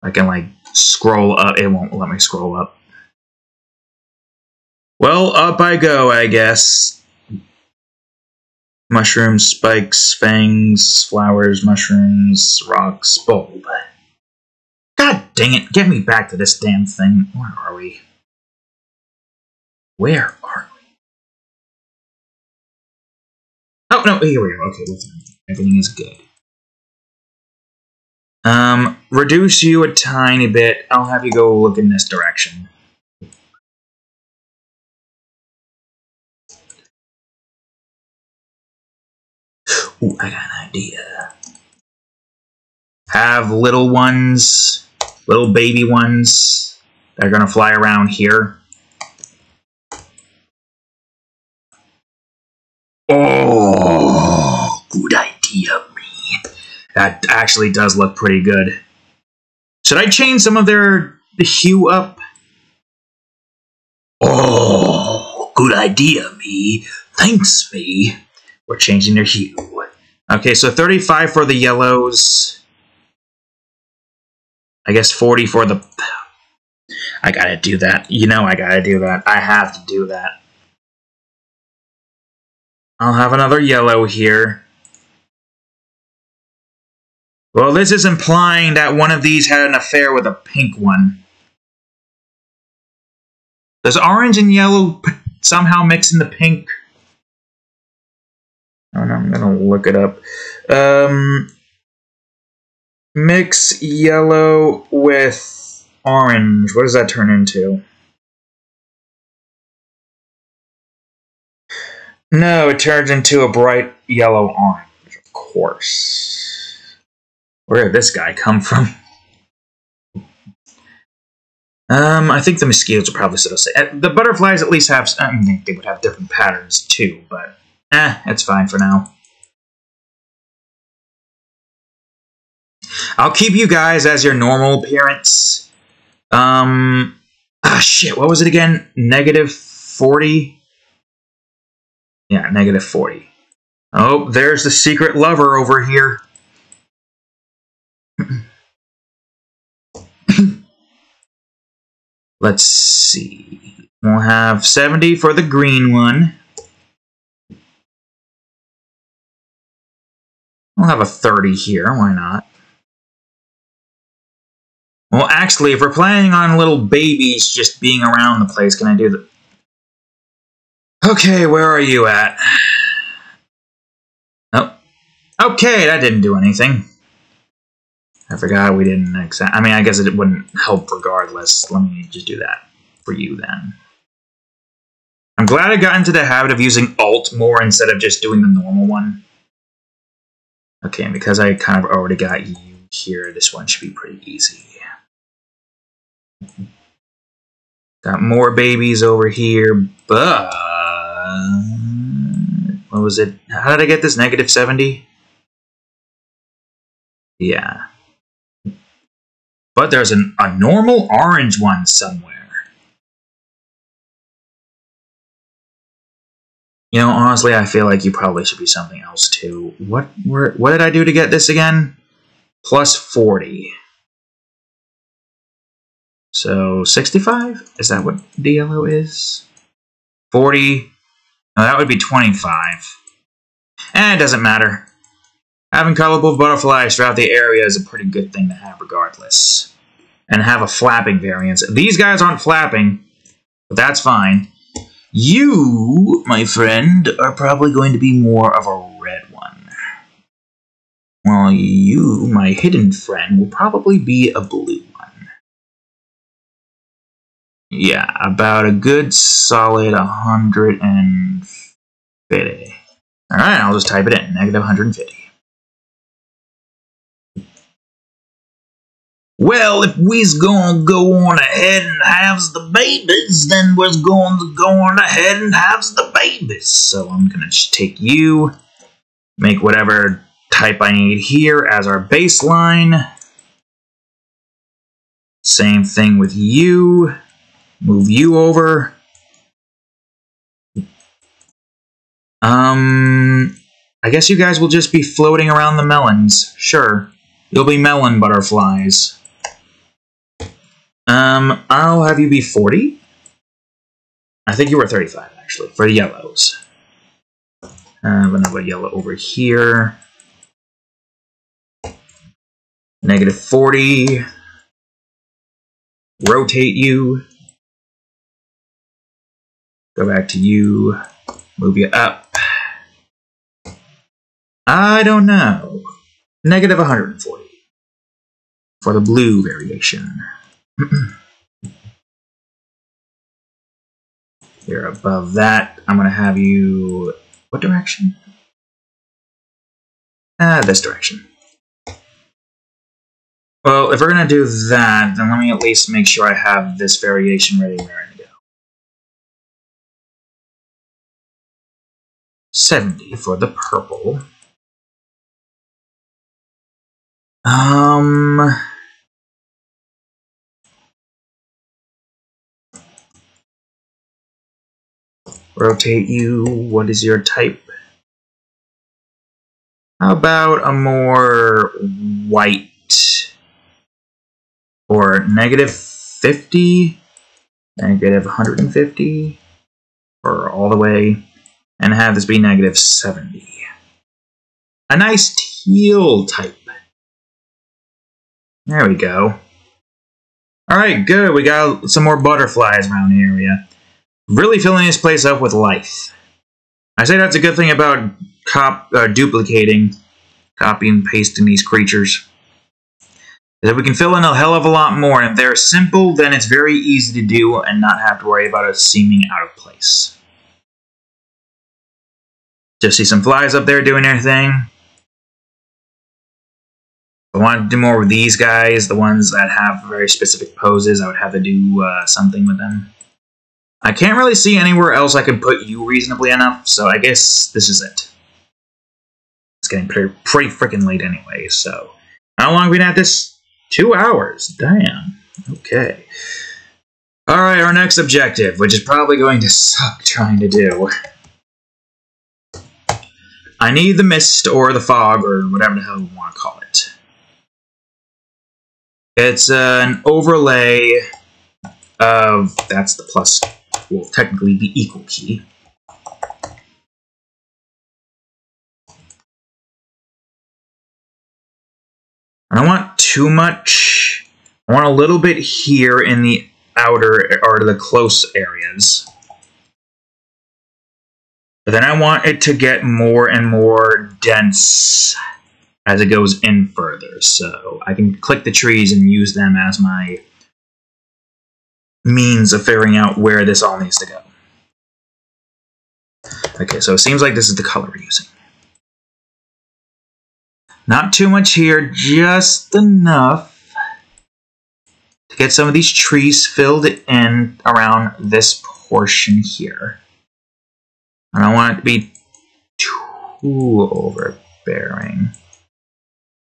I can, like, scroll up. It won't let me scroll up. Well, up I go, I guess. Mushrooms, spikes, fangs, flowers, mushrooms, rocks, bulb. God dang it, get me back to this damn thing. Where are we? Where are we? Oh, no, here we are. Okay, everything is good. Um, reduce you a tiny bit. I'll have you go look in this direction. Ooh, I got an idea. Have little ones, little baby ones that are going to fly around here. Oh, good idea, me. That actually does look pretty good. Should I change some of their hue up? Oh, good idea, me. Thanks, me. We're changing their hue. Okay, so 35 for the yellows. I guess 40 for the... I gotta do that. You know I gotta do that. I have to do that. I'll have another yellow here. Well, this is implying that one of these had an affair with a pink one. Does orange and yellow somehow mix in the pink? I'm gonna look it up. Um, mix yellow with orange. What does that turn into? No, it turns into a bright yellow orange, of course. Where did this guy come from? Um, I think the mosquitoes are probably still the same. The butterflies at least have, I mean, they would have different patterns too, but eh, it's fine for now. I'll keep you guys as your normal appearance. Um, ah, shit, what was it again? Negative 40? Yeah, negative 40. Oh, there's the secret lover over here. Let's see. We'll have 70 for the green one. We'll have a 30 here, why not? Well, actually, if we're planning on little babies just being around the place, can I do the... Okay, where are you at? Oh. Okay, that didn't do anything. I forgot we didn't accept. I mean, I guess it wouldn't help regardless. Let me just do that for you then. I'm glad I got into the habit of using Alt more instead of just doing the normal one. Okay, and because I kind of already got you here, this one should be pretty easy. Got more babies over here, but... What was it? How did I get this? Negative 70? Yeah. But there's an, a normal orange one somewhere. You know, honestly, I feel like you probably should be something else too. What were, what did I do to get this again? Plus 40. So 65? Is that what DLO is? 40. No, that would be 25. And eh, it doesn't matter. Having colorful butterflies throughout the area is a pretty good thing to have regardless. And have a flapping variance. These guys aren't flapping, but that's fine. You, my friend, are probably going to be more of a red one. While you, my hidden friend, will probably be a blue one. Yeah, about a good solid 150. Alright, I'll just type it in, negative 150. Well, if we's gonna go on ahead and have the babies, then we're to go on ahead and have the babies. So I'm gonna just take you, make whatever type I need here as our baseline. Same thing with you. Move you over. Um, I guess you guys will just be floating around the melons. Sure. You'll be melon butterflies. Um, I'll have you be 40. I think you were 35, actually, for the yellows. Going put yellow over here. Negative 40. Rotate you. Go back to you. Move you up. I don't know. Negative 140 for the blue variation. Here above that, I'm going to have you... What direction? Ah, this direction. Well, if we're going to do that, then let me at least make sure I have this variation ready and ready to go. 70 for the purple. Um... rotate you. What is your type? How about a more white or negative 50, negative 150, or all the way, and have this be negative 70. A nice teal type. There we go. Alright, good. We got some more butterflies around the area really filling this place up with life. I say that's a good thing about cop uh, duplicating, copy and pasting these creatures. That we can fill in a hell of a lot more, and if they're simple, then it's very easy to do and not have to worry about it seeming out of place. Just see some flies up there doing their thing. I want to do more with these guys, the ones that have very specific poses. I would have to do uh, something with them. I can't really see anywhere else I can put you reasonably enough, so I guess this is it. It's getting pretty, pretty freaking late anyway, so... How long have we been at this? Two hours. Damn. Okay. Alright, our next objective, which is probably going to suck trying to do. I need the mist or the fog or whatever the hell you want to call it. It's an overlay of, that's the plus, will technically be equal key. I don't want too much. I want a little bit here in the outer or the close areas. But then I want it to get more and more dense as it goes in further. So I can click the trees and use them as my means of figuring out where this all needs to go. Okay, so it seems like this is the color we're using. Not too much here, just enough to get some of these trees filled in around this portion here. I don't want it to be too overbearing.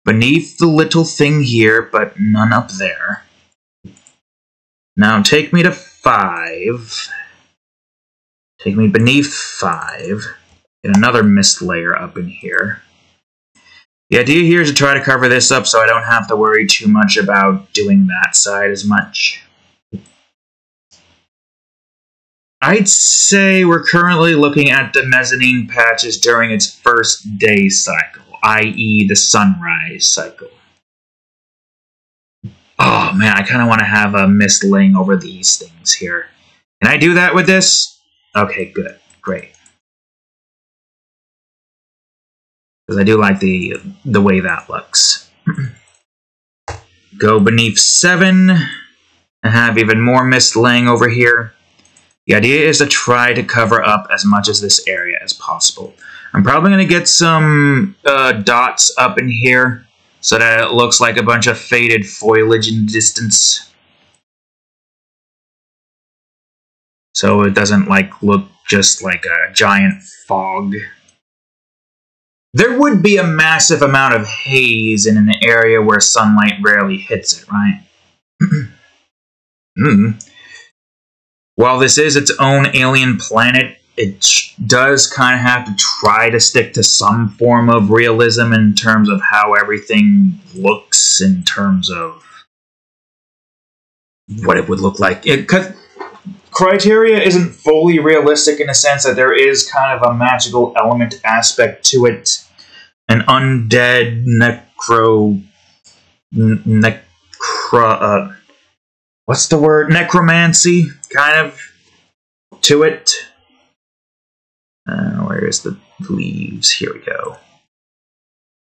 Beneath the little thing here, but none up there. Now take me to 5. Take me beneath 5. Get another mist layer up in here. The idea here is to try to cover this up so I don't have to worry too much about doing that side as much. I'd say we're currently looking at the mezzanine patches during its first day cycle, i.e. the sunrise cycle. Oh man, I kind of want to have a mist laying over these things here. Can I do that with this? Okay, good. Great. because I do like the the way that looks. Go beneath 7 and have even more mist laying over here. The idea is to try to cover up as much of this area as possible. I'm probably going to get some uh, dots up in here so that it looks like a bunch of faded foliage in distance. So it doesn't like look just like a giant fog there would be a massive amount of haze in an area where sunlight rarely hits it, right? mm. While this is its own alien planet, it does kind of have to try to stick to some form of realism in terms of how everything looks, in terms of what it would look like. It, Criterria isn't fully realistic in the sense that there is kind of a magical element aspect to it. An undead necro. necro. Uh, what's the word? Necromancy, kind of, to it. Uh, where is the leaves? Here we go.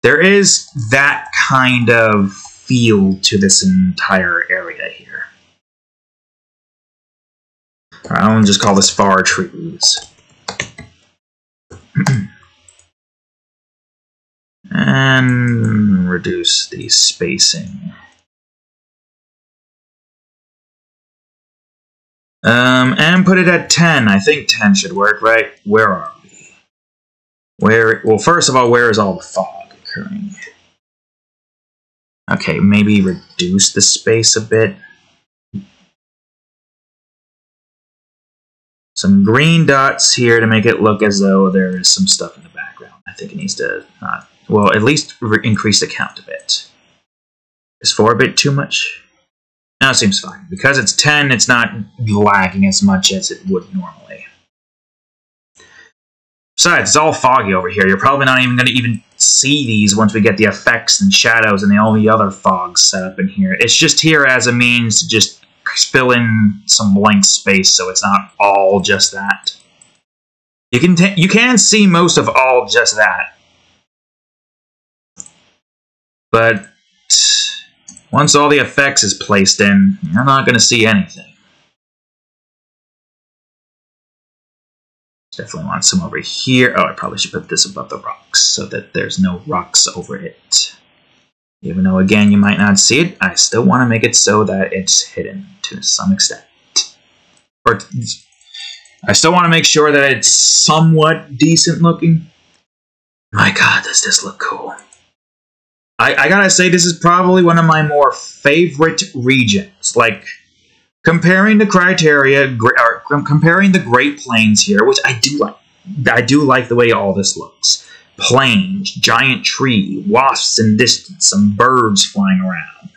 There is that kind of feel to this entire area here. I'll just call this far trees. and reduce the spacing. Um, and put it at 10. I think 10 should work, right? Where are? Where, well, first of all, where is all the fog occurring? Okay, maybe reduce the space a bit. some green dots here to make it look as though there is some stuff in the background. I think it needs to not, well, at least increase the count a bit. Is 4 a bit too much? No, it seems fine. Because it's 10, it's not lagging as much as it would normally. Besides, it's all foggy over here. You're probably not even going to even see these once we get the effects and shadows and all the other fogs set up in here. It's just here as a means to just fill in some blank space so it's not all just that. You can you can see most of all just that. But once all the effects is placed in, you're not going to see anything. Definitely want some over here. Oh, I probably should put this above the rocks so that there's no rocks over it. Even though, again, you might not see it, I still want to make it so that it's hidden to some extent. Or, I still want to make sure that it's somewhat decent looking. My god, does this look cool. I, I gotta say, this is probably one of my more favorite regions. Like, comparing the criteria, comparing the Great Plains here, which I do like. I do like the way all this looks. Plains, giant tree, wasps in distance, some birds flying around.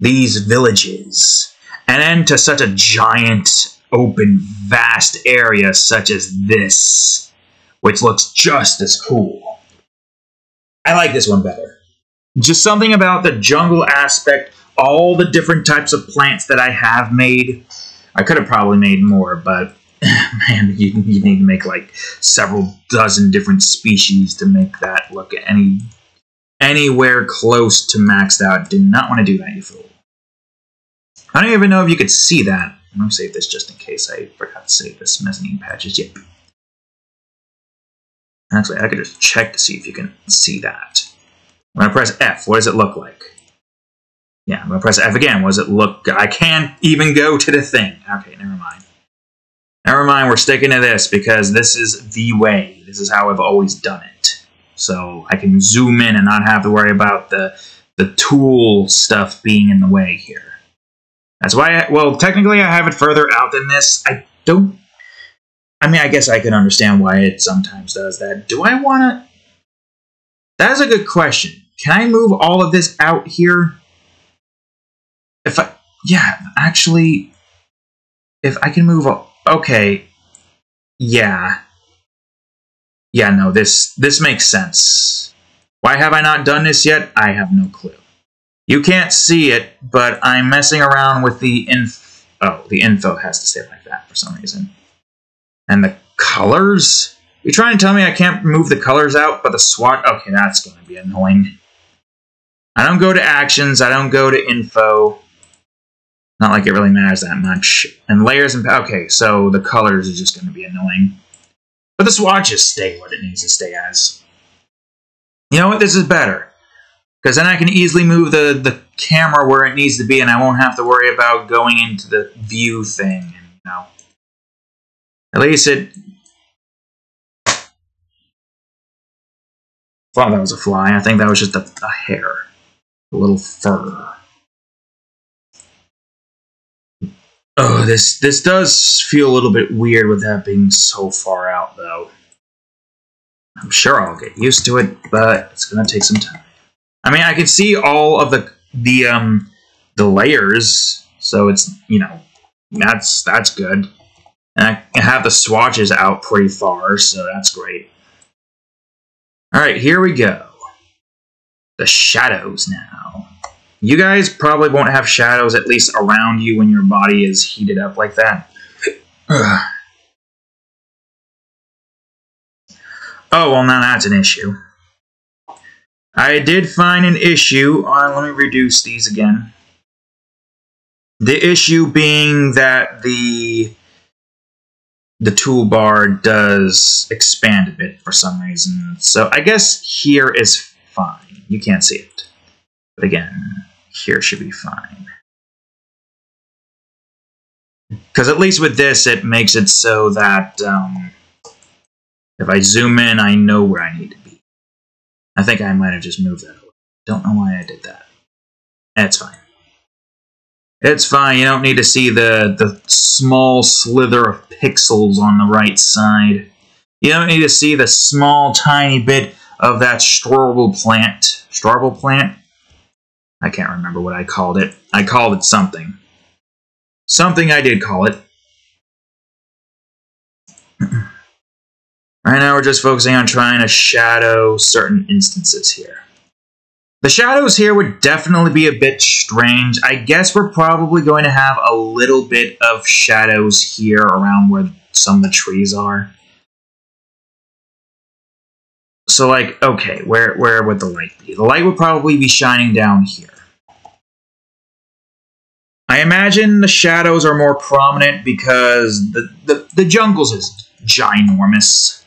These villages. And then to such a giant, open, vast area such as this, which looks just as cool. I like this one better. Just something about the jungle aspect all the different types of plants that I have made. I could have probably made more, but man, you, you need to make like several dozen different species to make that look any anywhere close to maxed out. Do not want to do that, you fool. I don't even know if you could see that. I'm going to save this just in case I forgot to save this mezzanine patches Yep. Actually, I could just check to see if you can see that. When I press F, what does it look like? Yeah, I'm going to press F again. Does it look? I can't even go to the thing. Okay, never mind. Never mind, we're sticking to this because this is the way. This is how I've always done it. So I can zoom in and not have to worry about the, the tool stuff being in the way here. That's why, I, well, technically I have it further out than this. I don't, I mean, I guess I can understand why it sometimes does that. Do I want to, that is a good question. Can I move all of this out here? If I, yeah, actually, if I can move, okay, yeah, yeah, no, this this makes sense. Why have I not done this yet? I have no clue. You can't see it, but I'm messing around with the info. Oh, the info has to stay like that for some reason. And the colors? You're trying to tell me I can't move the colors out, but the SWAT? Okay, that's going to be annoying. I don't go to actions. I don't go to info. Not like it really matters that much. And layers and... Okay, so the colors is just going to be annoying. But the swatches stay what it needs to stay as. You know what? This is better. Because then I can easily move the, the camera where it needs to be and I won't have to worry about going into the view thing. And, you know, at least it... thought that was a fly. I think that was just a, a hair. A little fur. Oh, this this does feel a little bit weird with that being so far out, though. I'm sure I'll get used to it, but it's gonna take some time. I mean, I can see all of the the um the layers, so it's you know that's that's good, and I have the swatches out pretty far, so that's great. All right, here we go. The shadows now. You guys probably won't have shadows at least around you when your body is heated up like that. oh, well, now that's an issue. I did find an issue on, let me reduce these again. The issue being that the the toolbar does expand a bit for some reason. So I guess here is fine. You can't see it. But again, here should be fine. Because at least with this, it makes it so that um, if I zoom in, I know where I need to be. I think I might have just moved that away. Don't know why I did that. It's fine. It's fine. You don't need to see the, the small slither of pixels on the right side. You don't need to see the small, tiny bit of that strawble plant. Strawble plant? I can't remember what I called it. I called it something. Something I did call it. right now we're just focusing on trying to shadow certain instances here. The shadows here would definitely be a bit strange. I guess we're probably going to have a little bit of shadows here around where some of the trees are. So, like, okay, where, where would the light be? The light would probably be shining down here. I imagine the shadows are more prominent because the, the, the jungles is ginormous.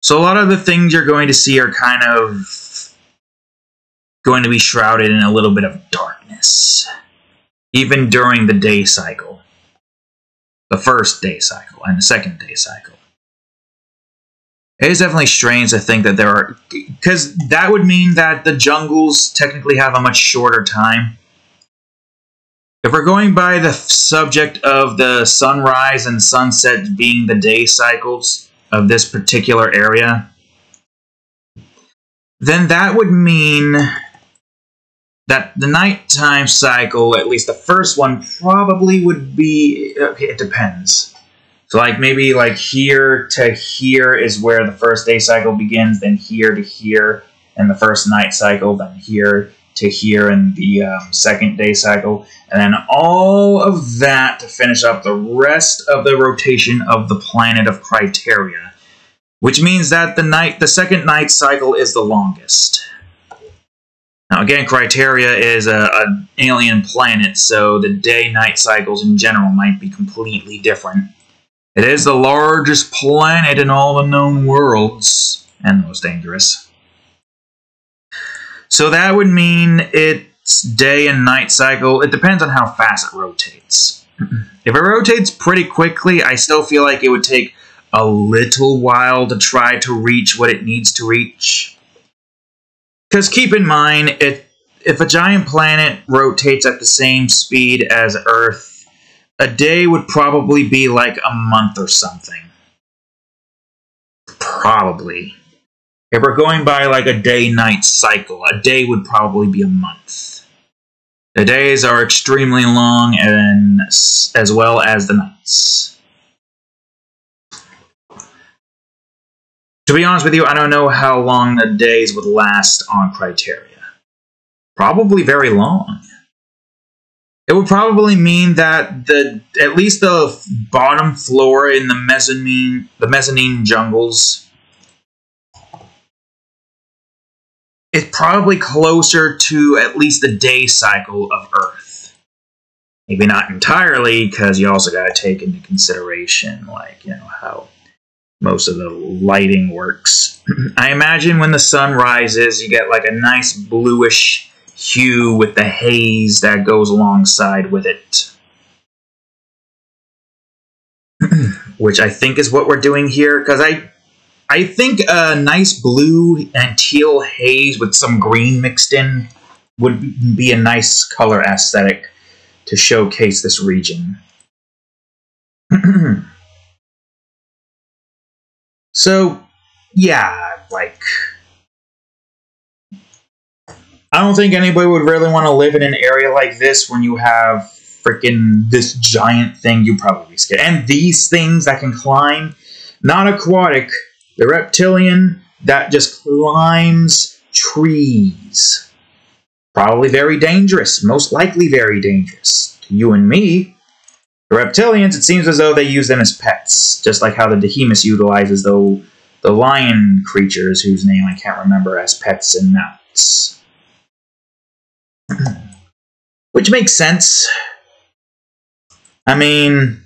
So a lot of the things you're going to see are kind of going to be shrouded in a little bit of darkness. Even during the day cycle. The first day cycle and the second day cycle. It is definitely strange to think that there are... Because that would mean that the jungles technically have a much shorter time. If we're going by the subject of the sunrise and sunset being the day cycles of this particular area, then that would mean that the nighttime cycle, at least the first one, probably would be. Okay, it depends. So, like, maybe like here to here is where the first day cycle begins, then here to here, and the first night cycle, then here to here in the um, second day cycle, and then all of that to finish up the rest of the rotation of the planet of Criterria, which means that the night, the second night cycle is the longest. Now, again, Criterria is a, an alien planet, so the day-night cycles in general might be completely different. It is the largest planet in all the known worlds, and the most dangerous. So that would mean its day and night cycle, it depends on how fast it rotates. if it rotates pretty quickly, I still feel like it would take a little while to try to reach what it needs to reach. Because keep in mind, it, if a giant planet rotates at the same speed as Earth, a day would probably be like a month or something. Probably. If we're going by like a day-night cycle, a day would probably be a month. The days are extremely long and as well as the nights. To be honest with you, I don't know how long the days would last on Criterria. Probably very long. It would probably mean that the at least the bottom floor in the mezzanine the mezzanine jungles is probably closer to at least the day cycle of Earth. Maybe not entirely, because you also got to take into consideration, like, you know, how most of the lighting works. I imagine when the sun rises, you get like a nice bluish hue with the haze that goes alongside with it. Which I think is what we're doing here, because I I think a nice blue and teal haze with some green mixed in would be a nice color aesthetic to showcase this region. so, yeah, like... I don't think anybody would really want to live in an area like this when you have freaking this giant thing you probably scared. And these things that can climb, not aquatic, the reptilian that just climbs trees. Probably very dangerous, most likely very dangerous. To you and me, the reptilians, it seems as though they use them as pets, just like how the Dehemus utilizes the, the lion creatures whose name I can't remember as pets and mounts. Which makes sense. I mean,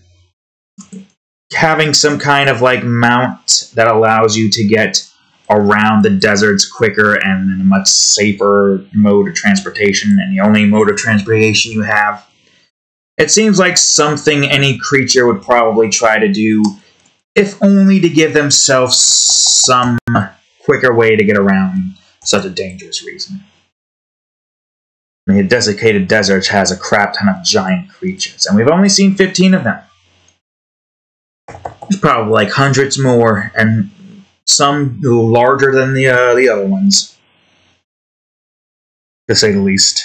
having some kind of like mount that allows you to get around the deserts quicker and in a much safer mode of transportation and the only mode of transportation you have. It seems like something any creature would probably try to do, if only to give themselves some quicker way to get around such a dangerous reason. A desiccated desert has a crap ton of giant creatures, and we've only seen 15 of them. There's probably like hundreds more, and some larger than the uh, the other ones, to say the least.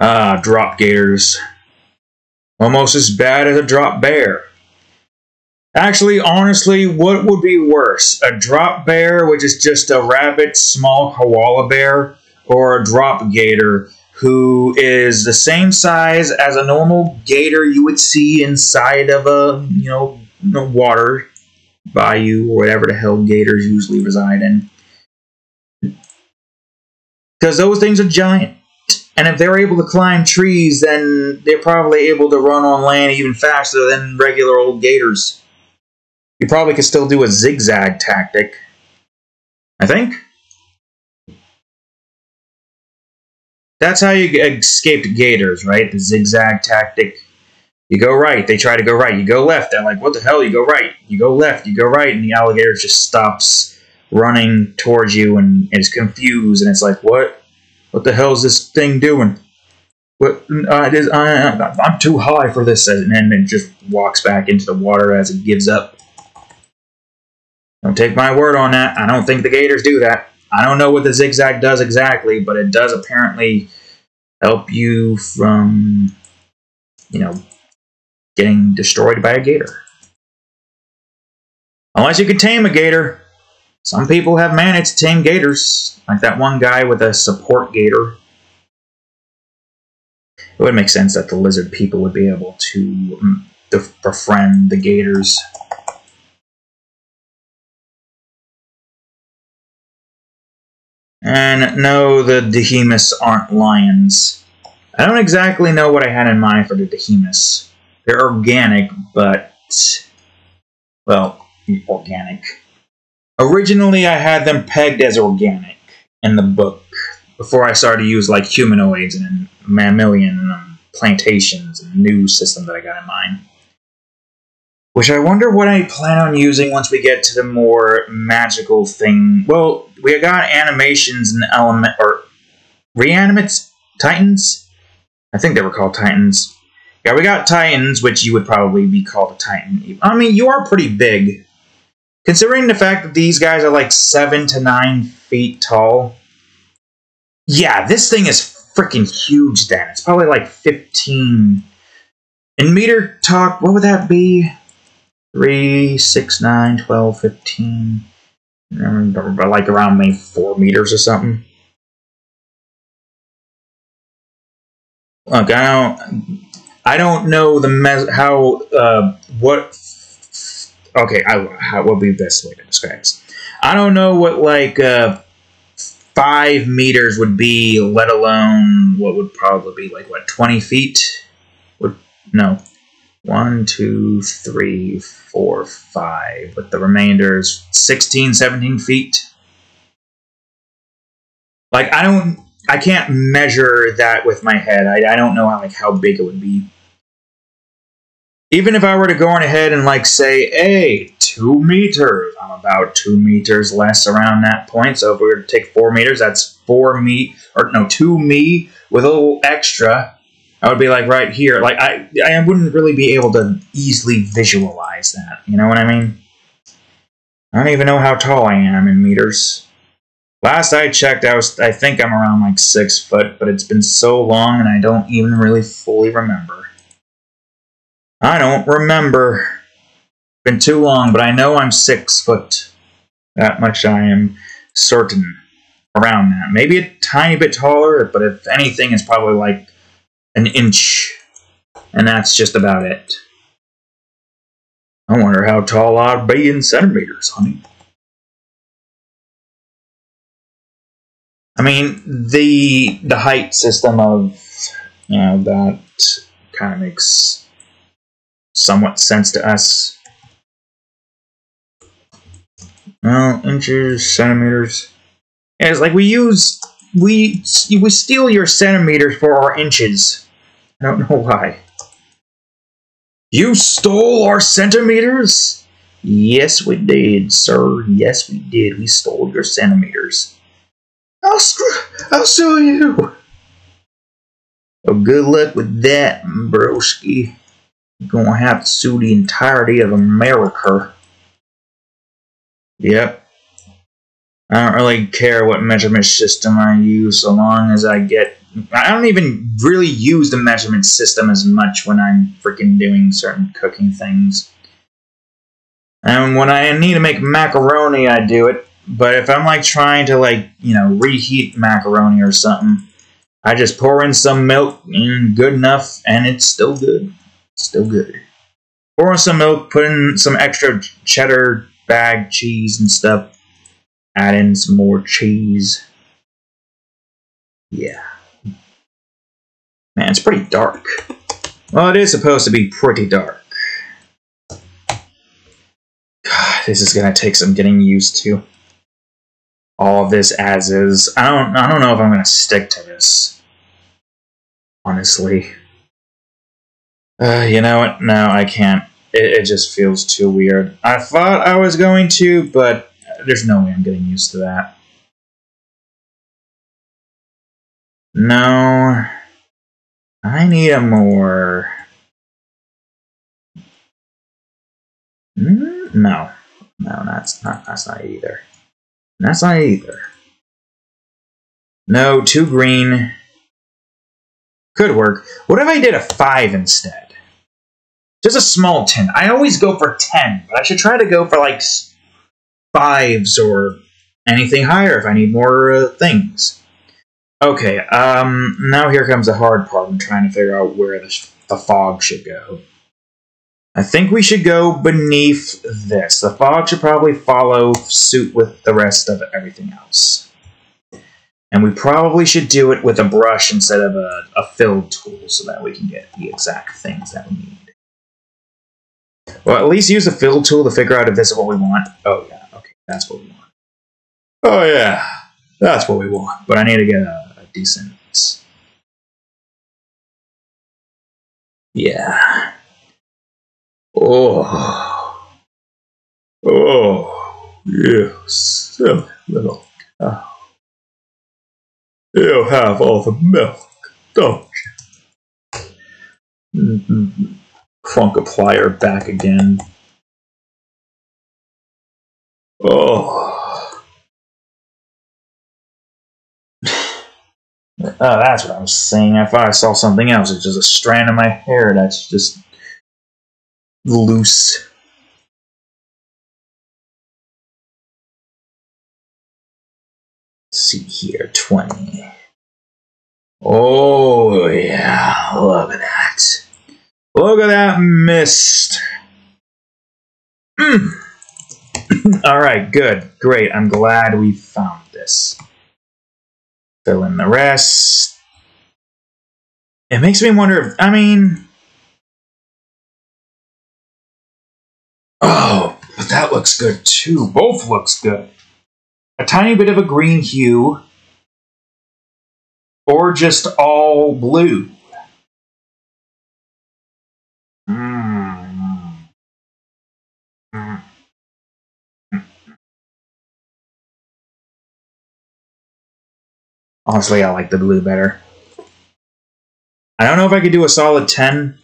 Ah, drop gators. Almost as bad as a drop bear. Actually, honestly, what would be worse? A drop bear, which is just a rabbit, small koala bear, or a drop gator, who is the same size as a normal gator you would see inside of a you know water bayou or whatever the hell gators usually reside in. Because those things are giant. And if they're able to climb trees, then they're probably able to run on land even faster than regular old gators. You probably could still do a zigzag tactic. I think. That's how you escaped gators, right? The zigzag tactic. You go right, they try to go right. You go left, they're like, what the hell? You go right. You go left, you go right, and the alligator just stops running towards you and is confused, and it's like, what? What the hell is this thing doing? What? Uh, it is, uh, I'm too high for this, and then it just walks back into the water as it gives up. Don't take my word on that. I don't think the gators do that. I don't know what the zigzag does exactly, but it does apparently help you from, you know, getting destroyed by a gator. Unless you could tame a gator. Some people have managed to tame gators, like that one guy with a support gator. It would make sense that the lizard people would be able to um, befriend the gators. And no, the Dehemus aren't lions. I don't exactly know what I had in mind for the Dehemus. They're organic, but... Well, organic. Originally, I had them pegged as organic in the book before I started to use like humanoids and mammalian and plantations and new system that I got in mind. Which I wonder what I plan on using once we get to the more magical thing. Well, we got animations and element or reanimates titans. I think they were called titans. Yeah, we got titans, which you would probably be called a titan. I mean, you are pretty big. Considering the fact that these guys are like seven to nine feet tall. Yeah, this thing is freaking huge then. It's probably like 15. In meter talk, what would that be? 3, 6, 9, 12, 15. Like around maybe 4 meters or something. Look, I don't, I don't know the mes- how uh, what. Okay, I, how would be the best way to describe this? I don't know what like uh, five meters would be, let alone what would probably be like what twenty feet. Would no, one, two, three, four, five. But the remainder is 16, 17 feet. Like, I don't, I can't measure that with my head. I, I don't know how, like, how big it would be. Even if I were to go on ahead and, like, say, hey, two meters, I'm about two meters less around that point. So if we were to take four meters, that's four me, or no, two me with a little extra I would be like right here. Like I, I wouldn't really be able to easily visualize that. You know what I mean? I don't even know how tall I am in meters. Last I checked, I was I think I'm around like six foot, but it's been so long and I don't even really fully remember. I don't remember. Been too long, but I know I'm six foot. That much I am certain around that. Maybe a tiny bit taller, but if anything, it's probably like an inch, and that's just about it. I wonder how tall I'd be in centimeters, honey. I mean, the the height system of you know that kind of makes somewhat sense to us. Well, inches, centimeters. It's like we use we we steal your centimeters for our inches. I don't know why. You stole our centimeters? Yes, we did, sir. Yes, we did. We stole your centimeters. I'll. I'll sue you. Well, good luck with that, broski. You're gonna have to sue the entirety of America. Yep, I don't really care what measurement system I use so long as I get. I don't even really use the measurement system as much when I'm freaking doing certain cooking things. And when I need to make macaroni, I do it. But if I'm like trying to like, you know, reheat macaroni or something, I just pour in some milk and good enough and it's still good. It's still good. Pour in some milk, put in some extra cheddar bag cheese and stuff add in some more cheese. Yeah. Man, it's pretty dark. Well, it is supposed to be pretty dark. God, this is gonna take some getting used to. All of this as is. I don't I don't know if I'm gonna stick to this. Honestly. Uh, you know what? No, I can't. It, it just feels too weird. I thought I was going to, but there's no way I'm getting used to that. No. I need a more. Mm, No, no, that's not. That's not either. That's not either. No, two green. Could work. What if I did a five instead? Just a small ten. I always go for ten, but I should try to go for like fives or anything higher if I need more uh, things. Okay, um, now here comes the hard part. I'm trying to figure out where the, the fog should go. I think we should go beneath this. The fog should probably follow suit with the rest of everything else. And we probably should do it with a brush instead of a, a fill tool so that we can get the exact things that we need. Well, at least use the fill tool to figure out if this is what we want. Oh, yeah, that's what we want. Oh, yeah, that's what we want. But I need to get a, a decent. Yeah. Oh. Oh. Yes. Silly little cow. You have all the milk, don't you? Mm-hmm. Crunkiplier back again. Oh. Oh, that's what I was saying. I thought I saw something else. It's just a strand of my hair that's just loose. Let's see here, 20. Oh, yeah. Look at that. Look at that mist. Mm. All right, good. Great. I'm glad we found this. Fill in the rest. It makes me wonder if, I mean. Oh, but that looks good too. Both looks good. A tiny bit of a green hue. Or just all blue. Honestly, I like the blue better. I don't know if I could do a solid 10.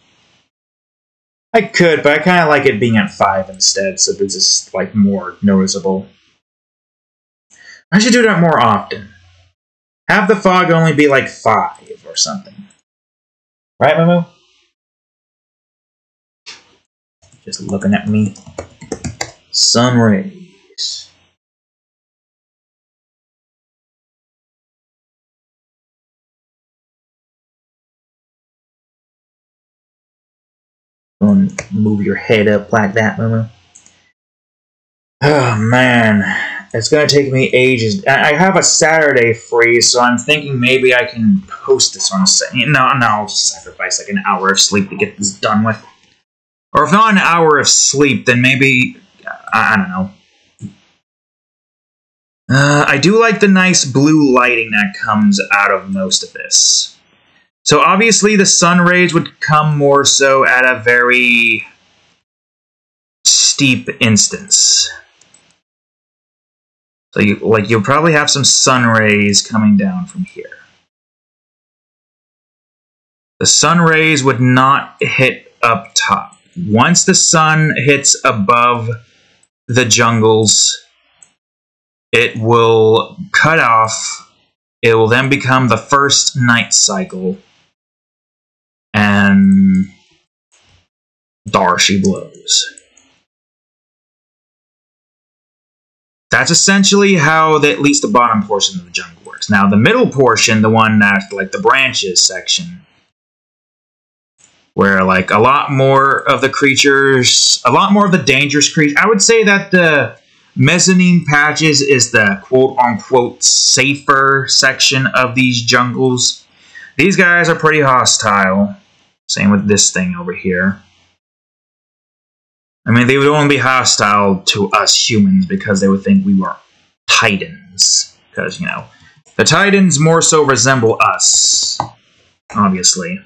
I could, but I kind of like it being at 5 instead, so this is like more noticeable. I should do that more often. Have the fog only be like 5 or something. Right, Momo? Just looking at me. Sun rays. Move your head up like that, Momo. Oh man, it's gonna take me ages. I I have a Saturday free, so I'm thinking maybe I can post this on a Saturday. No, no, I'll sacrifice like an hour of sleep to get this done with. Or if not an hour of sleep, then maybe I, I don't know. Uh, I do like the nice blue lighting that comes out of most of this. So obviously the sun rays would come more so at a very steep instance. So you like you'll probably have some sun rays coming down from here. The sun rays would not hit up top. Once the sun hits above the jungles, it will cut off. It will then become the first night cycle and she blows. That's essentially how the, at least the bottom portion of the jungle works. Now the middle portion, the one that like the branches section, where like a lot more of the creatures, a lot more of the dangerous creatures. I would say that the mezzanine patches is the quote unquote safer section of these jungles. These guys are pretty hostile. Same with this thing over here. I mean, they would only be hostile to us humans because they would think we were titans. Because, you know, the titans more so resemble us, obviously.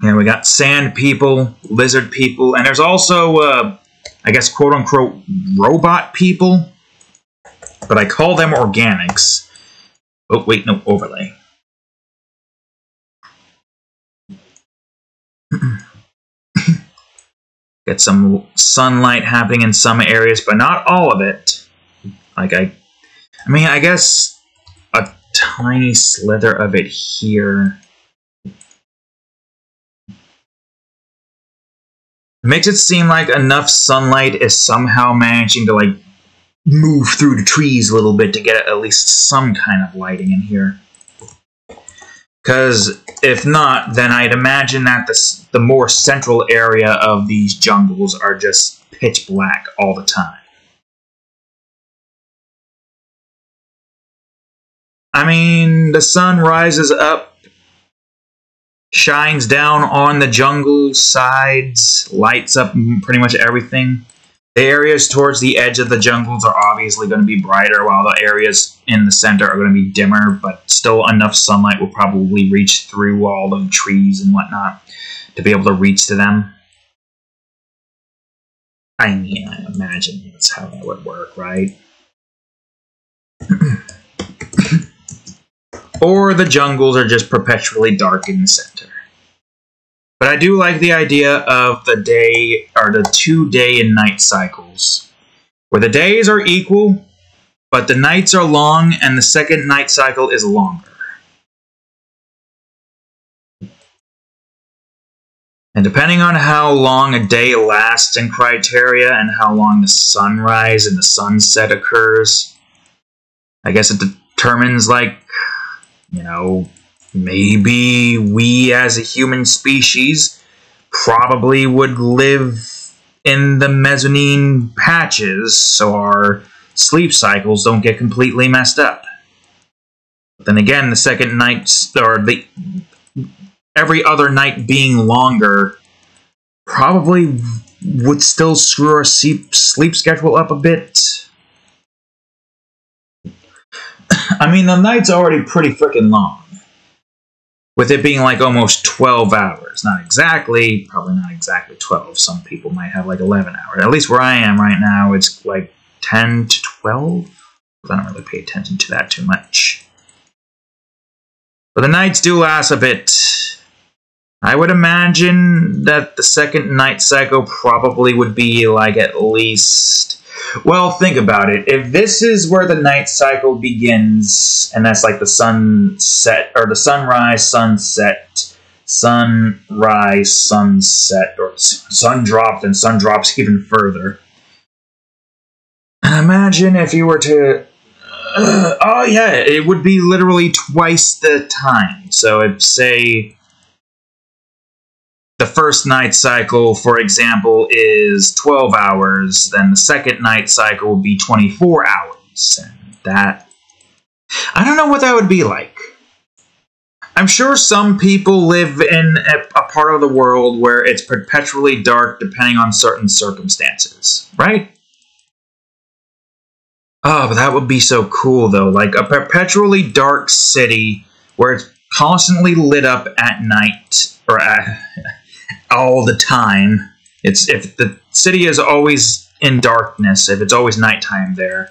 And we got sand people, lizard people, and there's also, uh, I guess, quote unquote, robot people. But I call them organics. Oh, wait, no, overlay. Get some sunlight happening in some areas, but not all of it. Like, I, I mean, I guess a tiny slither of it here. makes it seem like enough sunlight is somehow managing to, like, move through the trees a little bit to get at least some kind of lighting in here. Because if not, then I'd imagine that the, the more central area of these jungles are just pitch black all the time. I mean, the sun rises up, shines down on the jungle sides, lights up pretty much everything. The areas towards the edge of the jungles are obviously going to be brighter, while the areas in the center are going to be dimmer, but still enough sunlight will probably reach through all the trees and whatnot to be able to reach to them. I mean, I imagine that's how that would work, right? or the jungles are just perpetually dark in the center. But I do like the idea of the day or the two day and night cycles, where the days are equal, but the nights are long and the second night cycle is longer. And depending on how long a day lasts in Criterria and how long the sunrise and the sunset occurs, I guess it determines, like, you know, maybe we as a human species probably would live in the mezzanine patches so our sleep cycles don't get completely messed up. But then again, the second night, or the every other night being longer probably would still screw our sleep, schedule up a bit. I mean, the night's already pretty freaking long with it being like almost 12 hours. Not exactly, probably not exactly 12. Some people might have like 11 hours. At least where I am right now, it's like 10 to 12. I don't really pay attention to that too much. But the nights do last a bit. I would imagine that the second night cycle probably would be like at least well, think about it. If this is where the night cycle begins, and that's like the sunset, or the sunrise, sunset, sunrise, sunset, or sun dropped and sun drops even further. Imagine if you were to. Uh, oh, yeah, it would be literally twice the time. So, if, say, the first night cycle, for example, is 12 hours, then the second night cycle would be 24 hours. And that. I don't know what that would be like. I'm sure some people live in a, a part of the world where it's perpetually dark depending on certain circumstances, right? Oh, but that would be so cool though. Like a perpetually dark city where it's constantly lit up at night or at, all the time. It's if the city is always in darkness, if it's always nighttime there,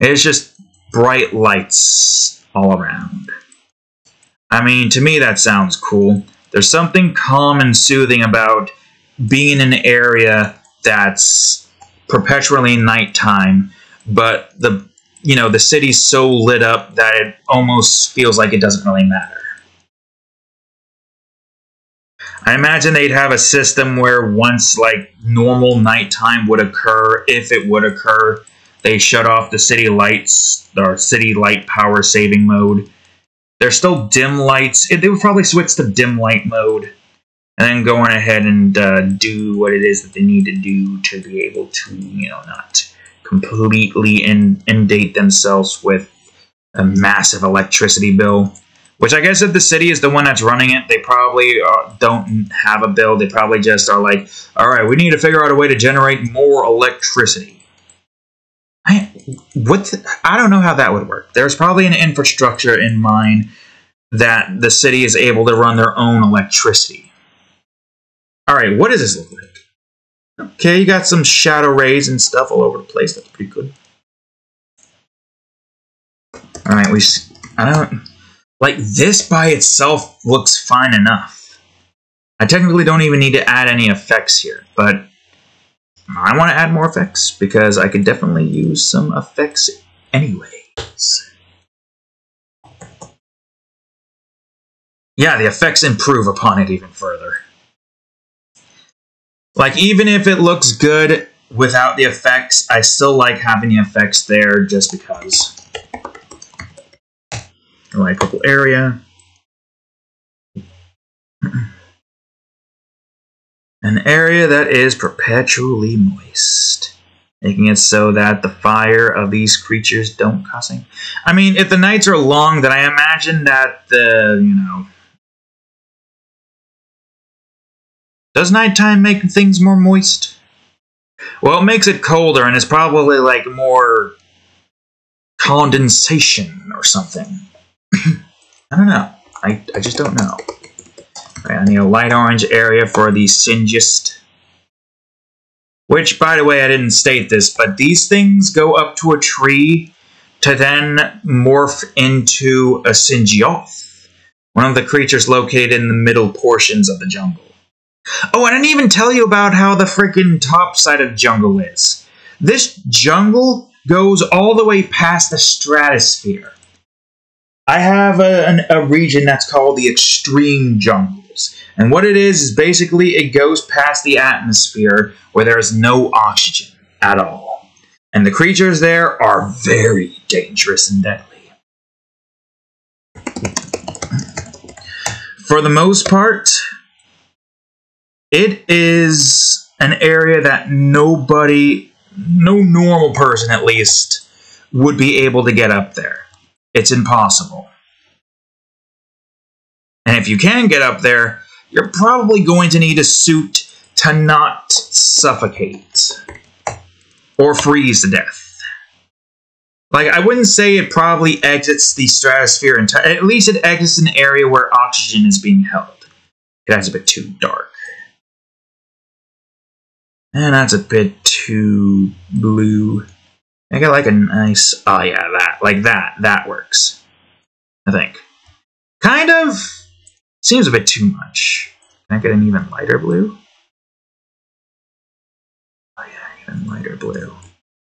it's just bright lights all around. I mean, to me that sounds cool. There's something calm and soothing about being in an area that's perpetually nighttime, but the you know the city's so lit up that it almost feels like it doesn't really matter. I imagine they'd have a system where once like normal nighttime would occur, if it would occur, they shut off the city lights or city light power saving mode. There's still dim lights. They would probably switch to dim light mode. and then going ahead and uh, do what it is that they need to do to be able to, you know, not completely in- inundate themselves with a massive electricity bill. Which I guess if the city is the one that's running it, they probably uh, don't have a bill. They probably just are like, all right, we need to figure out a way to generate more electricity. I what the- I don't know how that would work. There's probably an infrastructure in mind that the city is able to run their own electricity. All right, what does this look like? Okay, you got some shadow rays and stuff all over the place. That's pretty good. All right, we. I don't like this by itself looks fine enough. I technically don't even need to add any effects here, but I want to add more effects because I could definitely use some effects anyways. Yeah, the effects improve upon it even further. Like, even if it looks good without the effects, I still like having the effects there just because. Light purple area. An area that is perpetually moist, making it so that the fire of these creatures don't cause any. I mean, if the nights are long, then I imagine that the you know. Does nighttime make things more moist? Well, it makes it colder, and it's probably like more condensation or something. I don't know. I, I just don't know. Right, I need a light orange area for the Singist. Which, by the way, I didn't state this, but these things go up to a tree to then morph into a Singioth, one of the creatures located in the middle portions of the jungle. Oh, I didn't even tell you about how the freaking top side of jungle is. This jungle goes all the way past the stratosphere. I have a, an, a region that's called the extreme jungles. And what it is is basically it goes past the atmosphere where there is no oxygen at all. And the creatures there are very dangerous and deadly. For the most part, it is an area that nobody, no normal person at least, would be able to get up there. It's impossible. And if you can get up there, you're probably going to need a suit to not suffocate or freeze to death. Like, I wouldn't say it probably exits the stratosphere. At least it exits an area where oxygen is being held. That's a bit too dark. And that's a bit too blue. I got like a nice. Oh yeah, that like that. That works. I think. Kind of seems a bit too much. Can I get an even lighter blue? Oh yeah, even lighter blue.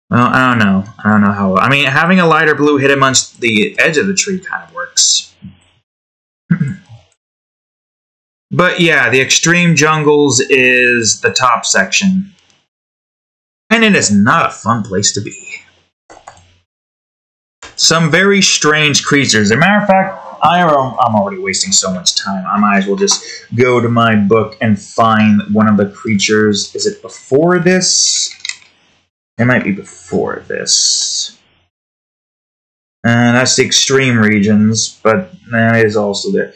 Well, I don't know. I don't know how. I mean, having a lighter blue hit amongst the edge of the tree kind of works. but yeah, the extreme jungles is the top section. And it is not a fun place to be some very strange creatures. As a matter of fact, I am, I'm already wasting so much time. I might as well just go to my book and find one of the creatures. Is it before this? It might be before this. And that's the extreme regions, but that is also there.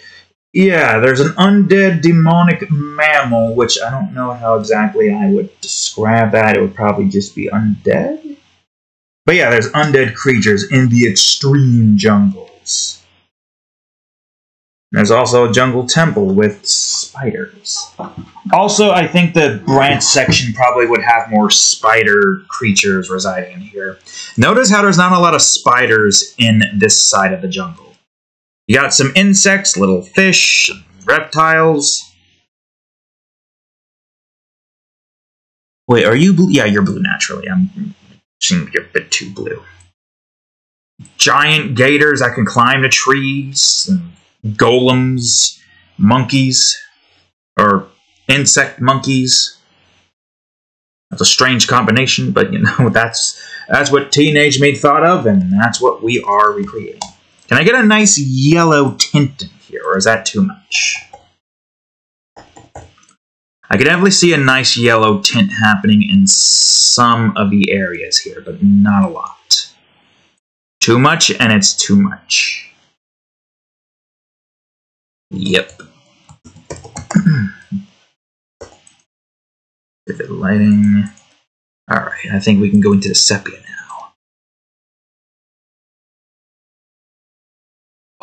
Yeah, there's an undead demonic mammal, which I don't know how exactly I would describe that. It would probably just be undead. But yeah, there's undead creatures in the extreme jungles. There's also a jungle temple with spiders. Also, I think the branch section probably would have more spider creatures residing in here. Notice how there's not a lot of spiders in this side of the jungle. You got some insects, little fish, reptiles. Wait, are you blue? Yeah, you're blue naturally. I'm seem you're a bit too blue. Giant gators that can climb to trees, and golems, monkeys, or insect monkeys. That's a strange combination, but you know that's that's what Teenage Made thought of, and that's what we are recreating. Can I get a nice yellow tint in here, or is that too much? I can definitely see a nice yellow tint happening in some of the areas here, but not a lot. Too much, and it's too much. Yep. Vivid lighting. Alright, I think we can go into the sepia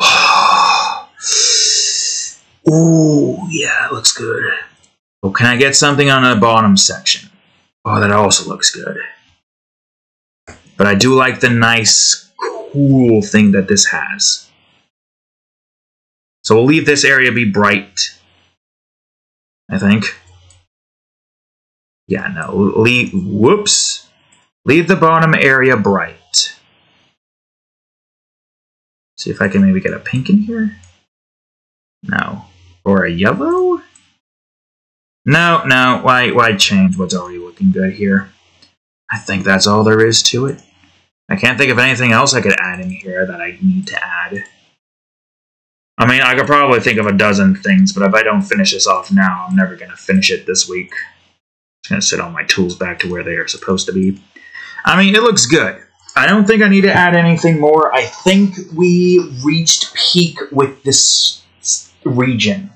now. Ooh, yeah, looks good. Oh, can I get something on the bottom section? Oh, that also looks good. But I do like the nice, cool thing that this has. So we'll leave this area be bright. I think. Yeah, no, leave, whoops. Leave the bottom area bright. See if I can maybe get a pink in here. No. Or a yellow? No, no, why, why change what's already looking good here? I think that's all there is to it. I can't think of anything else I could add in here that I need to add. I mean, I could probably think of a dozen things, but if I don't finish this off now, I'm never going to finish it this week. Just going to set all my tools back to where they are supposed to be. I mean, it looks good. I don't think I need to add anything more. I think we reached peak with this region.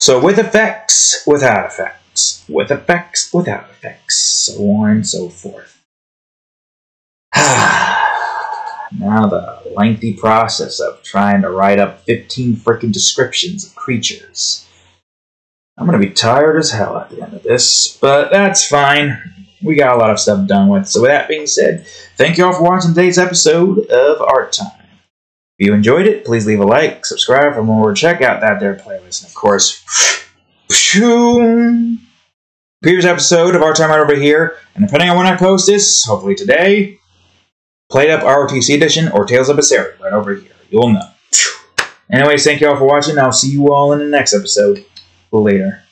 So with effects, without effects, with effects, without effects, so on and so forth. now the lengthy process of trying to write up 15 freaking descriptions of creatures. I'm gonna be tired as hell at the end of this, but that's fine. We got a lot of stuff done with. So with that being said, thank you all for watching today's episode of Art Time. If you enjoyed it, please leave a like, subscribe for more, check out that there playlist, and of course, previous episode of Art Time right over here, and depending on when I post this, hopefully today, played up ROTC Edition or Tales of Berseria right over here. You'll know. Anyways, thank you all for watching. I'll see you all in the next episode. Later.